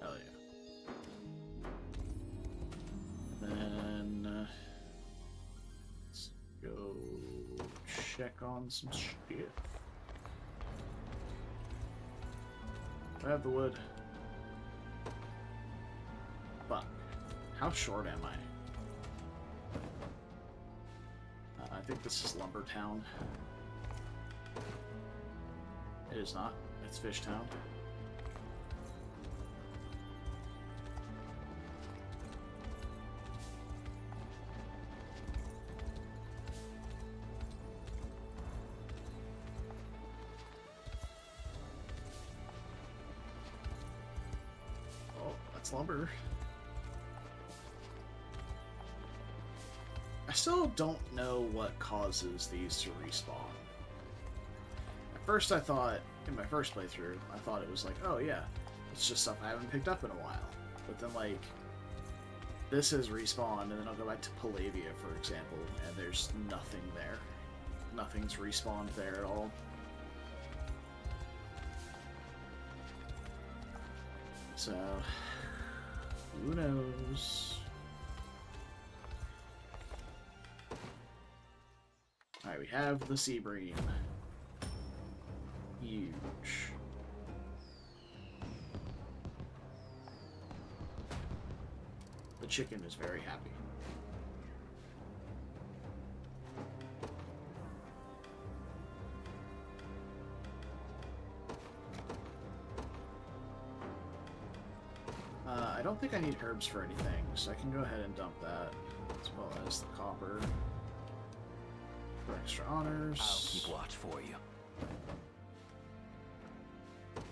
S1: Hell yeah. Then uh, let's go check on some shit. I have the wood. Fuck. How short am I? Think this is Lumber Town. It is not. It's Fish what causes these to respawn. At first I thought, in my first playthrough, I thought it was like, oh yeah, it's just stuff I haven't picked up in a while. But then like, this has respawned, and then I'll go back to Palevia, for example, and there's nothing there. Nothing's respawned there at all. So, who knows? Alright, we have the Seabream. Huge. The chicken is very happy. Uh, I don't think I need herbs for anything, so I can go ahead and dump that, as well as the copper. Extra honors.
S7: I'll keep watch for you.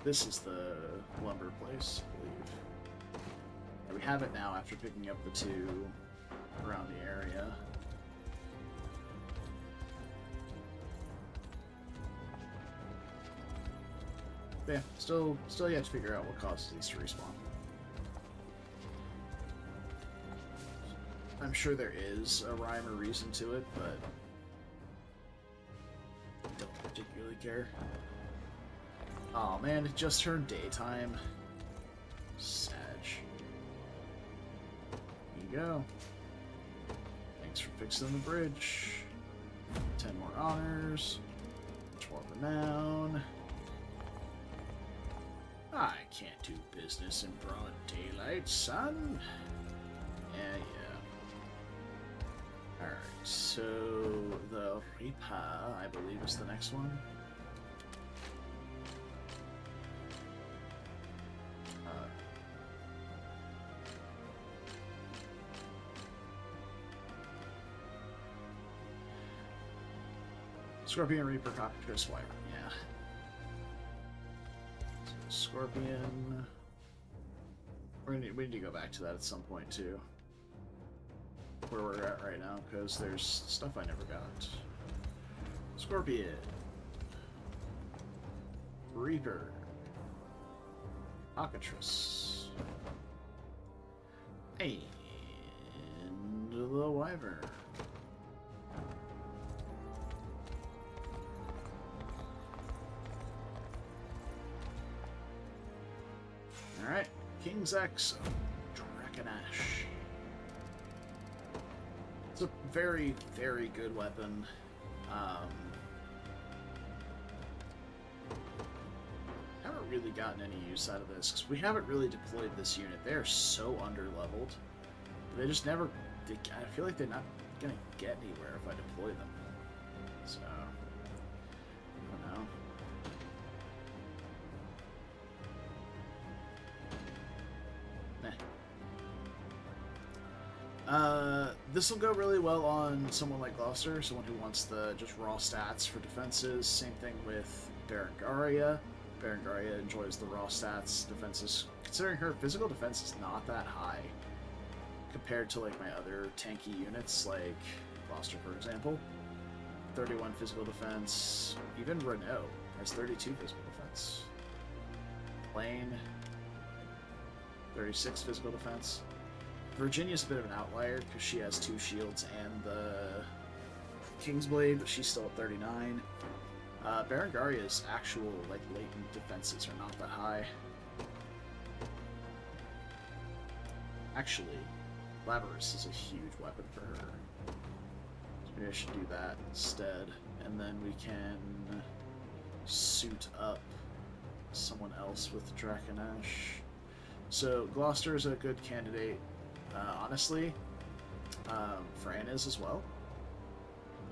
S1: This is the lumber place, I believe. And we have it now after picking up the two around the area. But yeah, still, still yet to figure out what causes these to respawn. I'm sure there is a rhyme or reason to it, but care. Oh man, it just turned daytime. Sag. Here you go. Thanks for fixing the bridge. Ten more honors. More renown. I can't do business in broad daylight, son. Yeah, yeah. Alright, so the Ripa, I believe, is the next one. Scorpion Reaper Cockatrice Wyvern, yeah. So Scorpion. We're gonna, we need to go back to that at some point too. Where we're at right now, because there's stuff I never got. Scorpion. Reaper. Cockatrice. And the Wyvern. Alright, King's X Draconash. It's a very, very good weapon. Um, haven't really gotten any use out of this because we haven't really deployed this unit. They are so under-leveled. They just never. I feel like they're not gonna get anywhere if I deploy them. So, Uh, this will go really well on someone like Gloucester, someone who wants the just raw stats for defenses. Same thing with Berengaria. Berengaria enjoys the raw stats defenses, considering her physical defense is not that high compared to like my other tanky units, like Gloucester, for example. 31 physical defense. Even Renault has 32 physical defense. Lane, 36 physical defense. Virginia's a bit of an outlier because she has two shields and the Kingsblade, but she's still at 39. Uh, Berengaria's actual like latent defenses are not that high. Actually, Labrys is a huge weapon for her. So maybe I should do that instead, and then we can suit up someone else with Draconash. So Gloucester is a good candidate uh, honestly, um, Fran is as well.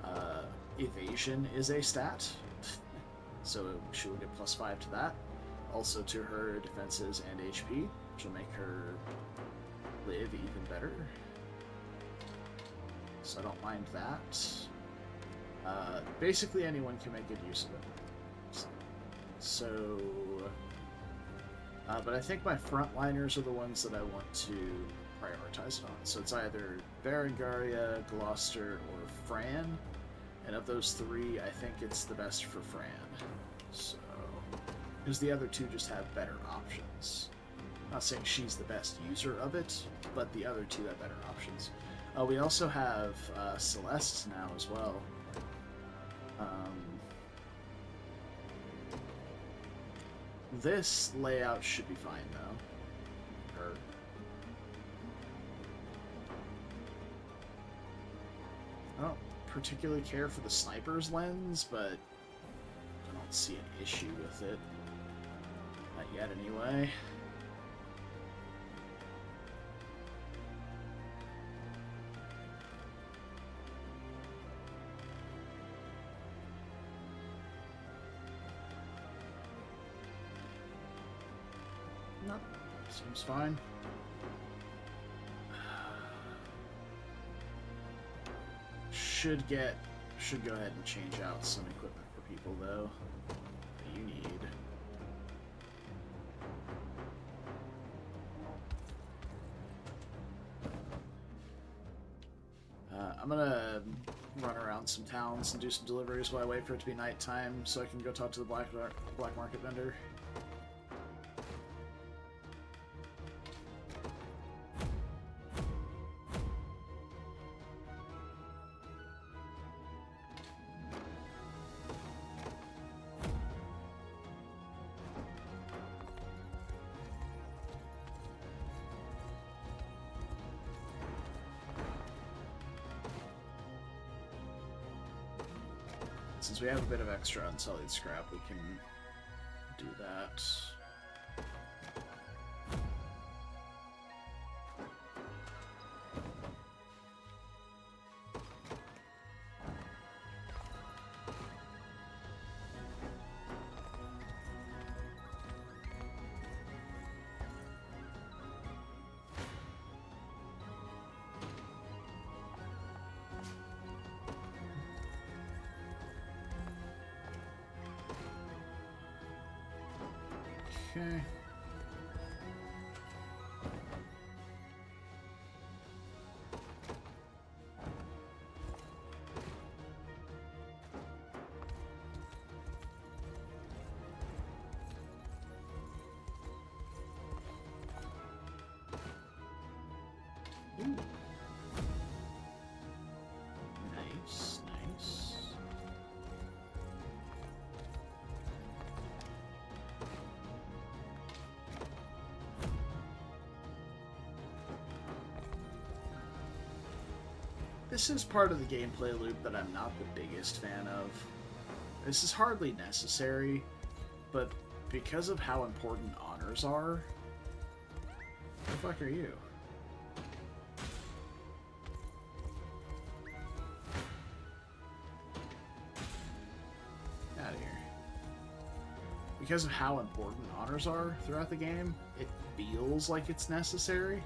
S1: Uh, evasion is a stat, so she will get plus 5 to that. Also to her defenses and HP, which will make her live even better. So I don't mind that. Uh, basically anyone can make good use of it. So... Uh, but I think my frontliners are the ones that I want to prioritize on. So it's either Berengaria, Gloucester, or Fran. And of those three, I think it's the best for Fran. So, because the other two just have better options. I'm Not saying she's the best user of it, but the other two have better options. Uh, we also have uh, Celeste now as well. Um, this layout should be fine though. I don't particularly care for the sniper's lens, but I don't see an issue with it. Not yet, anyway. Seems fine. Should get should go ahead and change out some equipment for people though. That you need. Uh, I'm gonna run around some towns and do some deliveries while I wait for it to be nighttime so I can go talk to the black black market vendor. Since we have a bit of extra unsullied scrap, we can do that. This is part of the gameplay loop that I'm not the biggest fan of. This is hardly necessary, but because of how important honors are, Who the fuck are you? Out of here. Because of how important honors are throughout the game, it feels like it's necessary.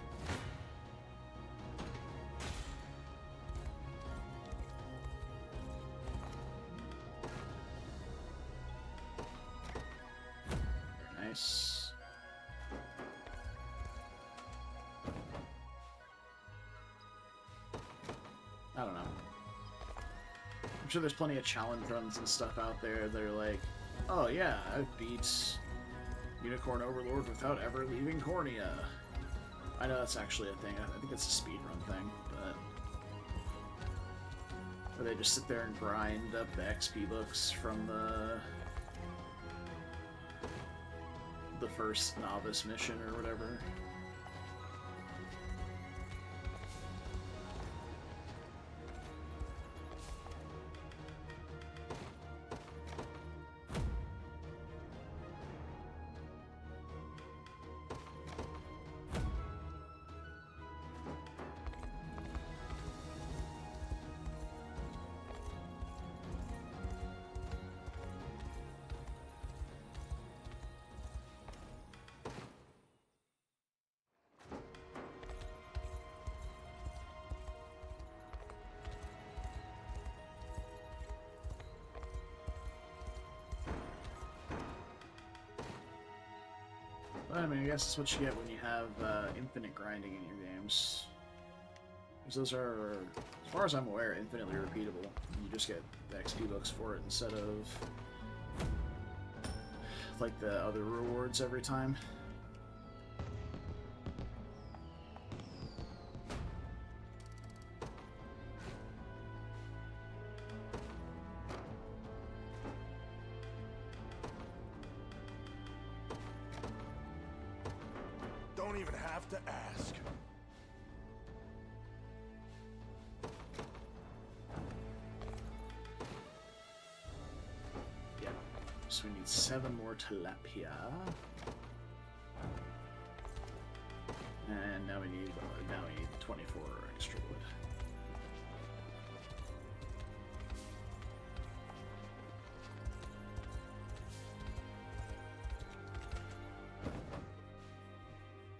S1: Sure there's plenty of challenge runs and stuff out there that are like, oh yeah, I beat Unicorn Overlord without ever leaving Cornia. I know that's actually a thing. I think it's a speedrun thing, but where they just sit there and grind up the XP books from the the first novice mission or whatever. Guess that's what you get when you have uh, infinite grinding in your games. Because those are, as far as I'm aware, infinitely repeatable. You just get the XP books for it instead of like the other rewards every time. More tilapia. And now we need uh, now we need 24 extra wood.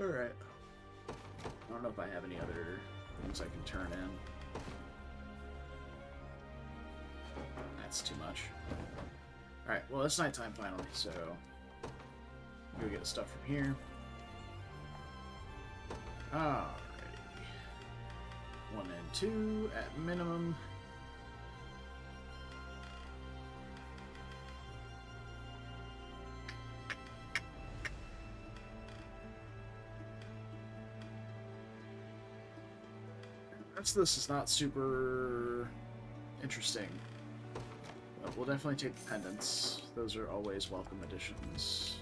S1: Alright. I don't know if I have any other things I can turn in. That's too much. Alright, well it's nighttime finally, so go get stuff from here. Alrighty. One and two at minimum. Of this is not super interesting. But we'll definitely take the pendants. Those are always welcome additions.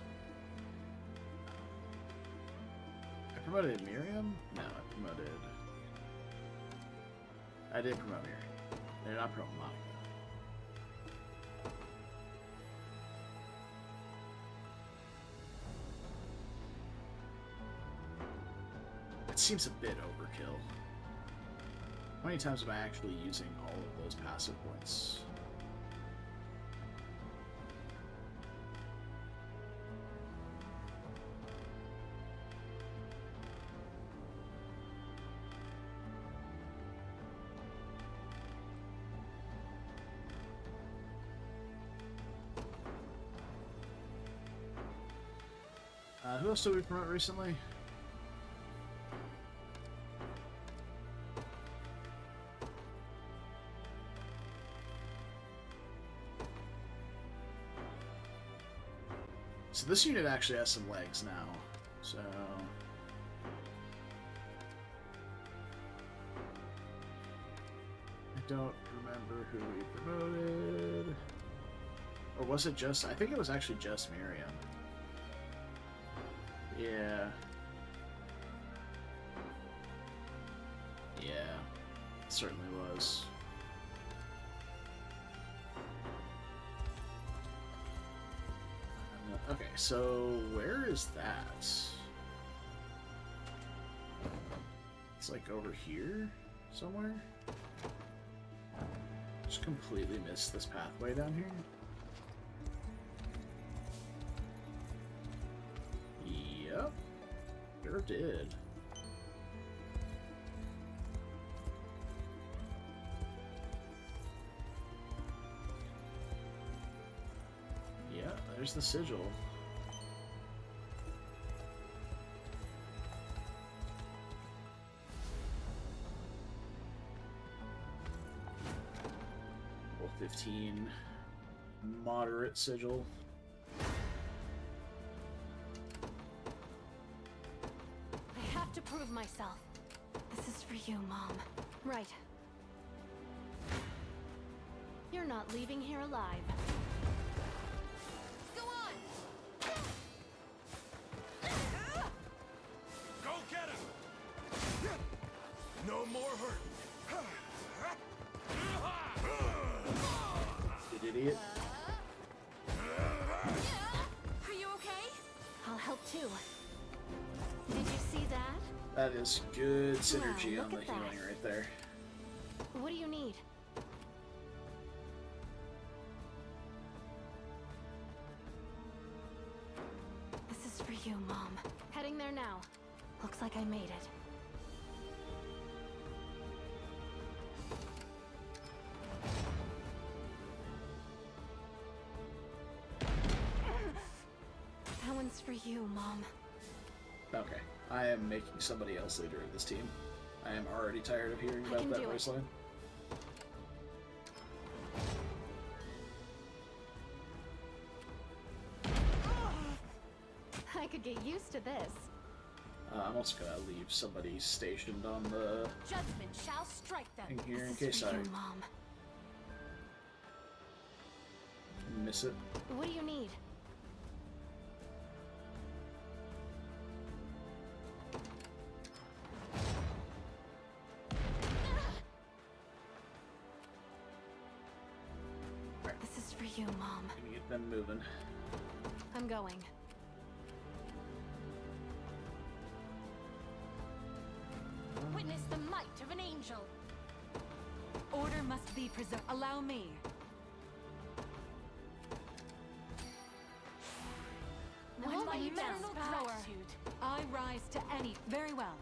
S1: Promoted Miriam? No, I promoted... I did promote Miriam. Did not promote Monica. It seems a bit overkill. How many times am I actually using all of those passive points? Else did we promote recently? So this unit actually has some legs now. So I don't remember who we promoted. Or was it just I think it was actually just Miriam. So where is that? It's like over here somewhere? Just completely missed this pathway down here. Yep. Sure did. Yeah, there's the sigil. Sigil.
S6: I have to prove myself. This is for you, Mom. Right. You're not leaving here alive. That?
S1: Is good synergy
S6: Wow,
S1: on the
S6: at that.
S1: healing right there. Somebody else leader of this team. I am already tired of hearing about that
S4: do
S1: voice line.
S4: I could get used to this.
S1: Uh, I'm also gonna leave somebody stationed on the
S6: Judgment shall strike them.
S1: thing here in case I
S4: Mom.
S1: miss it.
S4: What do you need? Going.
S6: Witness the might of an angel.
S3: Order must be preserved. Allow me. What
S6: my eternal
S3: power.
S6: gratitude.
S3: I rise to any. Very well.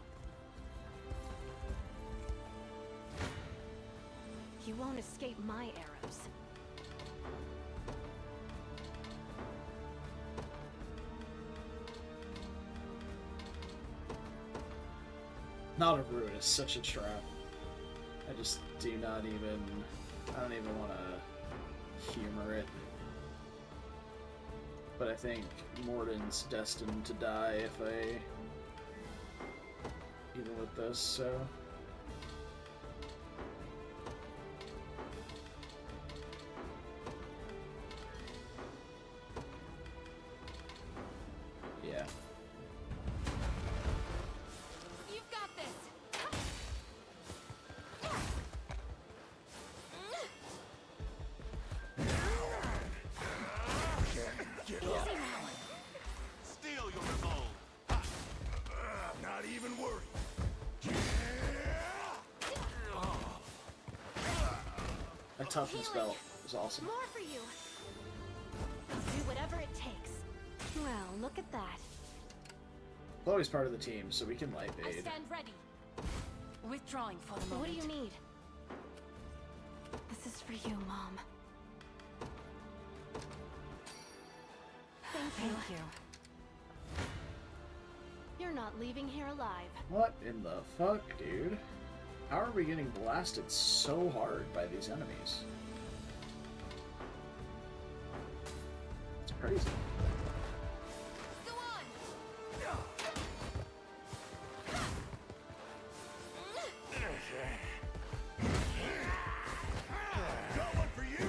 S4: You won't escape my arrows.
S1: Not a ruin is such a trap. I just do not even. I don't even want to humor it. But I think Mordon's destined to die if I. Even with this, so. A toughness belt is awesome.
S4: More for you. I'll do whatever it takes. Well, look at that.
S1: Chloe's part of the team, so we can life
S6: I stand ready.
S3: Withdrawing for the moment.
S4: What do you need? This is for you, Mom. Thank you.
S3: Thank you.
S4: You're not leaving here alive.
S1: What in the fuck, dude? How are we getting blasted so hard by these enemies? It's crazy.
S6: Go on.
S10: Got one for you.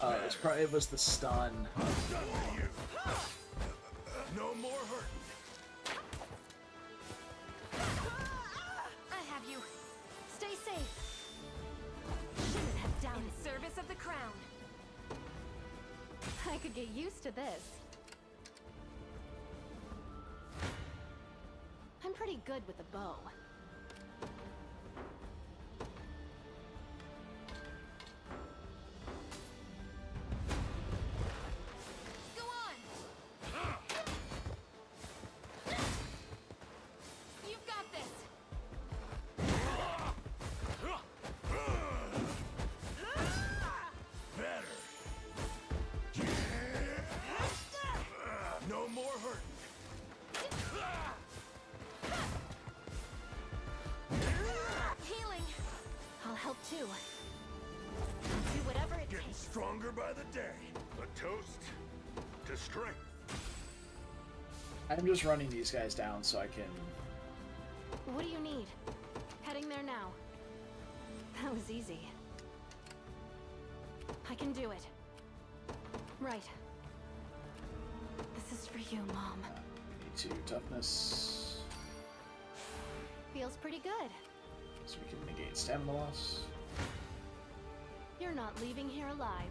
S1: Uh, it's probably it was the stun.
S4: Could get used to this. I'm pretty good with a bow.
S10: By the day. A toast to strength.
S1: I'm just running these guys down so I can.
S4: What do you need? Heading there now. That was easy. I can do it. Right. This is for you, Mom.
S1: Need to toughness,
S4: Feels pretty good.
S1: so we can negate stamina loss.
S4: You're not leaving here alive.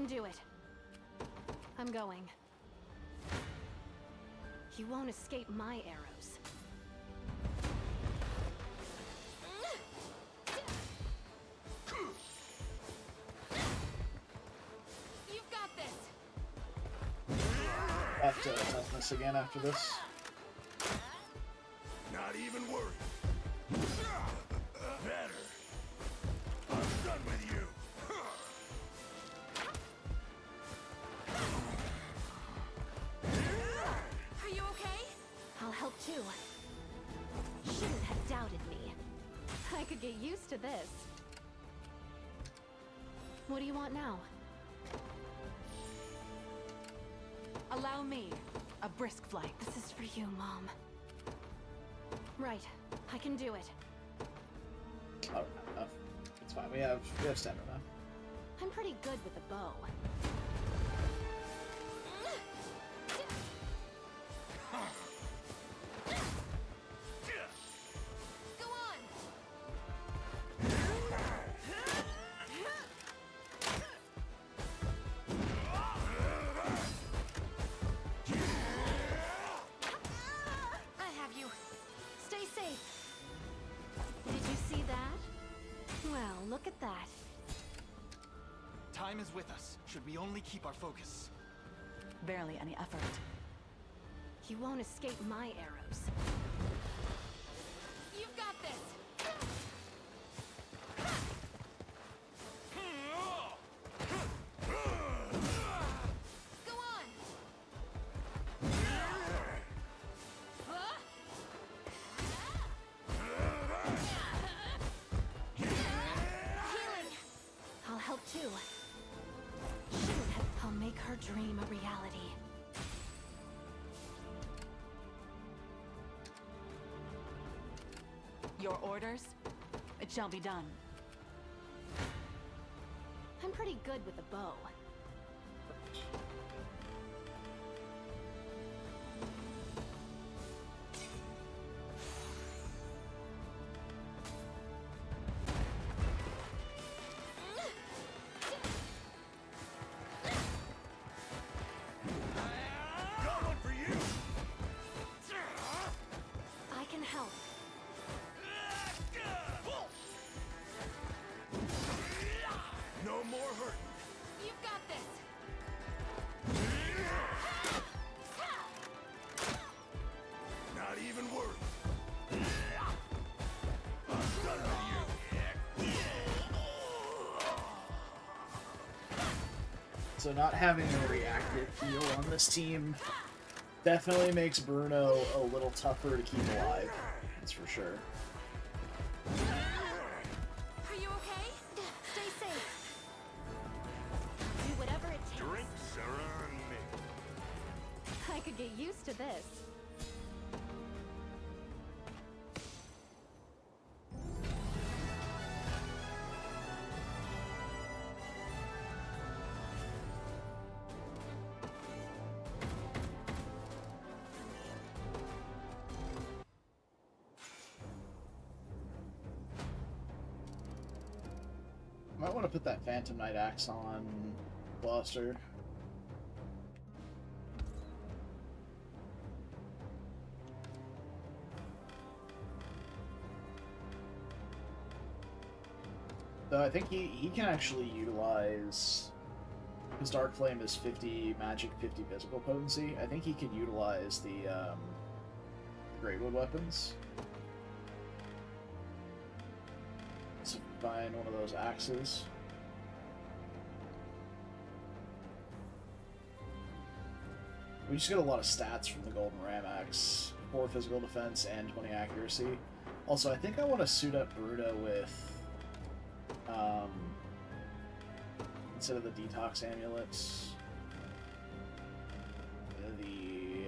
S4: can do it. I'm going. You won't escape my arrows.
S1: You've this. To the toughness again after this.
S4: What do you want now?
S3: Allow me a brisk flight.
S4: This is for you, Mom. Right. I can do it.
S1: Oh, enough. It's fine. We have we have stamina.
S4: I'm pretty good with a bow. At that.
S7: Time is with us. Should we only keep our focus?
S3: Barely any effort.
S4: You won't escape my arrows. Dream a reality.
S3: Your orders? It shall be done.
S4: I'm pretty good with a bow.
S1: So not having a reactive heal on this team definitely makes Bruno a little tougher to keep alive. That's for sure.
S4: To
S1: put that Phantom Knight Axe on Buster. Though I think he, he can actually utilize his Dark Flame is 50 magic, 50 physical potency. I think he can utilize the um, Greatwood weapons. So find one of those axes. We just get a lot of stats from the Golden Ram Axe. 4 physical defense and 20 accuracy. Also, I think I want to suit up Bruno with... Um, instead of the Detox Amulets, the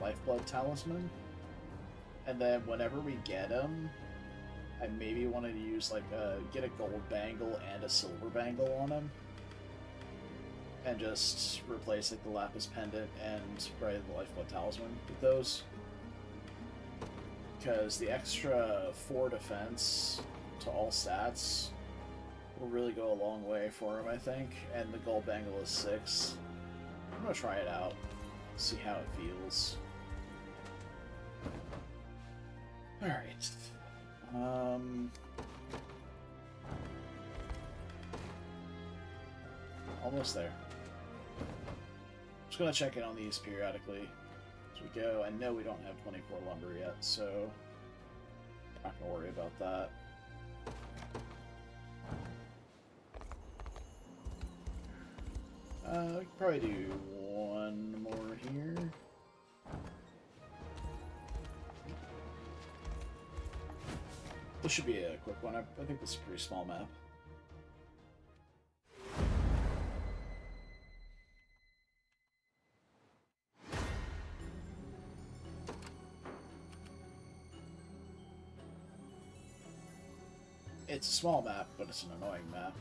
S1: Lifeblood Talisman. And then whenever we get them, I maybe wanted to use like a get a gold bangle and a silver bangle on him, and just replace like the lapis pendant and probably the lifeblood talisman with those. Because the extra four defense to all stats will really go a long way for him, I think. And the gold bangle is six. I'm gonna try it out, see how it feels. All right. Um. Almost there. Just gonna check in on these periodically as we go. I know we don't have 24 lumber yet, so not gonna worry about that. Uh, we probably do one more here. This should be a quick one. I, I think this is a pretty small map. It's a small map, but it's an annoying map.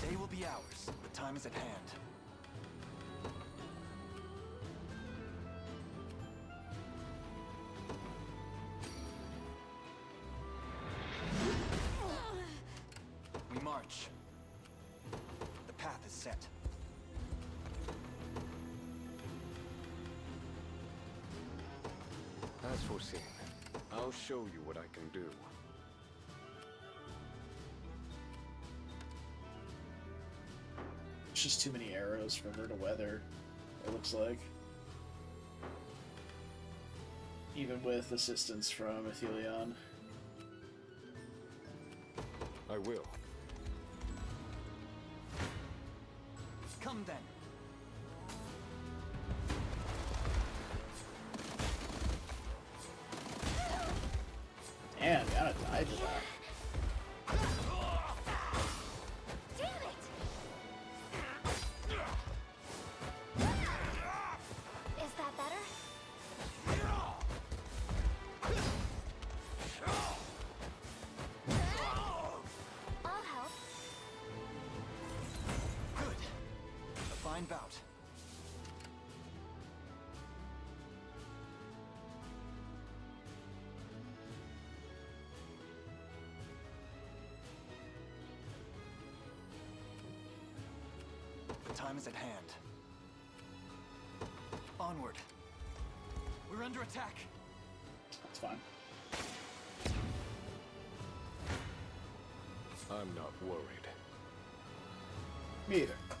S7: The day will be ours. The time is at hand.
S10: As I'll show you what I can do.
S1: It's just too many arrows for her to weather, it looks like. Even with assistance from Ithilion.
S10: I will.
S7: Come then. Fine bout. The time is at hand. Onward. We're under attack.
S1: That's fine.
S10: I'm not worried.
S1: Me either.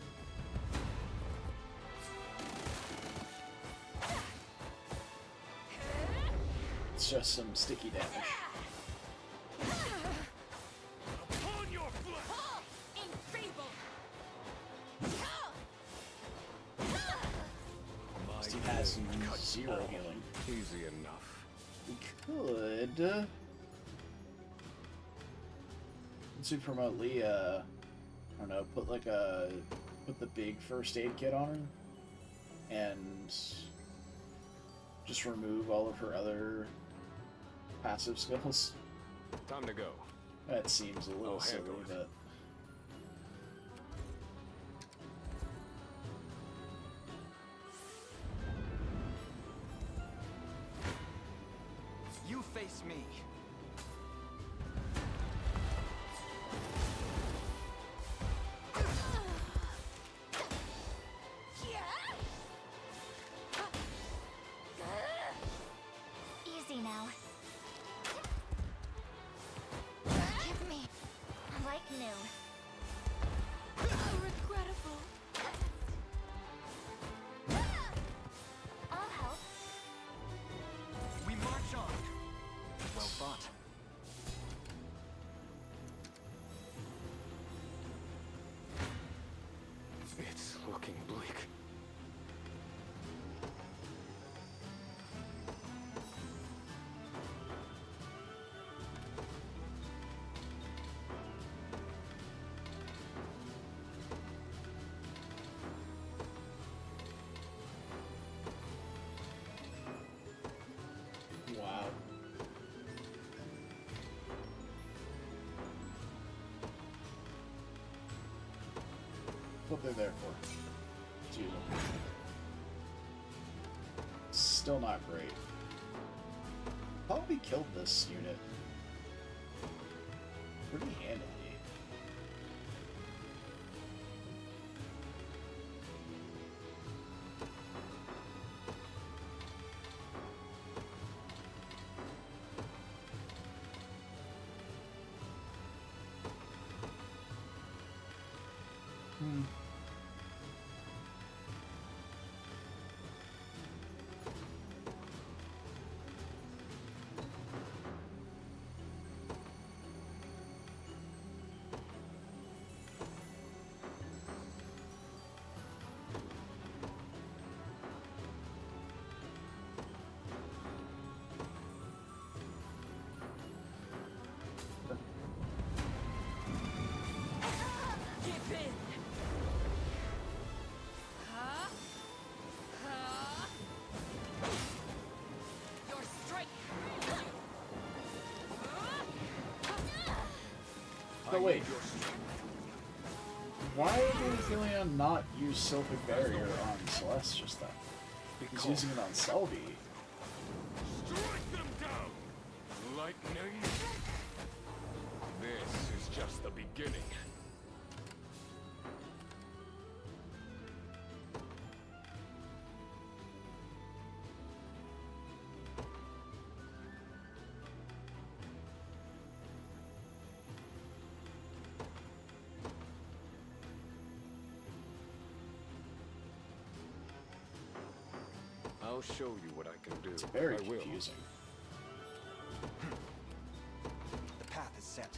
S1: It's just some sticky damage.
S4: Upon your foot!
S10: My
S1: Steve has zero healing.
S10: Easy enough.
S1: We could. Once we promote Leah, I don't know, put like a put the big first aid kit on her, and just remove all of her other passive skills.
S10: Time to go.
S1: That seems a little oh,
S10: I'll
S1: silly, but What they're there for. Still not great. Probably killed this unit. Oh wait. Why did Ithilion not use Sylphic Barrier on Celeste just then? He's using it on Selvie.
S10: Strike them down! Lightning? This is just the beginning. Show you what I can do.
S1: It's very
S10: I will.
S1: confusing.
S11: The path is set.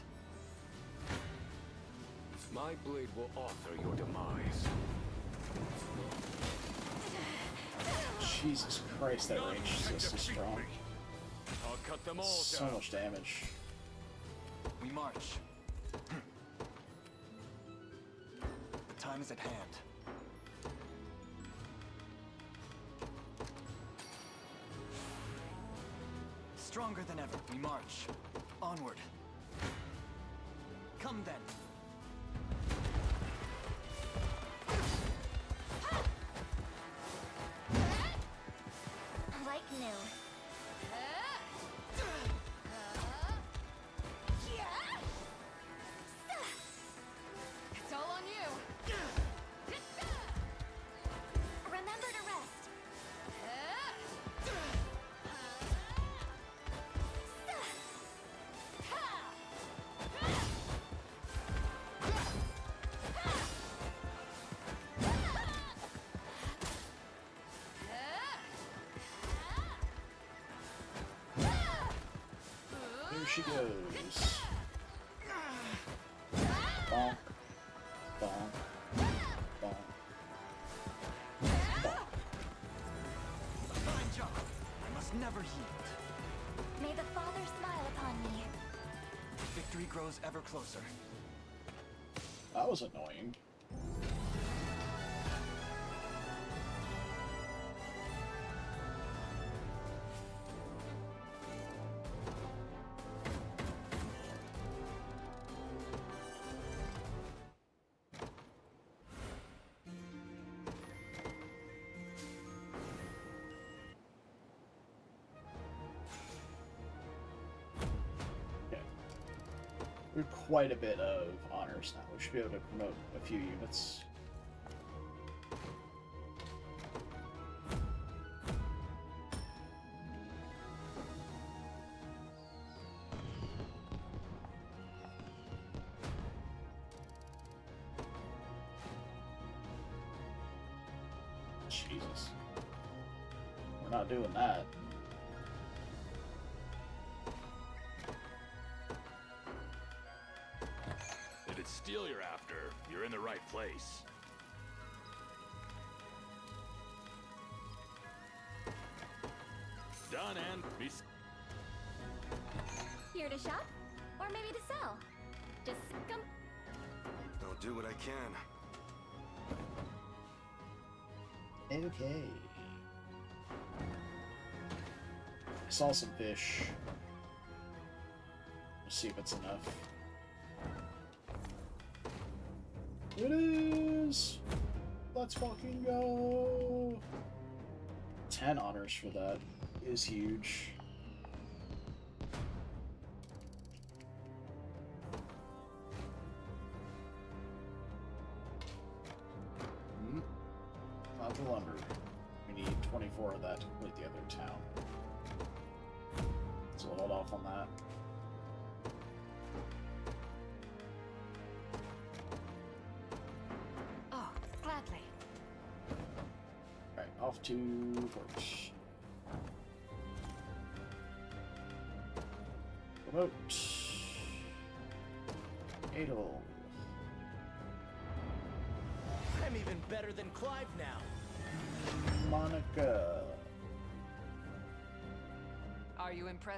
S10: My blade will author your demise.
S1: Jesus Christ, that range
S10: can
S1: is so strong.
S10: I'll cut them all
S1: So
S10: down.
S1: much damage.
S11: We march. The time is at hand. Stronger than ever, we march. Onward. Come then.
S1: She goes. Bonk. Bonk. Bonk. Bonk.
S11: Fine job. I must never yield.
S6: May the Father smile upon me.
S11: Victory grows ever closer.
S1: That was annoying. Quite a bit of honors now. We should be able to promote a few units.
S12: Done and be
S6: Here to shop? Or maybe to sell? Just come.
S12: I'll do what I can.
S1: Okay. I saw some fish. Let's see if it's enough. It is! Let's fucking go! 10 honors for that is huge.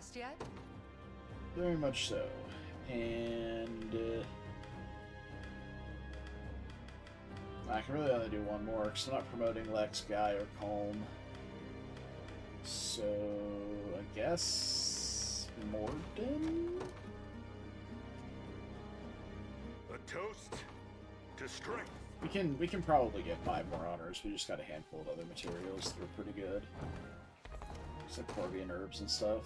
S5: Impressed yet?
S1: Very much so. And uh, I can really only do one more because I'm not promoting Lex, Guy, or Colm. So I guess Mordon.
S12: toast to strength.
S1: We can we can probably get five more honors. We just got a handful of other materials that are pretty good. Except Corvian herbs and stuff.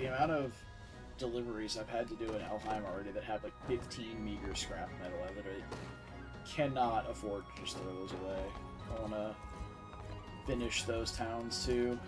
S1: The amount of deliveries I've had to do in Elheim already that have like 15 meager scrap metal, I literally cannot afford to just throw those away. I want to finish those towns too.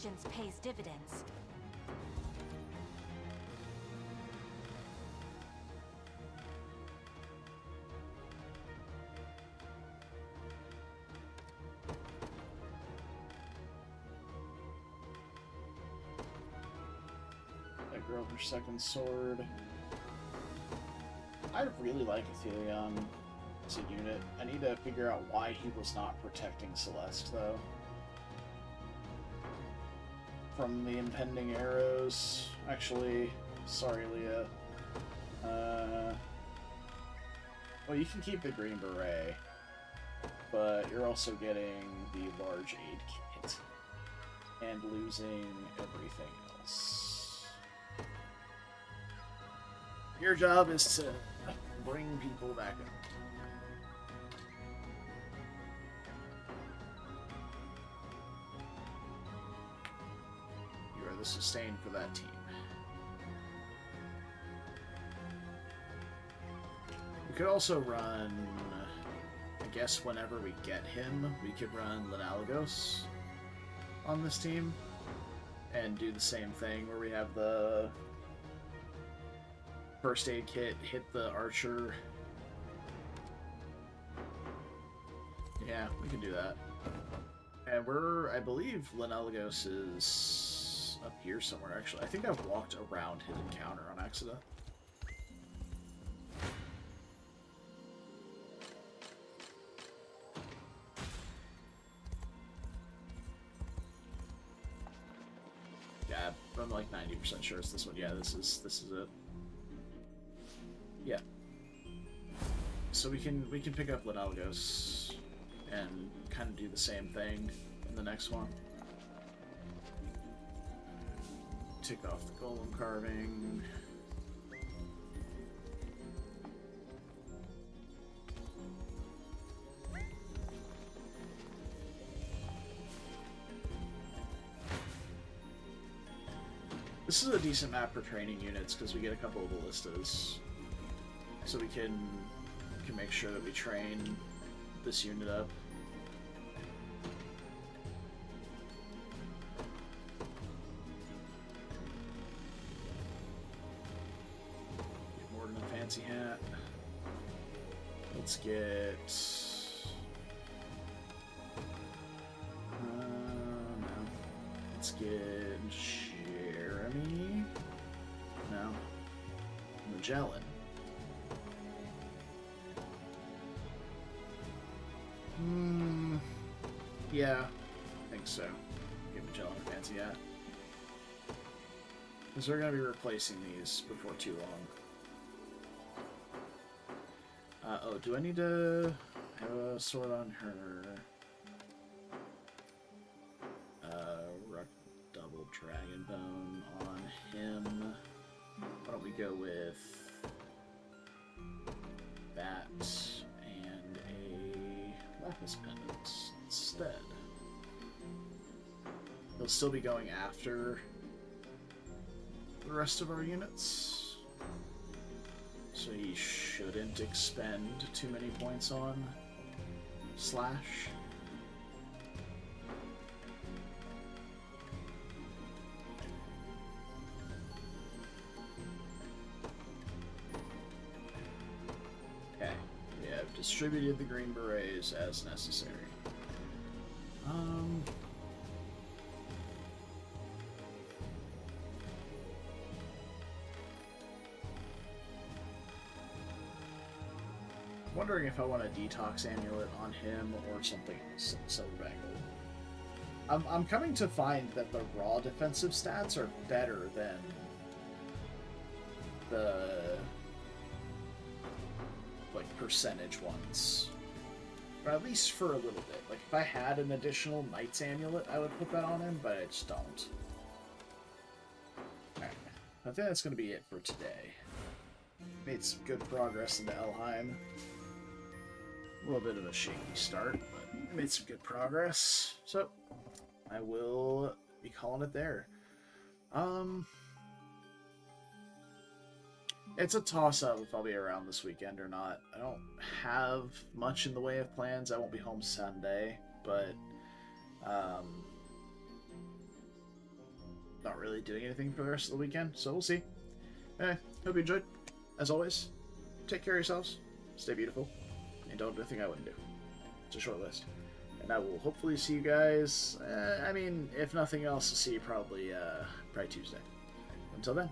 S6: Diligence pays dividends.
S1: I grow her second sword. I really like Ithilion as a unit. I need to figure out why he was not protecting Celeste, though. From the impending arrows. Actually, sorry, Leah. Uh, well, you can keep the green beret, but you're also getting the large aid kit and losing everything else. Your job is to bring people back up. Sustain for that team. We could also run, I guess whenever we get him, we could run Lhinalagos on this team and do the same thing where we have the first aid kit, hit the archer. Yeah, we can do that. And we're, I believe Lhinalagos is up here somewhere, actually. I think I've walked around Hidden Counter on accident. Yeah, I'm like 90% sure it's this one. Yeah, this is this is it. Yeah. So we can we can pick up Lhinalagos and kind of do the same thing in the next one. Take off the golem carving. This is a decent map for training units because we get a couple of ballistas. So we can can make sure that we train this unit up. Get. Uh, no. Let's get Jeremy. No. Magellan. Hmm. Yeah, I think so. Give Magellan a fancy hat. Because we're going to be replacing these before too long oh, do I need to have a sword on her? Uh, double dragon bone on him. Why don't we go with bats and a lapis pendant instead? He'll still be going after the rest of our units. Shouldn't expend too many points on Slash. Okay, we have distributed the Green Berets as necessary. I want a detox amulet on him or something else Silver Bangle. I'm, I'm coming to find that the raw defensive stats are better than the like percentage ones. Or at least for a little bit. Like if I had an additional Knight's Amulet, I would put that on him, but I just don't. Alright. I think that's gonna be it for today. Made some good progress into Elheim. A little bit of a shaky start, but made some good progress. So, I will be calling it there. Um, it's a toss-up if I'll be around this weekend or not. I don't have much in the way of plans. I won't be home Sunday, but um, not really doing anything for the rest of the weekend, so we'll see. Anyway, hope you enjoyed. As always, take care of yourselves, stay beautiful, and don't do anything I wouldn't do. It's a short list. And I will hopefully see you guys, uh, I mean, if nothing else, see you probably, uh, probably Tuesday. Until then.